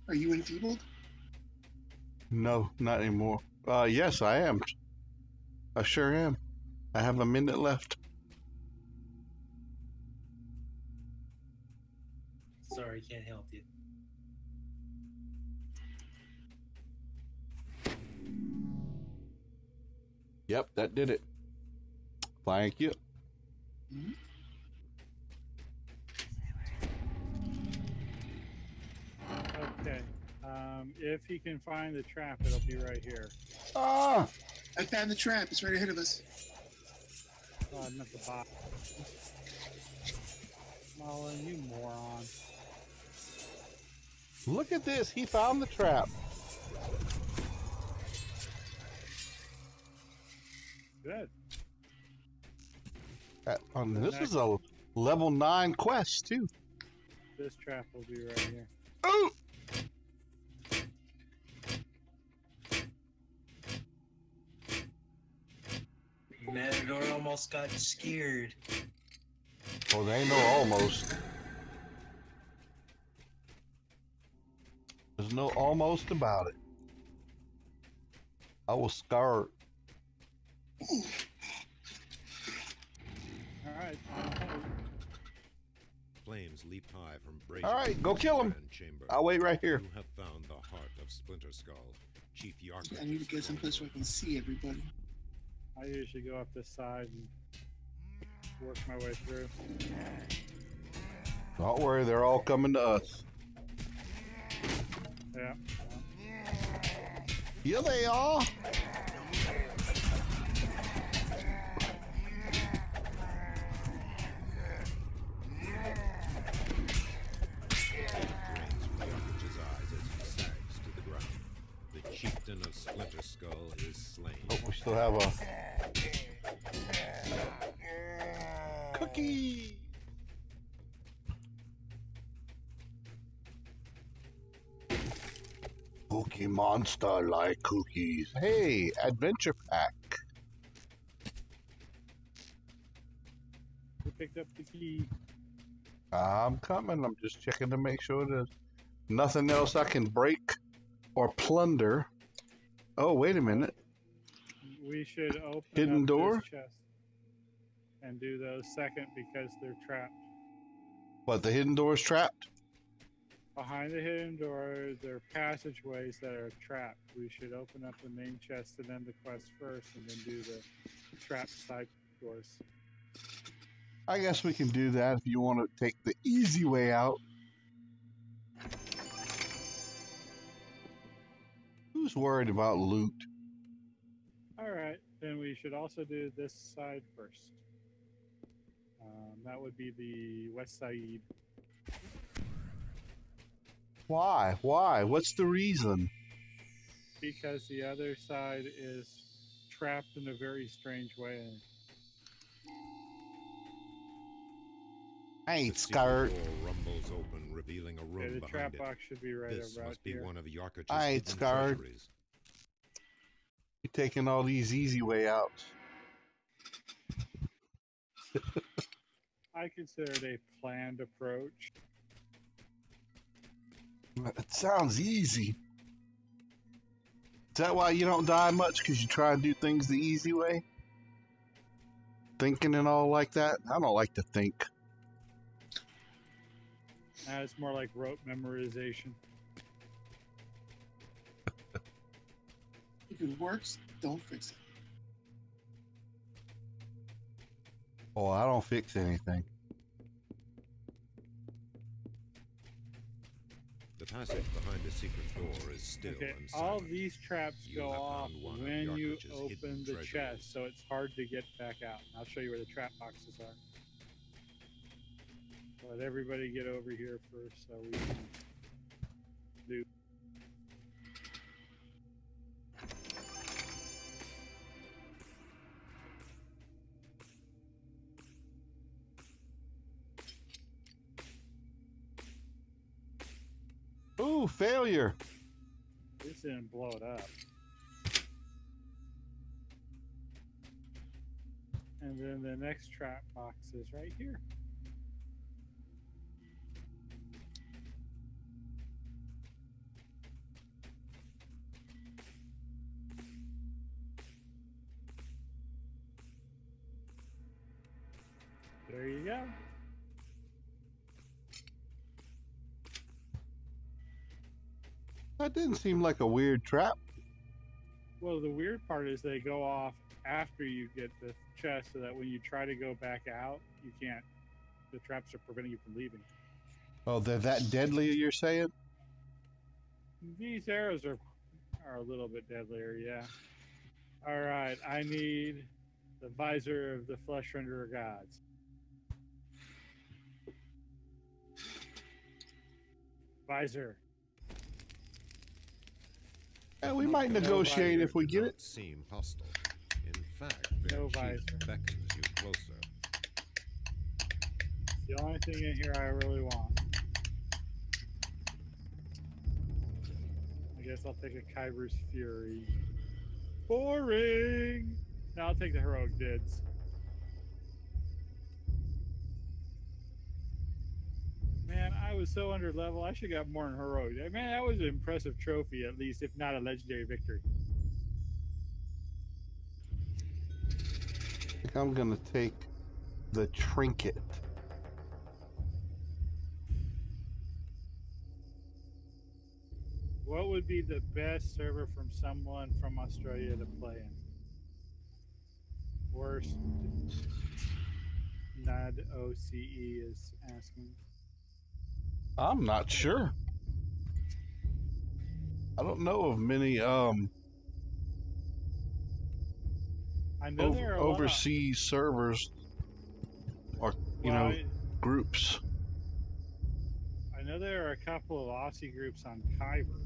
Are you enfeebled? No, not anymore. Uh, yes, I am. I sure am. I have a minute left. Sorry, can't help you. Yep, that did it. Thank you. Okay. Um, if he can find the trap, it'll be right here. Ah! I found the trap. It's right ahead of us. Oh, I meant the box. Mullen, you moron. Look at this. He found the trap. Good. Uh, um, this is a level nine quest too. This trap will be right here. Oh, Matador almost got scared. well, they know almost. There's no almost about it. I was scared. All right. uh, Flames leaped high from Brazier. All right, go kill him. Chamber. I'll wait right here. You have found the heart of Splinterskull. Chief Yarkut. I need to get someplace where I can see everybody. I usually go up this side and work my way through. Don't worry, they're all coming to us. Yeah. Yeah, they are. Drains from Yarkut's eyes as he sags to the ground. Chieftain of Splinterskull is slain. Oh, we still have a cookie. Cookie monster like cookies. Hey, adventure pack. We picked up the key. I'm coming. I'm just checking to make sure there's nothing else I can break or plunder. Oh, wait a minute. We should open Hidden up door? this chest and do those second because they're trapped. But the hidden door is trapped? Behind the hidden door, there are passageways that are trapped. We should open up the main chest and end the quest first, and then do the trap side doors. I guess we can do that if you want to take the easy way out. Who's worried about loot? All right, then we should also do this side first. Um, that would be the west side. Why? Why? What's the reason? because the other side is trapped in a very strange way. I ain't The scared. door rumbles open, revealing a room Okay, the behind trap it. box should be right this about must be here. one of Yarkut's I ain't scared. treasuries. You're taking all these easy way outs. I consider it a planned approach. It sounds easy. Is that why you don't die much? Because you try and do things the easy way? Thinking and all like that? I don't like to think. Uh, it's more like rote memorization. If it works, don't fix it. Oh, I don't fix anything. The passage behind the secret door is still Okay, and all these traps You go off found of when you open the treasuries. chest, so it's hard to get back out. I'll show you where the trap boxes are. Let everybody get over here first, so we can do. Ooh, failure. This didn't blow it up. And then the next trap box is right here. There you go. That didn't seem like a weird trap. Well, the weird part is they go off after you get the chest, so that when you try to go back out, you can't. The traps are preventing you from leaving. Oh, they're that deadly, you're saying? These arrows are are a little bit deadlier, yeah. All right, I need the visor of the flesh renderer gods. Visor. Yeah, we might negotiate if we get it. Seem hostile. In fact, their No chief beckons you closer. The only thing in here I really want. I guess I'll take a Khyber's Fury. Boring! Now I'll take the heroic dids. Was so under level. I should have got more than heroic. Man, that was an impressive trophy, at least, if not a legendary victory. I'm gonna take the trinket. What would be the best server from someone from Australia to play in? Worst. Nad OCE is asking. I'm not sure. I don't know of many um I know ov- there are a lot of- overseas servers or you well, know I, groups. I know there are a couple of Aussie groups on Khyber,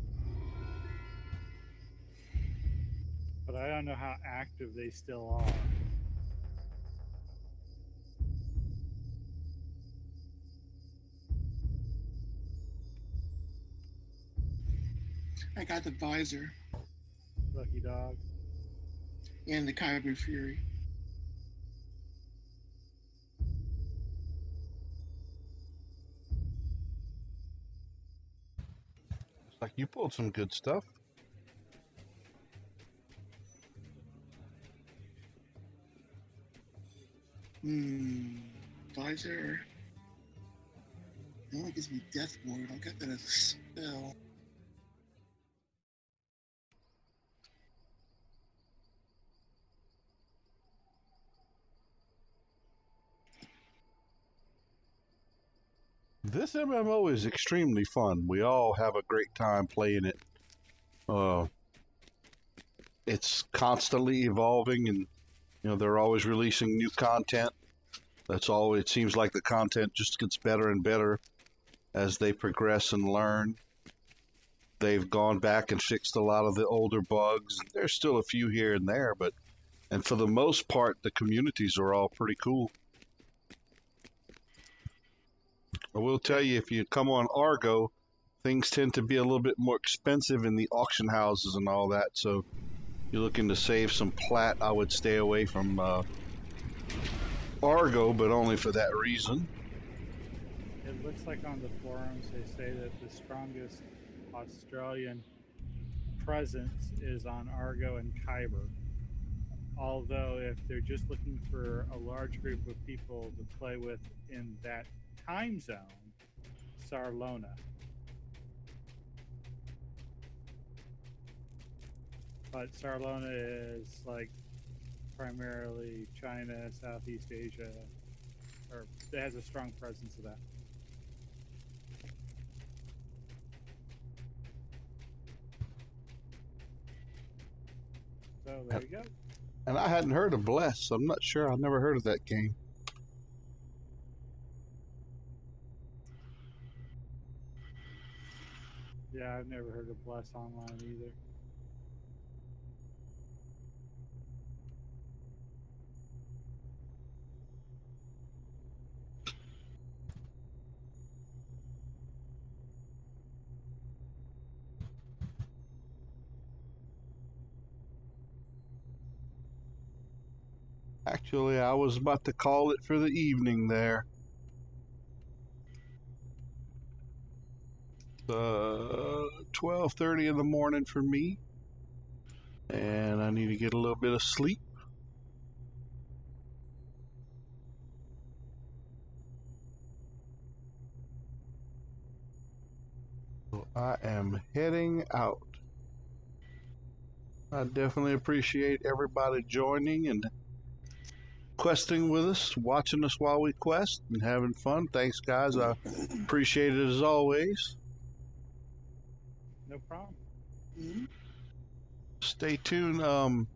but I don't know how active they still are. I got the visor Lucky dog. and the Khyber Fury. It's like you pulled some good stuff. Hmm. Visor. It only gives me Death Ward. I'll get that as a spell. This MMO is extremely fun. We all have a great time playing it. Uh, it's constantly evolving, and you know they're always releasing new content. That's all. It seems like the content just gets better and better as they progress and learn. They've gone back and fixed a lot of the older bugs. There's still a few here and there, but and for the most part, the communities are all pretty cool. I will tell you, if you come on Argo, things tend to be a little bit more expensive in the auction houses and all that. So, you're looking to save some plat, I would stay away from uh, Argo, but only for that reason. It looks like on the forums they say that the strongest Australian presence is on Argo and Khyber. Although, if they're just looking for a large group of people to play with in that time zone, Sarlona. But Sarlona is like primarily China, Southeast Asia, or it has a strong presence of that. So there you go. And I hadn't heard of Bless, so I'm not sure. I've never heard of that game. Yeah, I've never heard of Bless Online either. Actually, I was about to call it for the evening there. Uh, 12:30 in the morning for me, and I need to get a little bit of sleep. So I am heading out. I definitely appreciate everybody joining and questing with us, watching us while we quest and having fun. Thanks, guys. I appreciate it as always. No problem. Mhm. Stay tuned. Um,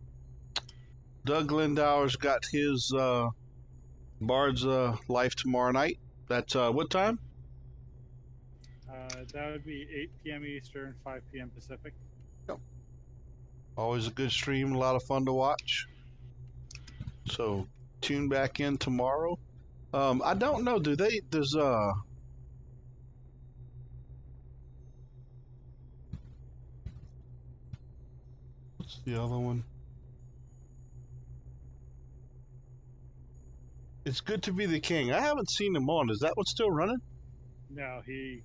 Doug Lindauer's got his uh, Bard's uh, Life tomorrow night. That's uh, what time? Uh, that would be 8 p.m. Eastern, 5 p.m. Pacific. Yep. Always a good stream, a lot of fun to watch. So tune back in tomorrow. Um, I don't know. Do they? Does uh? The other one? It's good to be the king. I haven't seen him on. Is that one still running? No, he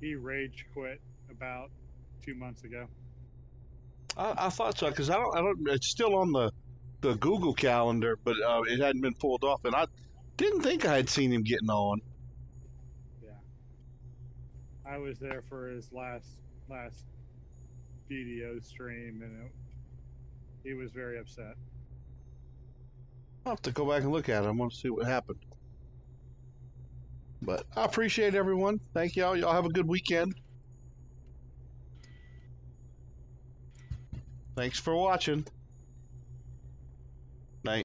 he rage quit about two months ago. I, I thought so because I don't. I don't. It's still on the the Google calendar, but uh, it hadn't been pulled off, and I didn't think I had seen him getting on. Yeah, I was there for his last last DDO stream, and it, he was very upset. I'll have to go back and look at it. I want to see what happened. But I appreciate everyone. Thank y'all. Y'all have a good weekend. Thanks for watching.